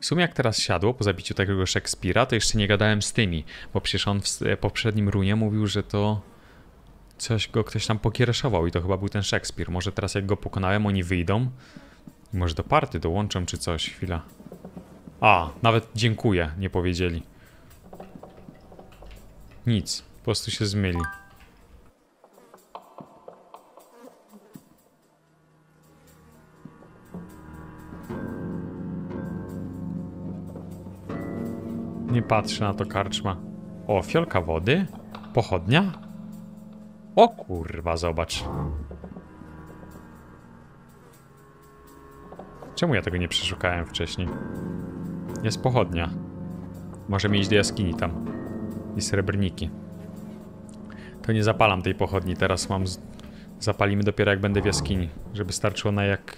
W sumie jak teraz siadło po zabiciu takiego Szekspira, to jeszcze nie gadałem z tymi, bo przecież on w s- poprzednim runie mówił, że to coś go ktoś tam pokiereszował i to chyba był ten Szekspir. Może teraz jak go pokonałem, oni wyjdą może do party dołączą czy coś. Chwila. A, nawet dziękuję, nie powiedzieli. Nic, po prostu się zmyli. Nie patrzę na to karczma. O, fiolka wody? Pochodnia? O kurwa, zobacz. Czemu ja tego nie przeszukałem wcześniej? Jest pochodnia. Możemy iść do jaskini tam. I srebrniki. To nie zapalam tej pochodni, teraz mam... Z... Zapalimy dopiero jak będę w jaskini. Żeby starczyło na jak...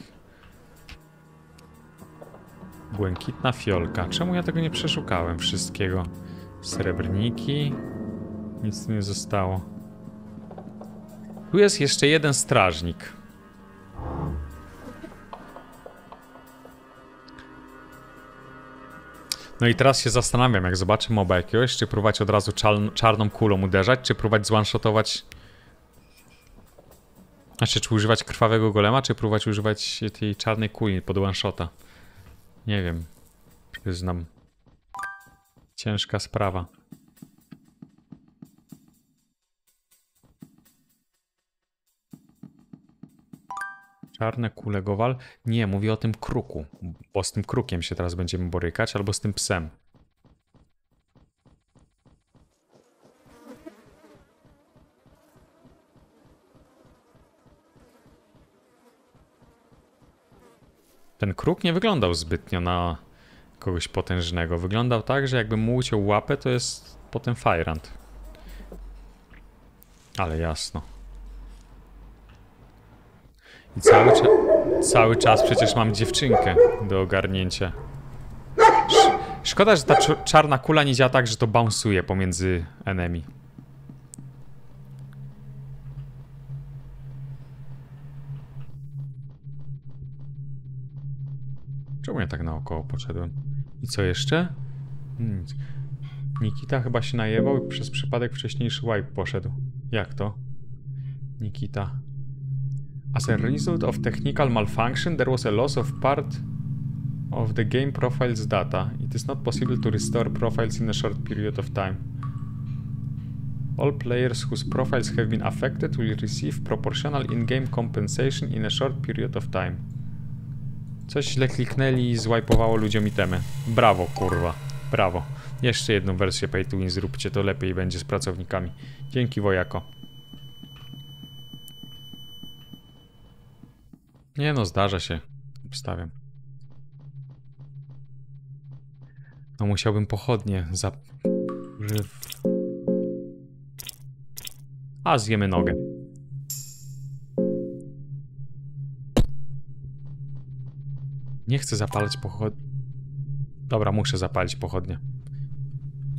Błękitna fiolka. Czemu ja tego nie przeszukałem wszystkiego? Srebrniki. Nic tu nie zostało. Tu jest jeszcze jeden strażnik. No i teraz się zastanawiam, jak zobaczę moba jakiegoś, czy próbować od razu czarną kulą uderzać, czy próbować zwanshotować... Znaczy, czy używać krwawego golema, czy próbować używać tej czarnej kuli pod one-shota. Nie wiem. Przyznam. Ciężka sprawa. Czarne kule gowal? Nie, mówię o tym kruku. Bo z tym krukiem się teraz będziemy borykać, albo z tym psem. Ten kruk nie wyglądał zbytnio na kogoś potężnego. Wyglądał tak, że jakby mu uciął łapę, to jest potem Fajrant. Ale jasno. Cały, cza- cały czas przecież mam dziewczynkę do ogarnięcia. Sz- szkoda, że ta cz- czarna kula nie działa tak, że to bounsuje pomiędzy enemy. Czemu ja tak naokoło poszedłem? I co jeszcze? Nic. Nikita chyba się najebał i przez przypadek wcześniejszy wipe poszedł. Jak to? Nikita. As a result of technical malfunction, there was a loss of part of the game profiles data. It is not possible to restore profiles in a short period of time. All players whose profiles have been affected will receive proportional in-game compensation in a short period of time. Coś źle kliknęli i zwipeowało ludziom itemy. Brawo, kurwa. Brawo. Jeszcze jedną wersję pay to win zróbcie, to lepiej będzie z pracownikami. Dzięki, wojako. Nie no, zdarza się. Wstawiam. No musiałbym pochodnie za... A, zjemy nogę. Nie chcę zapalać pochodni. Dobra, muszę zapalić pochodnie.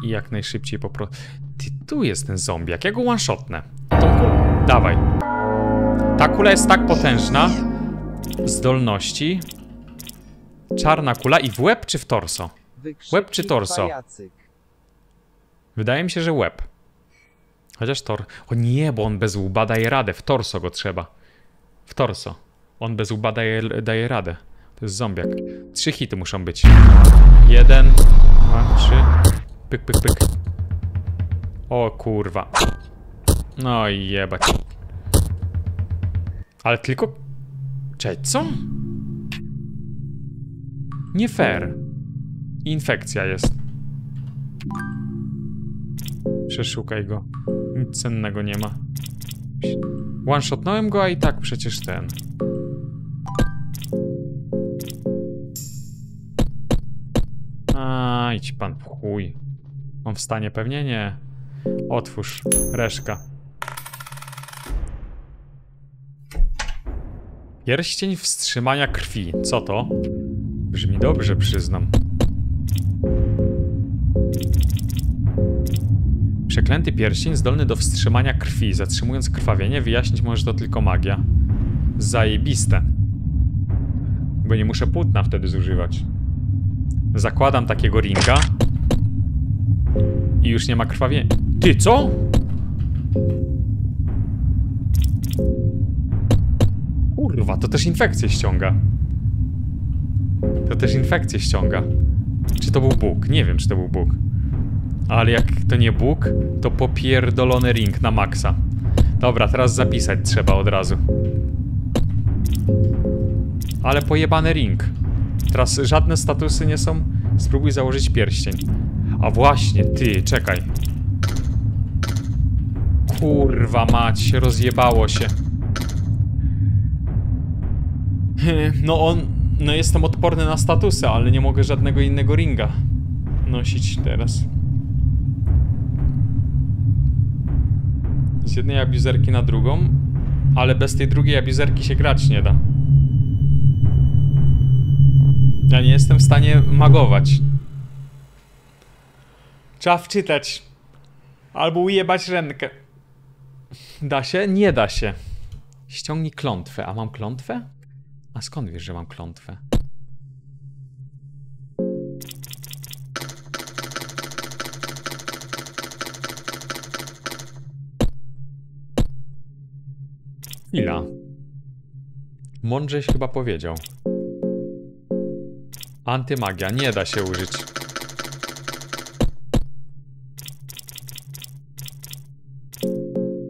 I jak najszybciej po prostu... Ty, tu jest ten zombiak, ja go one-shotnę. Dawaj. Ta kula jest tak potężna. Zdolności. Czarna kula i w łeb czy w torso? Łeb czy torso? Wydaje mi się, że łeb. Chociaż tor... O nie, bo on bez łba daje radę. W torso go trzeba. W torso. On bez łba daje, daje radę. To jest zombiak. Trzy hity muszą być. Jeden, Dwa, trzy. Pyk, pyk, pyk. O kurwa. No i jebać. Ale tylko... Cześć, co? Nie fair. Infekcja jest. Przeszukaj go. Nic cennego nie ma. One-shotnąłem go, a i tak przecież ten. A, idź pan w chuj. On wstanie pewnie? Nie. Otwórz. Reszka. Pierścień wstrzymania krwi. Co to? Brzmi dobrze, przyznam. Przeklęty pierścień zdolny do wstrzymania krwi. Zatrzymując krwawienie, wyjaśnić może to tylko magia. Zajebiste. Bo nie muszę płótna wtedy zużywać. Zakładam takiego ringa. I już nie ma krwawienia. Ty, co? Kurwa, to też infekcję ściąga. To też infekcję ściąga. Czy to był Bóg? Nie wiem, czy to był Bóg. Ale jak to nie Bóg, to popierdolony ring na maksa. Dobra, teraz zapisać trzeba od razu. Ale pojebany ring. Teraz żadne statusy nie są. Spróbuj założyć pierścień. A właśnie, ty, czekaj. Kurwa mać, rozjebało się. (laughs) No on... No jestem odporny na statusy, ale nie mogę żadnego innego ringa nosić teraz. Z jednej abuzerki na drugą, ale bez tej drugiej abuzerki się grać nie da. Ja nie jestem w stanie magować. Trzeba wczytać. Albo ujebać rękę. Da się? Nie da się. Ściągnij klątwę. A mam klątwę? A skąd wiesz, że mam klątwę? Chwila. Mądrześ chyba powiedział. Antymagia. Nie da się użyć.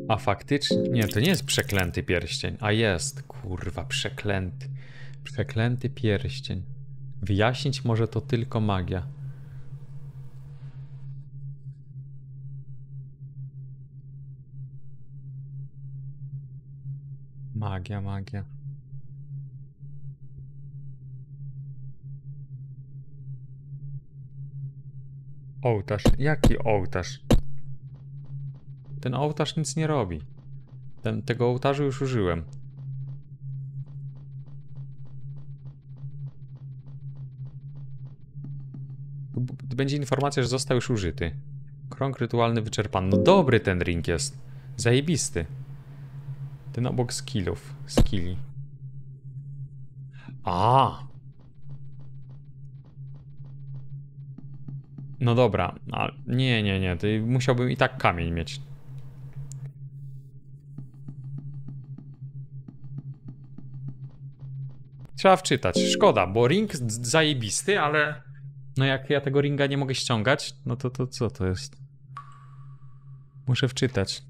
A faktycznie... Nie, to nie jest przeklęty pierścień. A jest. Kurwa, przeklęty. Przeklęty pierścień. Wyjaśnić może to tylko magia. Magia, magia. Ołtarz. Jaki ołtarz? Ten ołtarz nic nie robi. Ten, tego ołtarzu już użyłem. Będzie informacja, że został już użyty. Krąg rytualny wyczerpany. No dobry ten ring jest. Zajebisty. Ten obok skillów. Skilli. A. No dobra, a nie, nie, nie, to musiałbym i tak kamień mieć. Trzeba wczytać. Szkoda, bo ring zajebisty, ale no jak ja tego ringa nie mogę ściągać, no to to co to jest? Muszę wczytać.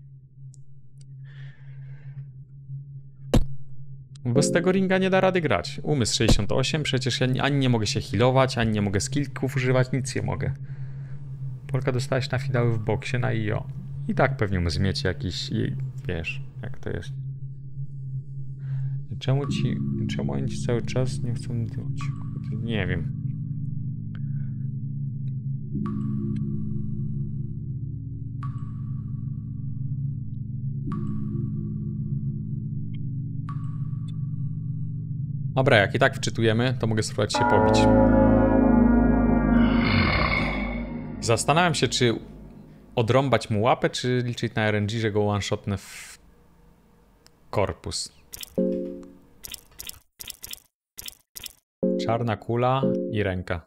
Bez tego ringa nie da rady grać. Umysł 68, przecież ja ni- ani nie mogę się healować, ani nie mogę skillków używać, nic nie mogę. Polka dostałeś na finały w boksie na IO. I tak pewnie mu zmiecie jakiś, wiesz, jak to jest. Czemu ci, czemu oni ci cały czas nie chcą dać? Nie wiem. Dobra, jak i tak wczytujemy, to mogę spróbować się pobić. Zastanawiam się, czy odrąbać mu łapę, czy liczyć na RNG, że go one-shotnę w korpus. Czarna kula i ręka.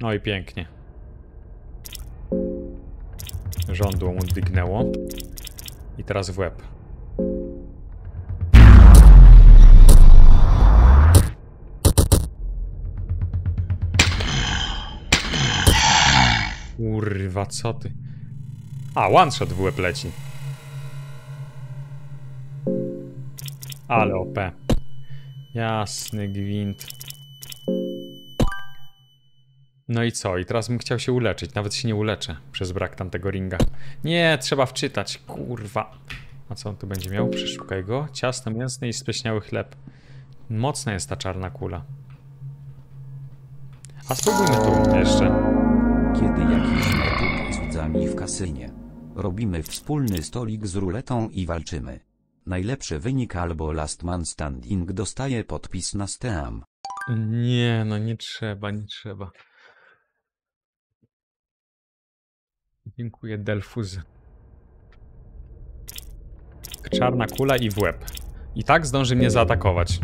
No i pięknie. Żądło mu dygnęło. I teraz w łeb. Kurwa, co ty? A, one shot w łeb leci. Ale OP. Jasny gwint. No i co? I teraz bym chciał się uleczyć. Nawet się nie uleczę przez brak tamtego ringa. Nie, trzeba wczytać. Kurwa. A co on tu będzie miał? Przeszukaj go. Ciasto mięsne i spleśniały chleb. Mocna jest ta czarna kula. A spróbujmy tu jeszcze.
Kiedy jakiś mecz z widzami w kasynie. Robimy wspólny stolik z ruletą i walczymy. Najlepszy wynik albo last man standing dostaje podpis na steam.
Nie, no nie trzeba, nie trzeba. Dziękuję, Delfuz. Czarna kula i w łeb. I tak zdąży mnie zaatakować.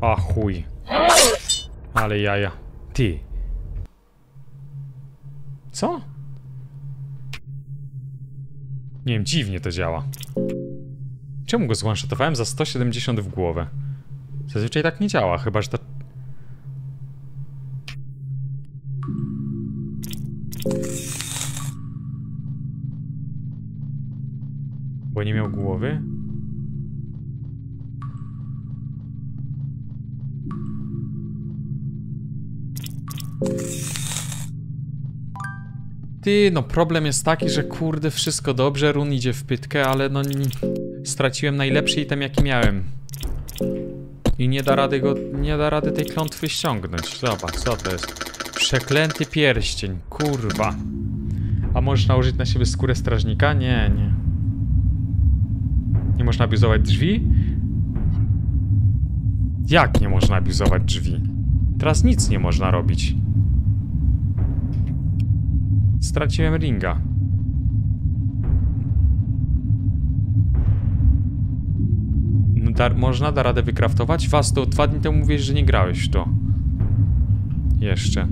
A chuj. Ale jaja. Ty. Co? Nie wiem, dziwnie to działa. Czemu go zwanshatowałem za 170 w głowę? Zazwyczaj tak nie działa, chyba że to... Bo nie miał głowy? Ty, no problem jest taki, że kurde, wszystko dobrze, run idzie w pytkę, ale no straciłem najlepszy item jaki miałem. I nie da rady go, nie da rady tej klątwy ściągnąć. Zobacz, co to jest? Przeklęty pierścień, kurwa. A możesz nałożyć na siebie skórę strażnika? Nie, nie. Nie można abuzować drzwi? Jak nie można abuzować drzwi? Teraz nic nie można robić. Straciłem ringa. No można da radę wykraftować? Was to dwa dni temu mówiłeś, że nie grałeś w to. Jeszcze.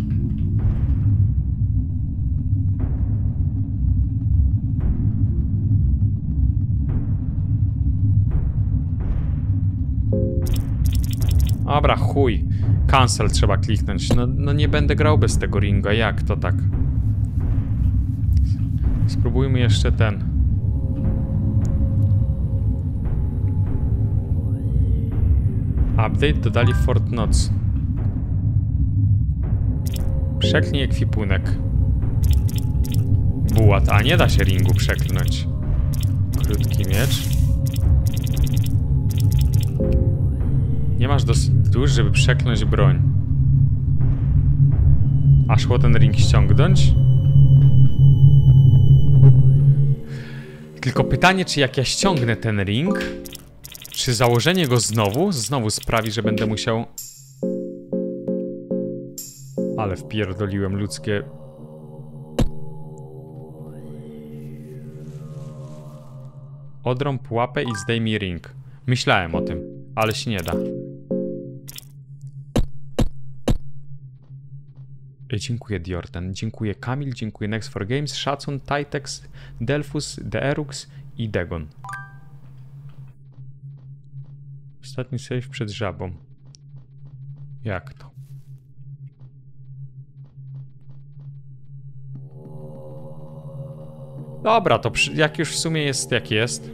Dobra, chuj. Cancel trzeba kliknąć. No, no nie będę grał bez tego ringa. Jak to tak? Spróbujmy jeszcze ten. Update dodali Fort Knox. Przeklnij ekwipunek. Bułat, a nie da się ringu przeklnąć. Krótki miecz. Nie masz dosyć dusz, żeby przeklnąć broń. A szło ten ring ściągnąć? Tylko pytanie, czy jak ja ściągnę ten ring, czy założenie go znowu, znowu sprawi, że będę musiał... Ale wpierdoliłem ludzkie... Odrąb łapę i zdejmij ring. Myślałem o tym, ale się nie da. Dziękuję Diorten, dziękuję Kamil, dziękuję Next for Games, Szacun, Titex, Delfus, Deerux i Degon. Ostatni save przed żabą. Jak to? Dobra, to przy, jak już w sumie jest jak jest,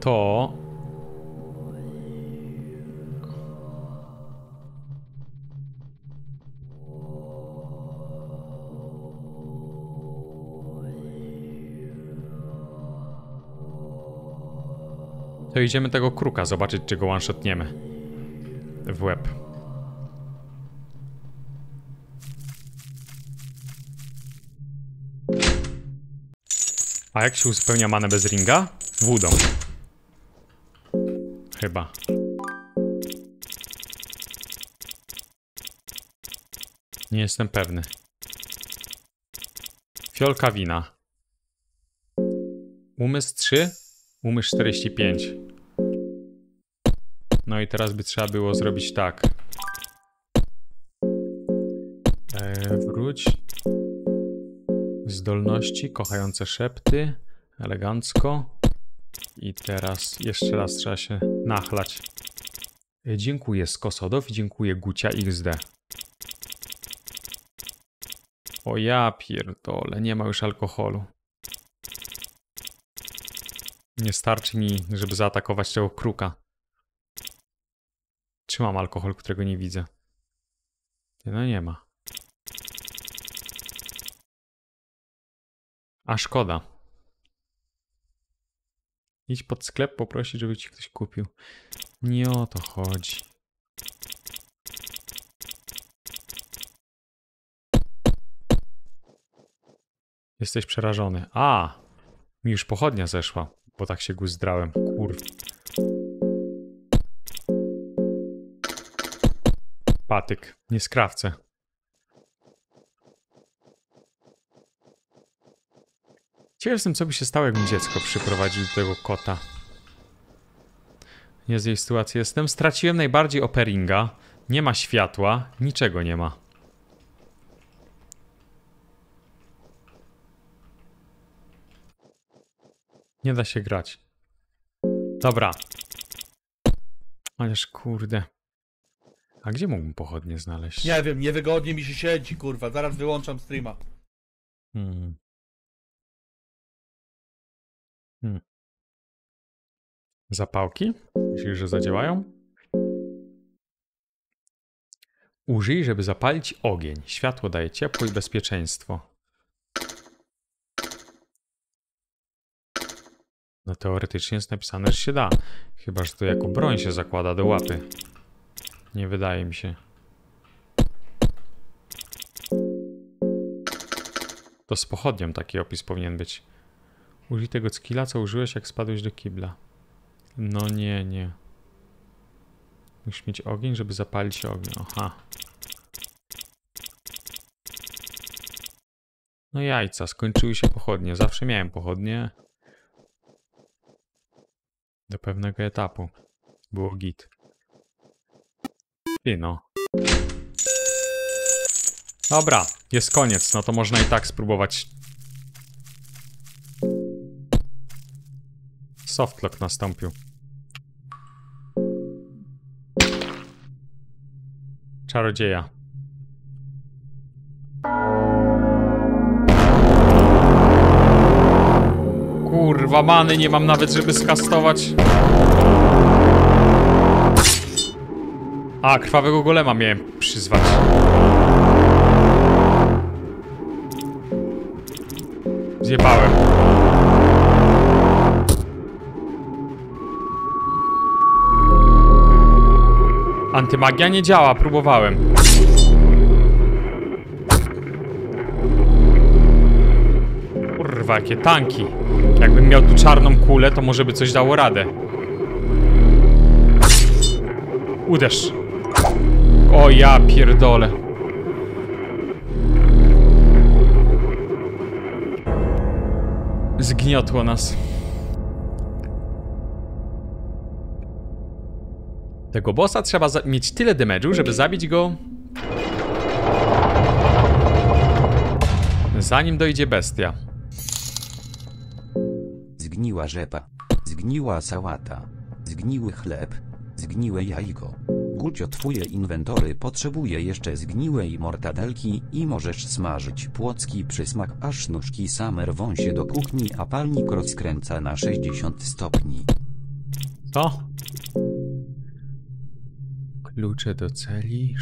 to To idziemy tego kruka zobaczyć, czy go one-shotniemy. W łeb. A jak się uzupełnia manę bez ringa? Wódą. Chyba. Nie jestem pewny. Fiolka wina. Umysł 3, umysł 45. No i teraz by trzeba było zrobić tak. E, wróć. Zdolności, kochające szepty. Elegancko. I teraz jeszcze raz trzeba się nachlać. E, Dziękuję Skosodow i dziękuję Gucia XD. O ja pierdolę, nie ma już alkoholu. Nie starczy mi, żeby zaatakować tego kruka. Czy mam alkohol, którego nie widzę? No nie ma. A szkoda. Idź pod sklep, poprosić, żeby ci ktoś kupił. Nie o to chodzi. Jesteś przerażony. A! Mi już pochodnia zeszła, bo tak się guzdrałem. Kur... Patyk. Nie skrawcę. Ciekaw jestem, co by się stało, jakbym dziecko przyprowadził do tego kota. Nie z jej sytuacji jestem. Straciłem najbardziej operinga. Nie ma światła. Niczego nie ma. Nie da się grać. Dobra. Ależ kurde. A gdzie mógłbym pochodnie znaleźć?
Nie wiem, niewygodnie mi się siedzi, kurwa. Zaraz wyłączam streama.
Hmm. Hmm. Zapałki? Myślisz, że zadziałają? Użyj, żeby zapalić ogień. Światło daje ciepło i bezpieczeństwo. No teoretycznie jest napisane, że się da. Chyba, że to jako broń się zakłada do łapy. Nie wydaje mi się. To z pochodnią taki opis powinien być. Użyj tego skilla, co użyłeś, jak spadłeś do kibla. No nie, nie. Musisz mieć ogień, żeby zapalić ogień. Aha. No jajca, skończyły się pochodnie. Zawsze miałem pochodnie. Do pewnego etapu. Było git. Ty no. Dobra, jest koniec. No to można i tak spróbować. Softlock nastąpił. Czarodzieja. Kurwa, many nie mam nawet, żeby skastować. A, krwawego golema miałem przyzwać. Zjebałem. Antymagia nie działa, próbowałem. Jakie tanki. Jakbym miał tu czarną kulę, to może by coś dało radę. Uderz. O ja pierdolę. Zgniotło nas. Tego bossa trzeba mieć tyle damage'u, żeby zabić go... Zanim dojdzie bestia.
Zgniła rzepa. Zgniła sałata. Zgniły chleb. Zgniłe jajko. Gucio twoje inwentory potrzebuje jeszcze zgniłej mortadelki i możesz smażyć płocki przysmak aż nóżki same rwą się do kuchni a palnik rozkręca na 60 stopni.
Co? Klucze do celi.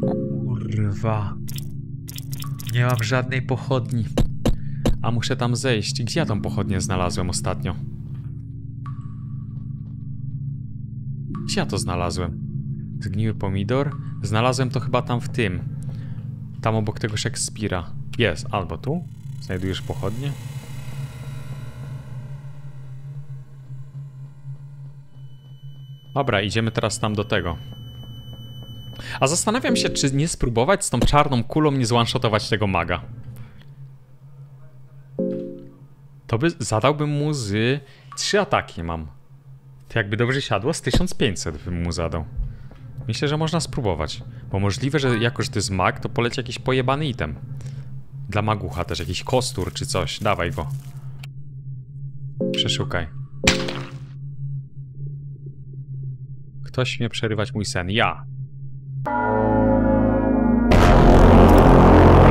Kurwa. Nie mam żadnej pochodni. A muszę tam zejść. Gdzie ja tą pochodnię znalazłem ostatnio? Gdzie ja to znalazłem? Zgniły pomidor? Znalazłem to chyba tam w tym. Tam obok tego Szekspira. Jest, albo tu? Znajdujesz pochodnie? Dobra, idziemy teraz tam do tego. A zastanawiam się, czy nie spróbować z tą czarną kulą nie zwanshotować tego maga. To by zadałbym mu z... Trzy ataki mam. To jakby dobrze siadło, z 1500 bym mu zadał. Myślę, że można spróbować. Bo możliwe, że jako, że to jest mag, to poleci jakiś pojebany item. Dla magucha też, jakiś kostur czy coś. Dawaj go. Przeszukaj. Kto śmie przerywać mój sen? Ja.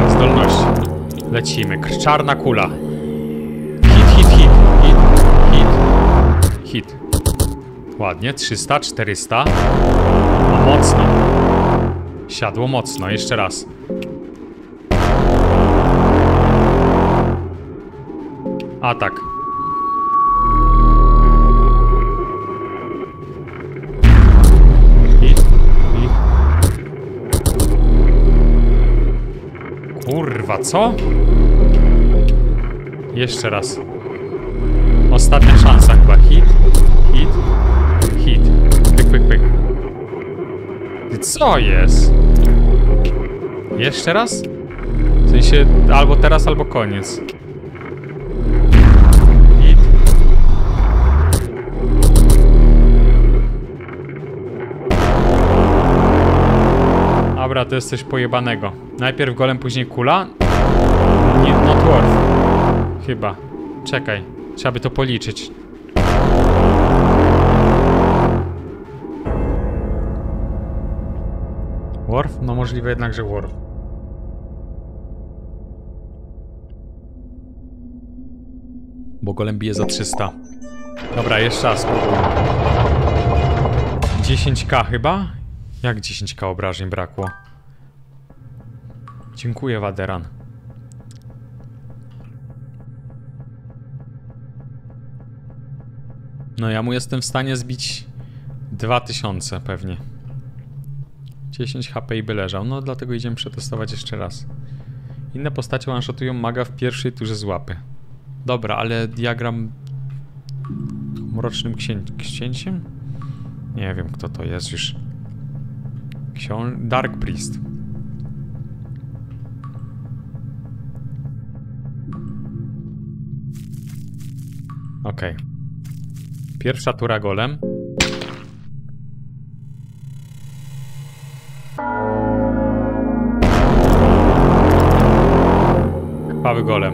Zdolności. Lecimy. Czarna kula. Hit. Ładnie. 300, 400. A mocno. Siadło mocno. Jeszcze raz. Atak. Hit, hit. Kurwa, co? Jeszcze raz. Ostatnia szansa chyba. Hit, hit, hit. Pyk, pyk, pyk. Co jest? Jeszcze raz? W sensie albo teraz, albo koniec. Hit. Dobra, to jest coś pojebanego. Najpierw golem, później kula. Nie, not worth. Chyba. Czekaj. Trzeba by to policzyć. Worf? No możliwe jednak, że Worf. Bo golem bije za 300. Dobra, jeszcze raz spróbuj. 10k chyba? Jak 10k obrażeń brakło? Dziękuję, Waderan. No ja mu jestem w stanie zbić 2000 pewnie. 10 HP i by leżał. No dlatego idziemy przetestować jeszcze raz. Inne postacie one-shotują maga w pierwszej turze z łapy. Dobra, ale diagram... Mrocznym księ... księciem? Nie wiem kto to jest już. Książ... Dark Priest. Okej. Pierwsza tura golem. Krwawy golem.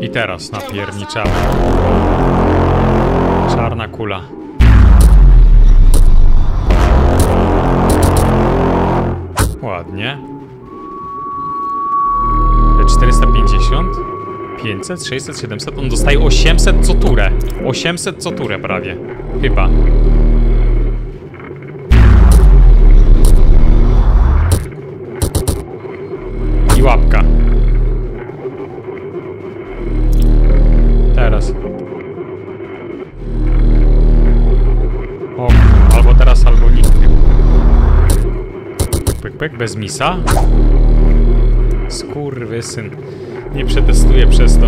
I teraz napierniczamy. Czarna kula. Ładnie. 450, 500, 600, 700. On dostaje 800 co turę. 800 co turę prawie. Chyba. I łapka. Teraz. O, albo teraz, albo nigdy. Pyk, pyk, bez misa. Skurwysyn. Nie przetestuję przez to.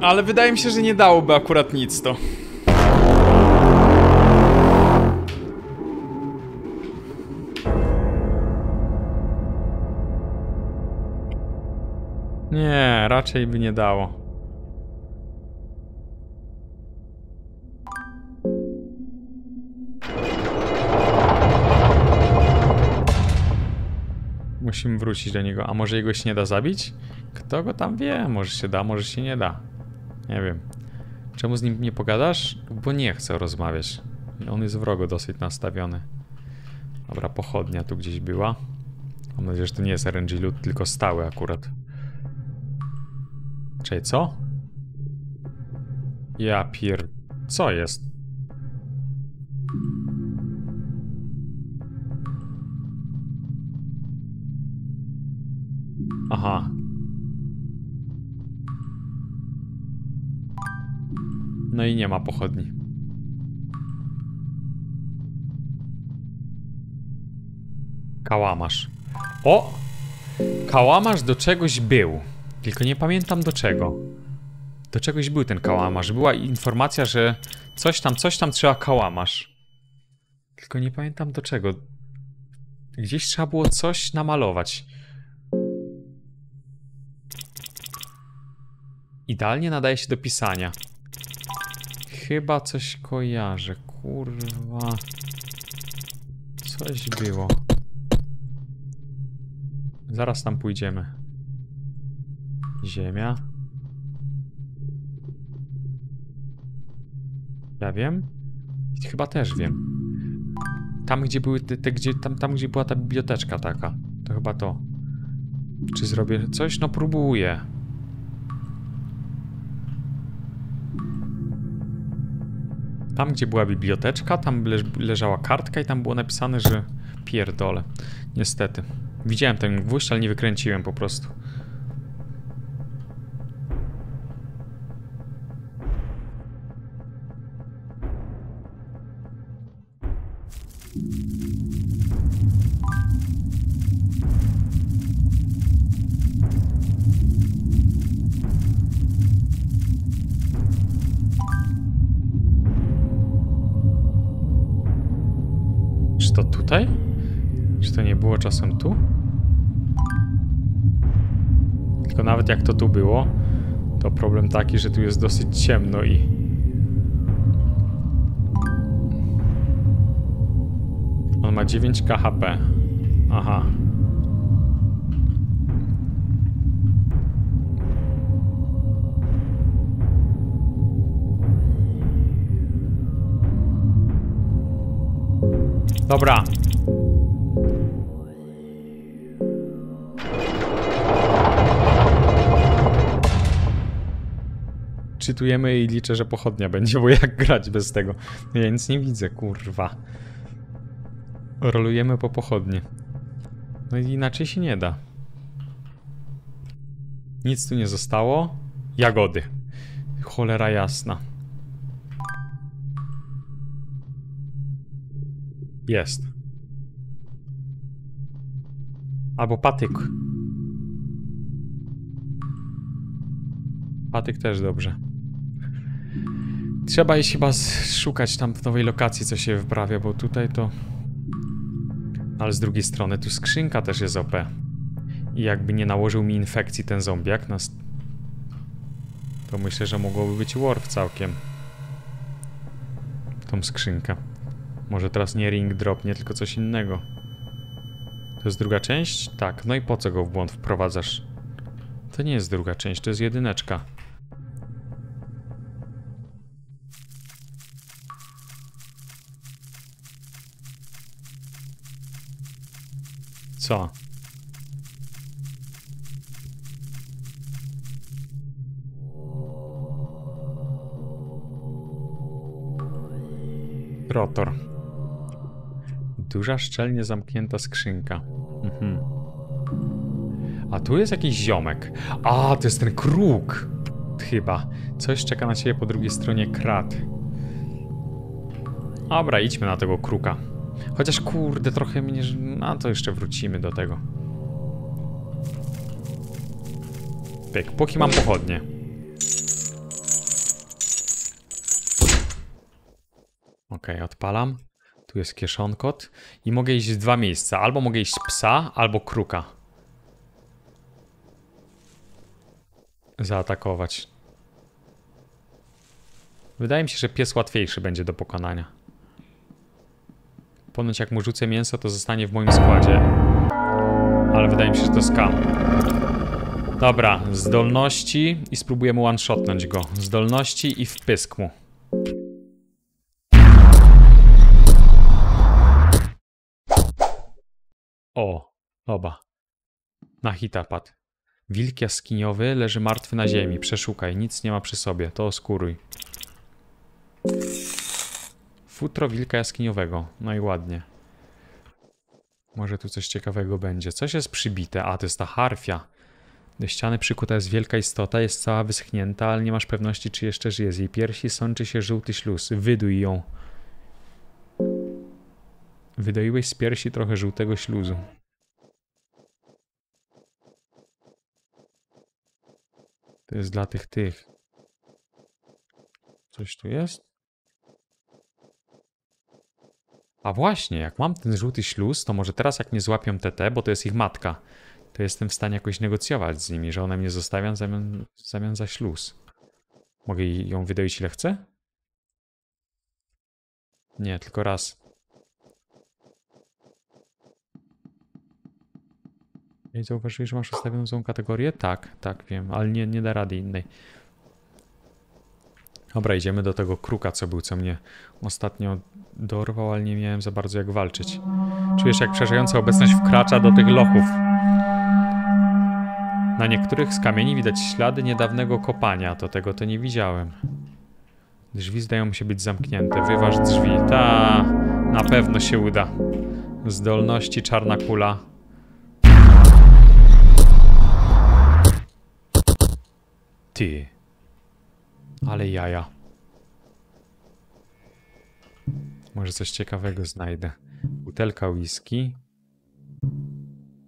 Ale wydaje mi się, że nie dałoby akurat nic to. Nie, raczej by nie dało. Musimy wrócić do niego. A może jego się nie da zabić? Kto go tam wie? Może się da, może się nie da. Nie wiem. Czemu z nim nie pogadasz? Bo nie chcę rozmawiać. On jest wrogo dosyć nastawiony. Dobra, pochodnia tu gdzieś była. Mam nadzieję, że to nie jest RNG loot, tylko stały akurat. Czej, co? Ja pier... Co jest? Aha. No i nie ma pochodni. Kałamarz. O! Kałamarz do czegoś był. Tylko nie pamiętam do czego. Do czegoś był ten kałamarz. Była informacja, że coś tam, coś tam trzeba kałamarz. Tylko nie pamiętam do czego. Gdzieś trzeba było coś namalować. Idealnie nadaje się do pisania. Chyba coś kojarzę. Kurwa. Coś było. Zaraz tam pójdziemy. Ziemia. Ja wiem. Chyba też wiem. Tam, gdzie były te, te gdzie, tam, tam, gdzie była ta biblioteczka taka. To chyba to. Czy zrobię coś? No próbuję. Tam, gdzie była biblioteczka, tam leż, leżała kartka i tam było napisane, że pierdolę. Niestety. Widziałem ten gwóźdź, ale nie wykręciłem po prostu. Czy to tutaj? Czy to nie było czasem tu? Tylko nawet jak to tu było, to problem taki, że tu jest dosyć ciemno i... On ma 9 KHP. Aha. Dobra. Czytujemy i liczę, że pochodnia będzie, bo jak grać bez tego? Ja nic nie widzę, kurwa. Rolujemy po pochodnie. No i inaczej się nie da. Nic tu nie zostało. Jagody. Cholera jasna. Jest. Albo patyk. Patyk też dobrze. Trzeba iść chyba szukać tam w nowej lokacji, co się wyprawia, bo tutaj to... Ale z drugiej strony tu skrzynka też jest OP. I jakby nie nałożył mi infekcji ten zombiak, nas... to myślę, że mogłoby być warp całkiem. Tą skrzynkę. Może teraz nie ring dropnie, tylko coś innego. To jest druga część? Tak. No i po co go w błąd wprowadzasz? To nie jest druga część, to jest jedyneczka. Co? Rotor. Duża szczelnie zamknięta skrzynka. Mhm. A tu jest jakiś ziomek. A, to jest ten kruk. Chyba. Coś czeka na ciebie po drugiej stronie krat. Dobra, idźmy na tego kruka. Chociaż kurde, trochę mnie... No to jeszcze wrócimy do tego. Pyk, póki mam pochodnie. Okej, odpalam. Tu jest kieszonkot. I mogę iść w dwa miejsca. Albo mogę iść psa, albo kruka. Zaatakować. Wydaje mi się, że pies łatwiejszy będzie do pokonania. Ponoć jak mu rzucę mięso, to zostanie w moim składzie. Ale wydaje mi się, że to skam. Dobra, zdolności i spróbujemy one-shotnąć go. Zdolności i wpysk mu. O, oba. Na padł. Wilk jaskiniowy leży martwy na ziemi. Przeszukaj, nic nie ma przy sobie. To oskuruj. Futro wilka jaskiniowego. No i ładnie. Może tu coś ciekawego będzie. Coś jest przybite. A, to jest ta harfia. Do ściany przykuta jest wielka istota, jest cała wyschnięta, ale nie masz pewności, czy jeszcze żyje. Z jej piersi sączy się żółty śluz. Wyduj ją. Wydoiłeś z piersi trochę żółtego śluzu. To jest dla tych tych. Coś tu jest? A właśnie, jak mam ten żółty śluz, to może teraz jak mnie złapią TT, bo to jest ich matka, to jestem w stanie jakoś negocjować z nimi, że one mnie zostawią w zamian, w zamian za śluz. Mogę ją wydoić ile chcę? Nie, tylko raz. Ej, zauważyłeś, że masz ustawioną złą kategorię? Tak, tak, wiem, ale nie, nie da rady innej. Dobra, idziemy do tego kruka, co był, co mnie ostatnio dorwał, ale nie miałem za bardzo jak walczyć. Czujesz, jak przerażająca obecność wkracza do tych lochów. Na niektórych z kamieni widać ślady niedawnego kopania, to tego to nie widziałem. Drzwi zdają się być zamknięte. Wyważ drzwi. Ta, na pewno się uda. Zdolności czarna kula. Ty. Ale jaja. Może coś ciekawego znajdę. Butelka whisky.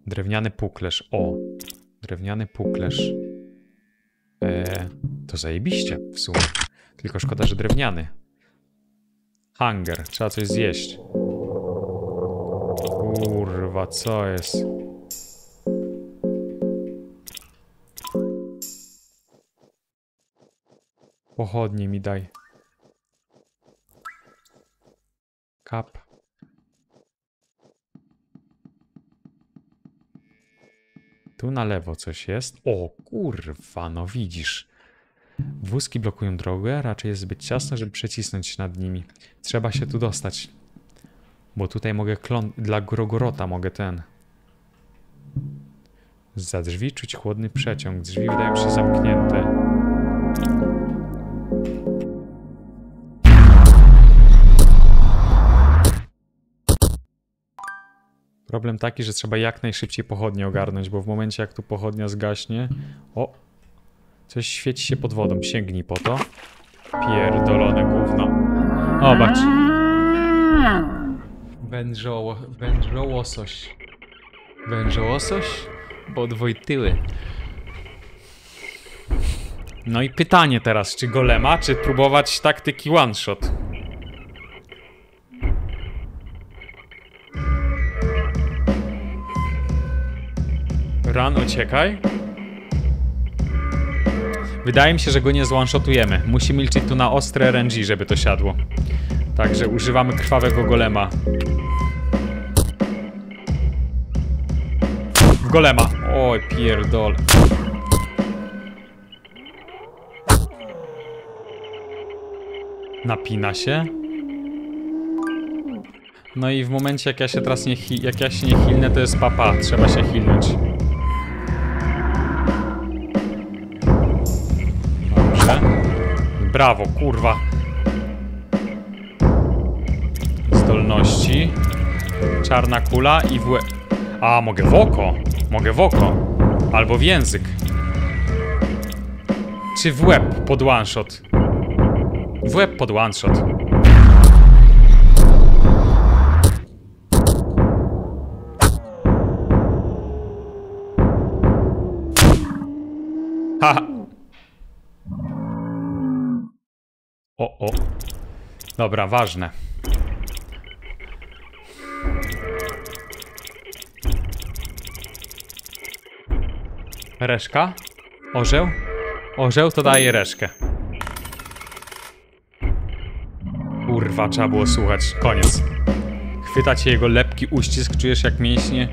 Drewniany puklerz. O! Drewniany puklerz. Eee, to zajebiście w sumie. Tylko szkoda, że drewniany. Hunger. Trzeba coś zjeść. Kurwa, co jest? Pochodnie mi daj. Kap. Tu na lewo coś jest. O, kurwa, no widzisz. Wózki blokują drogę, raczej jest zbyt ciasno, żeby przecisnąć nad nimi. Trzeba się tu dostać. Bo tutaj mogę klon... Dla Grogorota mogę ten... Za drzwi czuć chłodny przeciąg. Drzwi wydają się zamknięte. Problem taki, że trzeba jak najszybciej pochodnie ogarnąć, bo w momencie jak tu pochodnia zgaśnie... O! Coś świeci się pod wodą. Sięgnij po to. Pierdolone gówno. Obacz. Wężoło... Wężołosoś. Wężołosoś? Podwojtyły. No i pytanie teraz, czy golema, czy próbować taktyki one shot? Run, uciekaj. Wydaje mi się, że go nie zone-shotujemy. Musimy liczyć tu na ostre RNG, żeby to siadło. Także używamy krwawego golema. Golema. Oj, pierdol. Napina się. No i w momencie jak ja się teraz nie jak ja się nie hilnę, to jest papa. Trzeba się hilnąć. Brawo, kurwa. Zdolności. Czarna kula i w. A, mogę w oko. Mogę w oko. Albo w język. Czy w łeb pod one shot? W łeb pod one shot. Haha. O, o. Dobra, ważne. Reszka? Orzeł? Orzeł to daje reszkę. Kurwa, trzeba było słuchać. Koniec. Chwyta cię jego lepki uścisk, czujesz jak mięśnie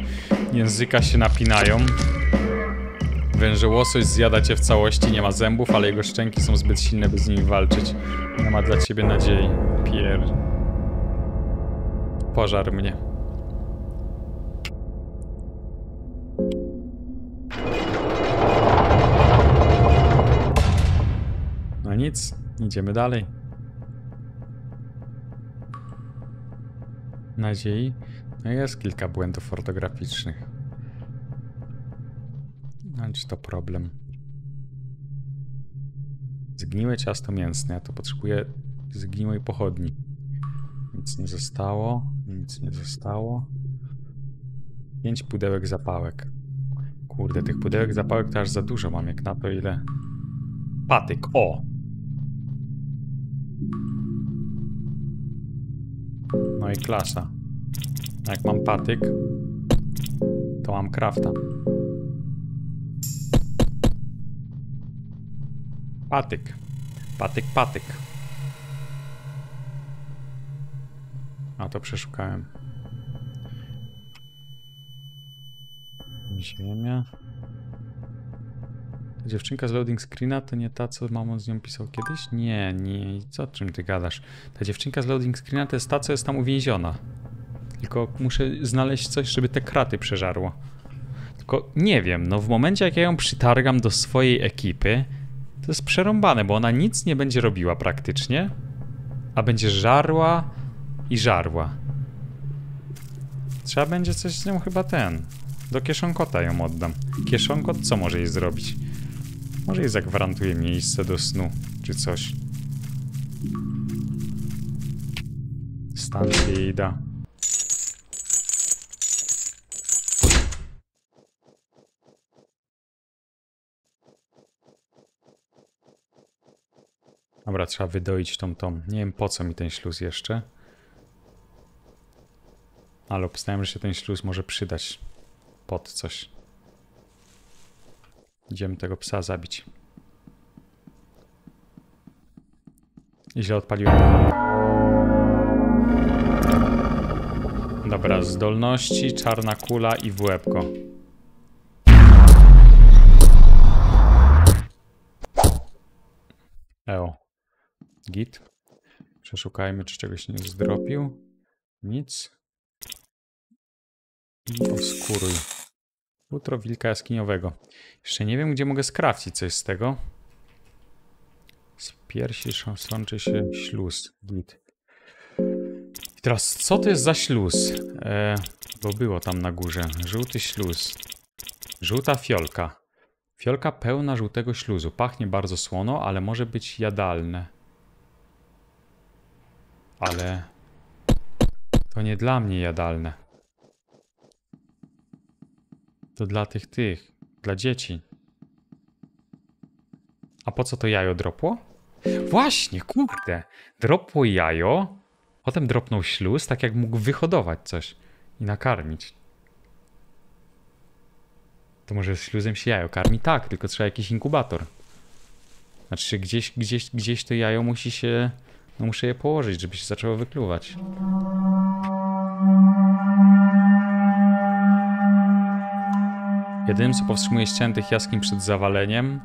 języka się napinają. Wężołosość zjada cię w całości, nie ma zębów, ale jego szczęki są zbyt silne, by z nimi walczyć. Nie ma dla ciebie nadziei. Pier... Pożar mnie. No nic, idziemy dalej. Nadziei? No jest kilka błędów ortograficznych. No, czy to problem? Zgniłe ciasto mięsne. Ja to potrzebuję zgniłej pochodni. Nic nie zostało. Nic nie zostało. Pięć pudełek zapałek. Kurde, tych pudełek zapałek to aż za dużo mam, jak na to ile... Patyk, o! No i klasa. A jak mam patyk, to mam krafta. Patyk. Patyk, patyk. A to przeszukałem. Ziemia. Ta dziewczynka z loading screena to nie ta, co mamon z nią pisał kiedyś? Nie, nie. Co o czym ty gadasz? Ta dziewczynka z loading screena to jest ta, co jest tam uwięziona. Tylko muszę znaleźć coś, żeby te kraty przeżarło. Tylko nie wiem, no w momencie jak ja ją przytargam do swojej ekipy, to jest przerąbane, bo ona nic nie będzie robiła praktycznie, a będzie żarła i żarła. Trzeba będzie coś z nią chyba ten. Do kieszonkota ją oddam. Kieszonkot co może jej zrobić? Może jej zagwarantuje miejsce do snu, czy coś. Stancję jej da. Dobra, trzeba wydoić tą tą. Nie wiem po co mi ten śluz jeszcze. Ale obstałem, że się ten śluz może przydać. Pod coś. Idziemy tego psa zabić. I źle odpaliłem. Dobra, zdolności, czarna kula i w łebko. Eo. Git. Przeszukajmy, czy czegoś nie zdropił. Nic. I oskuruj. Futro wilka jaskiniowego. Jeszcze nie wiem, gdzie mogę skrawcić coś z tego. Z piersi sączy się śluz. Git. I teraz, co to jest za śluz? E, bo było tam na górze. Żółty śluz. Żółta fiolka. Fiolka pełna żółtego śluzu. Pachnie bardzo słono, ale może być jadalne. Ale to nie dla mnie jadalne. To dla tych, tych, dla dzieci. A po co to jajo dropło? Właśnie, kurde. Dropło jajo, potem dropnął śluz, tak jak mógł wyhodować coś i nakarmić. To może śluzem się jajo karmi? Tak, tylko trzeba jakiś inkubator. Znaczy gdzieś, gdzieś, gdzieś to jajo musi się... No muszę je położyć, żeby się zaczęło wykluwać. Jedynym, co powstrzymuje ściany tych jaskiń przed zawaleniem...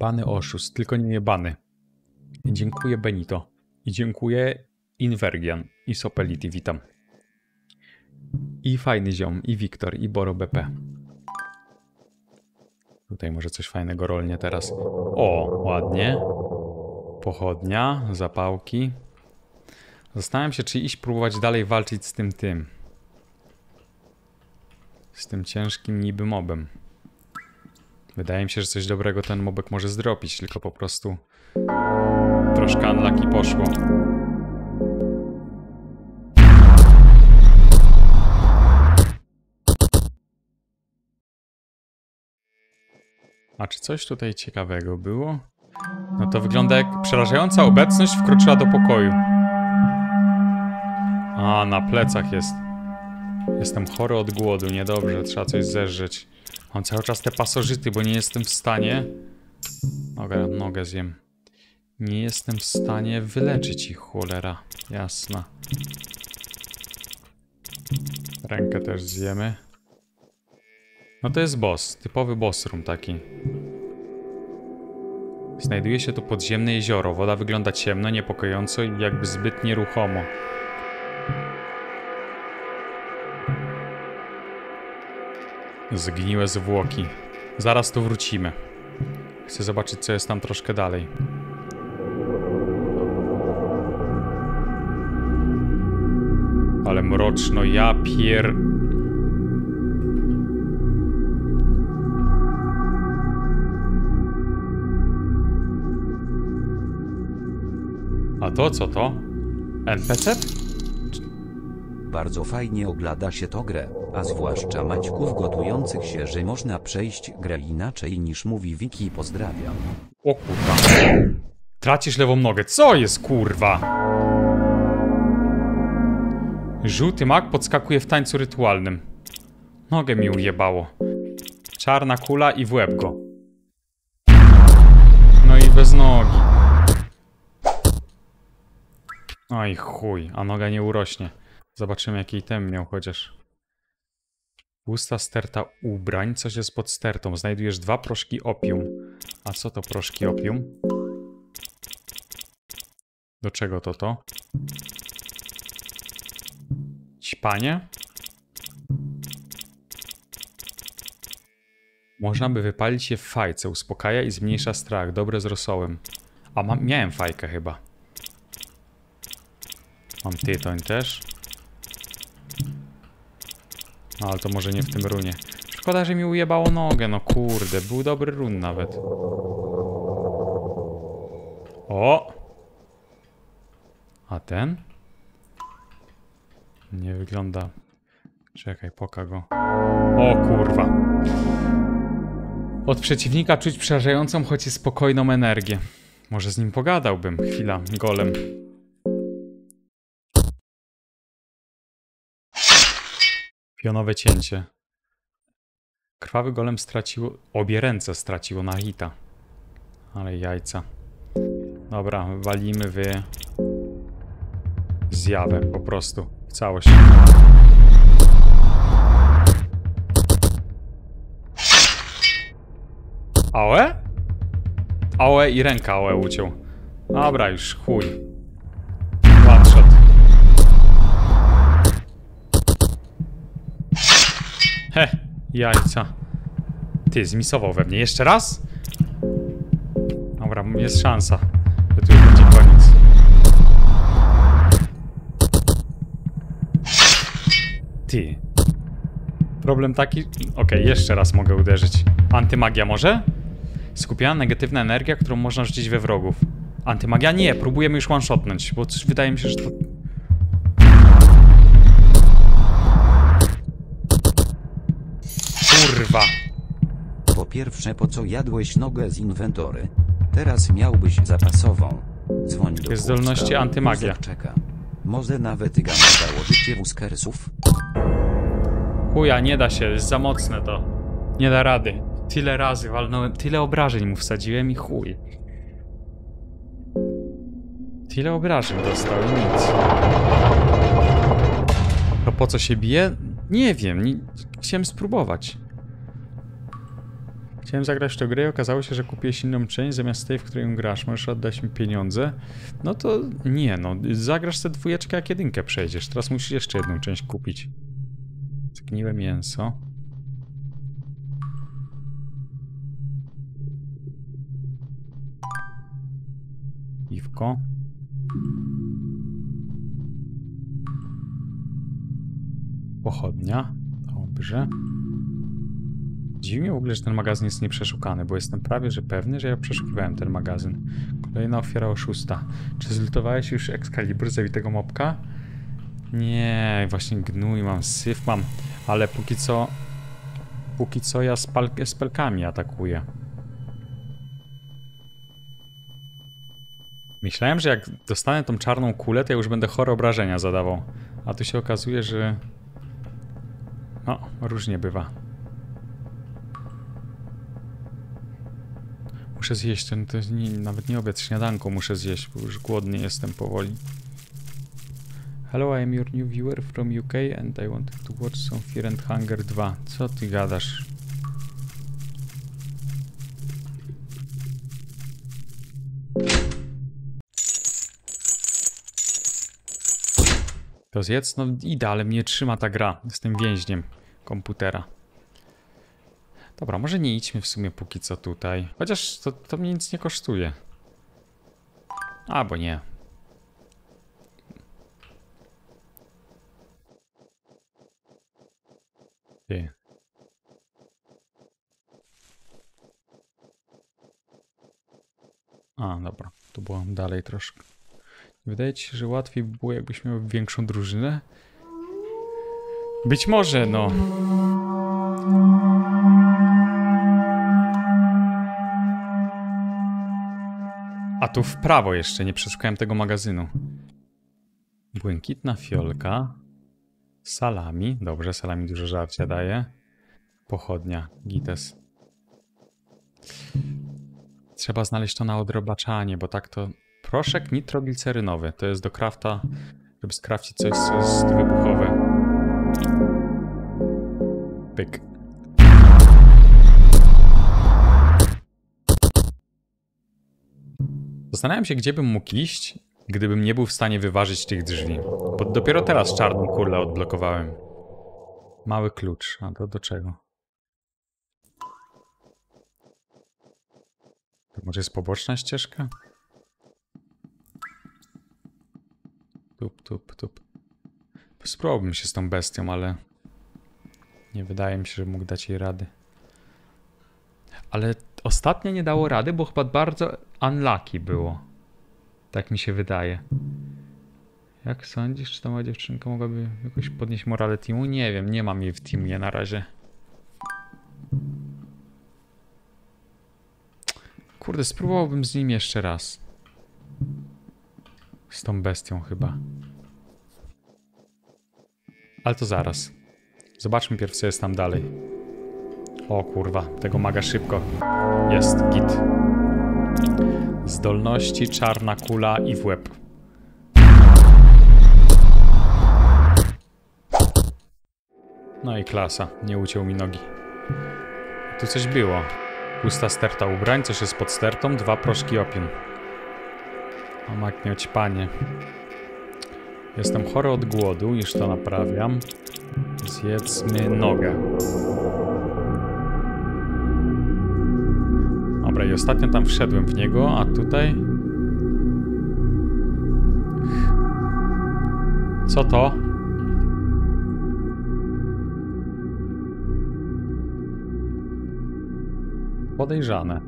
Jebany oszust, tylko nie jebany. Dziękuję Benito. I dziękuję Invergian i Sopelity, witam. I fajny ziom, i Wiktor, i Boro BP. Tutaj może coś fajnego rolnie teraz. O, ładnie. Pochodnia, zapałki. Zastanawiam się, czy iść próbować dalej walczyć z tym tym. Z tym ciężkim niby mobem. Wydaje mi się, że coś dobrego ten mobek może zdropić, tylko po prostu troszkę unlucky poszło. A czy coś tutaj ciekawego było? No to wygląda jak przerażająca obecność wkroczyła do pokoju. A, na plecach jest. Jestem chory od głodu, niedobrze, trzeba coś zeżreć. Mam cały czas te pasożyty, bo nie jestem w stanie... Nogę, nogę zjem. Nie jestem w stanie wyleczyć ich, cholera. Jasna. Rękę też zjemy. No to jest boss, typowy boss room taki. Znajduje się tu podziemne jezioro. Woda wygląda ciemno, niepokojąco i jakby zbyt nieruchomo. Zgniłe zwłoki. Zaraz tu wrócimy. Chcę zobaczyć, co jest tam troszkę dalej. Ale mroczno, ja pier... A to co to? NPC?
Bardzo fajnie ogląda się to grę, a zwłaszcza Maćków gotujących się, że można przejść grę inaczej niż mówi Wiki pozdrawiam.
O kurwa. Tracisz lewą nogę. Co jest kurwa? Żółty mak podskakuje w tańcu rytualnym. Nogę mi ujebało. Czarna kula i w łeb go. No i bez nogi. Oj chuj, a noga nie urośnie. Zobaczymy jaki tem miał chociaż. Pusta sterta ubrań, coś jest pod stertą. Znajdujesz dwa proszki opium. A co to proszki opium? Do czego to to? Ćpanie? Można by wypalić je w fajce, uspokaja i zmniejsza strach, dobre z rosołem. A mam, miałem fajkę chyba. Mam tytoń też. No, ale to może nie w tym runie. Szkoda, że mi ujebało nogę, no kurde, był dobry run nawet. O! A ten? Nie wygląda... Czekaj, poka go. O kurwa. Od przeciwnika czuć przerażającą, choć i spokojną energię. Może z nim pogadałbym. Chwila, golem. Pionowe cięcie. Krwawy golem straciło... Obie ręce straciło na hita. Ale jajca. Dobra, walimy w... Zjawę, po prostu. W całość. Aoe? Aoe i ręka Aoe uciął. Dobra, już chuj. One shot. He, jajca. Ty, zmisował we mnie. Jeszcze raz? Dobra, jest szansa, że tu będzie koniec. Ty. Problem taki... Okej, jeszcze raz mogę uderzyć. Antymagia może? Skupiona negatywna energia, którą można rzucić we wrogów. Antymagia? Nie, próbujemy już one-shotnąć, bo wydaje mi się, że to... Kurwa.
Po pierwsze po co jadłeś nogę z inwentory? Teraz miałbyś zapasową. Dzwoń do
Jest zdolności antymagia.
Czeka. Może nawet gama założycie wuskersów?
Chuja, nie da się, jest za mocne to. Nie da rady. Tyle razy walnąłem, tyle obrażeń mu wsadziłem i chuj. Tyle obrażeń dostał i nic. To po co się bije? Nie wiem, nie, chciałem spróbować. Chciałem zagrać tę grę i okazało się, że kupiłeś inną część zamiast tej, w której grasz. Możesz oddać mi pieniądze. No to nie, no. Zagrasz tę dwójeczkę, jak jedynkę przejdziesz. Teraz musisz jeszcze jedną część kupić. Zgniłe mięso. Piwko. Pochodnia. Dobrze. Dziwi mnie w ogóle, że ten magazyn jest nieprzeszukany, bo jestem prawie, że pewny, że ja przeszukiwałem ten magazyn. Kolejna ofiara oszusta. Czy zlutowałeś już Excalibur zawitego mopka? Nie, właśnie gnój mam, syf mam, ale póki co... Póki co ja spal, spelkami atakuję. Myślałem, że jak dostanę tą czarną kulę, to ja już będę chore obrażenia zadawał. A tu się okazuje, że... No, różnie bywa. Muszę zjeść ten, to jest nie, nawet nie obiad, śniadanko muszę zjeść, bo już głodny jestem powoli. Hello, I am your new viewer from UK and I wanted to watch some Fear and Hunger 2. Co ty gadasz? To zjedz? No idę, ale mnie trzyma ta gra. Jestem więźniem komputera. Dobra, może nie idźmy w sumie póki co tutaj. Chociaż to, to mnie nic nie kosztuje. Albo nie. Ty. A, dobra. To było dalej troszkę. Wydaje ci się, że łatwiej by było, jakbyś miał większą drużynę? Być może, no. A tu w prawo jeszcze, nie przeszukałem tego magazynu. Błękitna fiolka. Salami. Dobrze, salami dużo żarcia daje. Pochodnia. Gites. Trzeba znaleźć to na odrobaczanie, bo tak to... Proszek nitroglicerynowy. To jest do krafta, żeby skrafcić coś, co jest wybuchowe. Pyk. Zastanawiam się, gdzie bym mógł iść, gdybym nie był w stanie wyważyć tych drzwi. Bo dopiero teraz czarną kurlę odblokowałem. Mały klucz. A to do czego? To może jest poboczna ścieżka? Tup, tup, tup. Spróbowałbym się z tą bestią, ale nie wydaje mi się, że mógł dać jej rady. Ale ostatnio nie dało rady, bo chyba bardzo unlucky było. Tak mi się wydaje. Jak sądzisz, czy ta mała dziewczynka mogłaby jakoś podnieść morale teamu? Nie wiem, nie mam jej w teamie na razie. Kurde, spróbowałbym z nim jeszcze raz. Z tą bestią chyba. Ale to zaraz. Zobaczmy pierw, co jest tam dalej. O kurwa, tego maga szybko. Jest, git. Zdolności, czarna kula i w łeb. No i klasa, nie uciął mi nogi. Tu coś było. Pusta sterta ubrań, coś jest pod stertą, dwa proszki opium. O mak mieć panie. Jestem chory od głodu, już to naprawiam. Zjedzmy nogę. Dobra, i ostatnio tam wszedłem w niego, a tutaj... Co to? Podejrzane.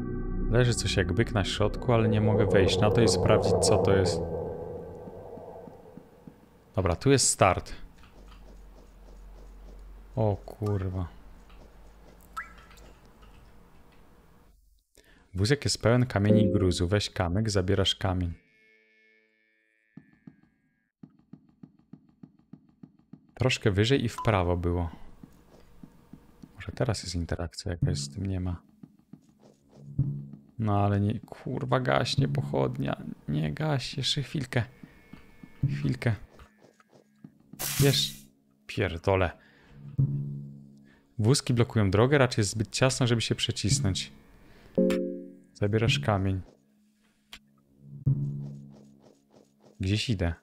Leży coś jak byk na środku, ale nie mogę wejść na to i sprawdzić, co to jest. Dobra, tu jest start. O kurwa. Wózek jest pełen kamieni i gruzu. Weź kamyk, zabierasz kamień. Troszkę wyżej i w prawo było. Może teraz jest interakcja jakaś z tym nie ma. No ale nie, kurwa gaśnie pochodnia. Nie gaś, jeszcze chwilkę. Chwilkę. Wiesz, pierdole. Wózki blokują drogę, raczej jest zbyt ciasno, żeby się przecisnąć. Zabierasz kamień. Gdzieś idę.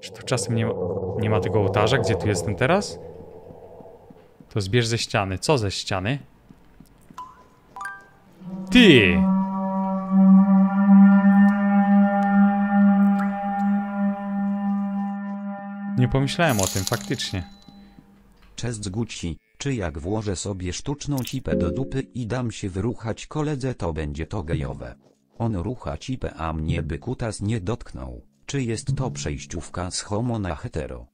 Czy tu czasem nie ma, nie ma tego ołtarza, gdzie tu jestem teraz? To zbierz ze ściany. Co ze ściany? Ty! Nie pomyślałem o tym, faktycznie.
Cześć Guci, czy jak włożę sobie sztuczną cipę do dupy i dam się wyruchać koledze to będzie to gejowe. On rucha cipę a mnie by kutas nie dotknął. Czy jest to przejściówka z homo na hetero?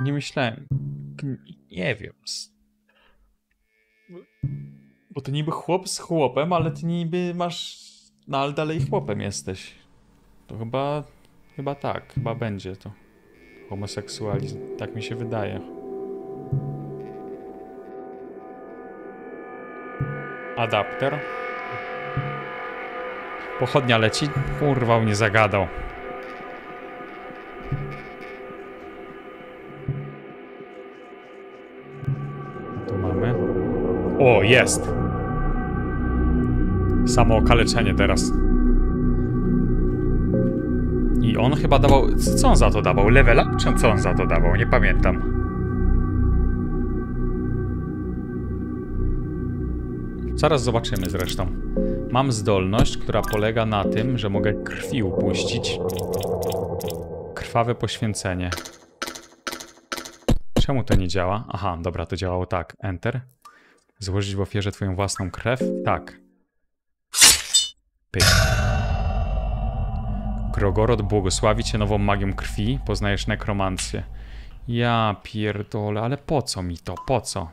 Nie myślałem. Nie wiem. Bo to niby chłop z chłopem, ale ty niby masz. No ale dalej chłopem jesteś. To chyba. Chyba tak, chyba będzie to. Homoseksualizm. Tak mi się wydaje. Adapter. Pochodnia leci. Kurwa, mnie zagadał. Tu mamy. O, jest! Samo okaleczenie teraz. I on chyba dawał... Co on za to dawał? Level up? Czy co on za to dawał? Nie pamiętam. Zaraz zobaczymy zresztą. Mam zdolność, która polega na tym, że mogę krwi upuścić. Krwawe poświęcenie. Czemu to nie działa? Aha, dobra, to działało tak. Enter. Złożyć w ofierze twoją własną krew? Tak. Pyk. Grogorod błogosławi cię nową magią krwi, poznajesz nekromancję. Ja pierdolę, ale po co mi to? Po co?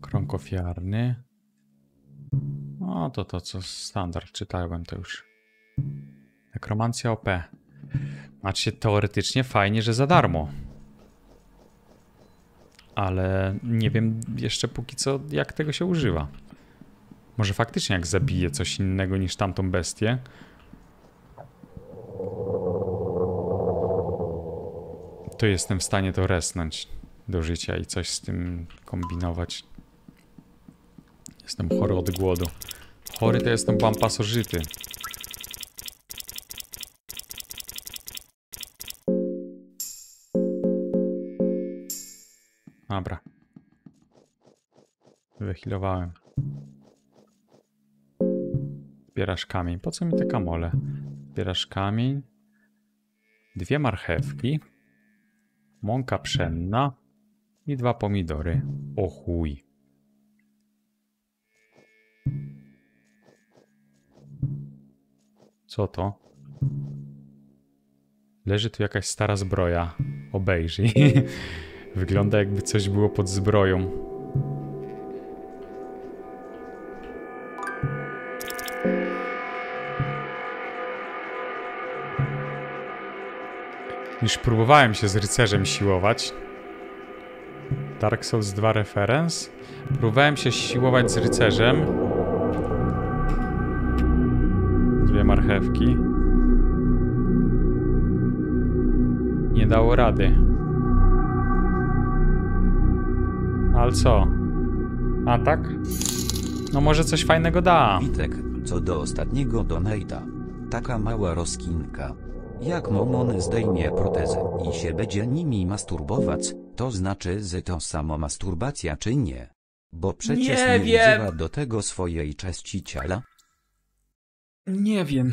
Krąg ofiarny. No to to co standard, czytałem to już. Nekromancja OP. Znaczy teoretycznie fajnie, że za darmo. Ale nie wiem jeszcze póki co jak tego się używa. Może faktycznie jak zabiję coś innego niż tamtą bestię. To jestem w stanie to resnąć do życia i coś z tym kombinować. Jestem chory od głodu. Chory to jestem, mam pasożyty. Dobra. Wychilowałem. Zbierasz kamień. Po co mi te kamole? Zbierasz kamień. Dwie marchewki. Mąka pszenna. I dwa pomidory. O chuj. Co to? Leży tu jakaś stara zbroja. Obejrzyj. (laughs) Wygląda jakby coś było pod zbroją. Już próbowałem się z rycerzem siłować. Dark Souls 2 reference. Próbowałem się siłować z rycerzem. Dwie marchewki. Nie dało rady. Ale co? A tak? No może coś fajnego da.
Witek, co do ostatniego donate'a. Taka mała rozkinka. Jak Momon zdejmie protezę i się będzie nimi masturbować, to znaczy, że to samo masturbacja czy nie? Bo przecież
Nie
nie,
wiem.
używa do tego swojej części ciała.
Nie wiem.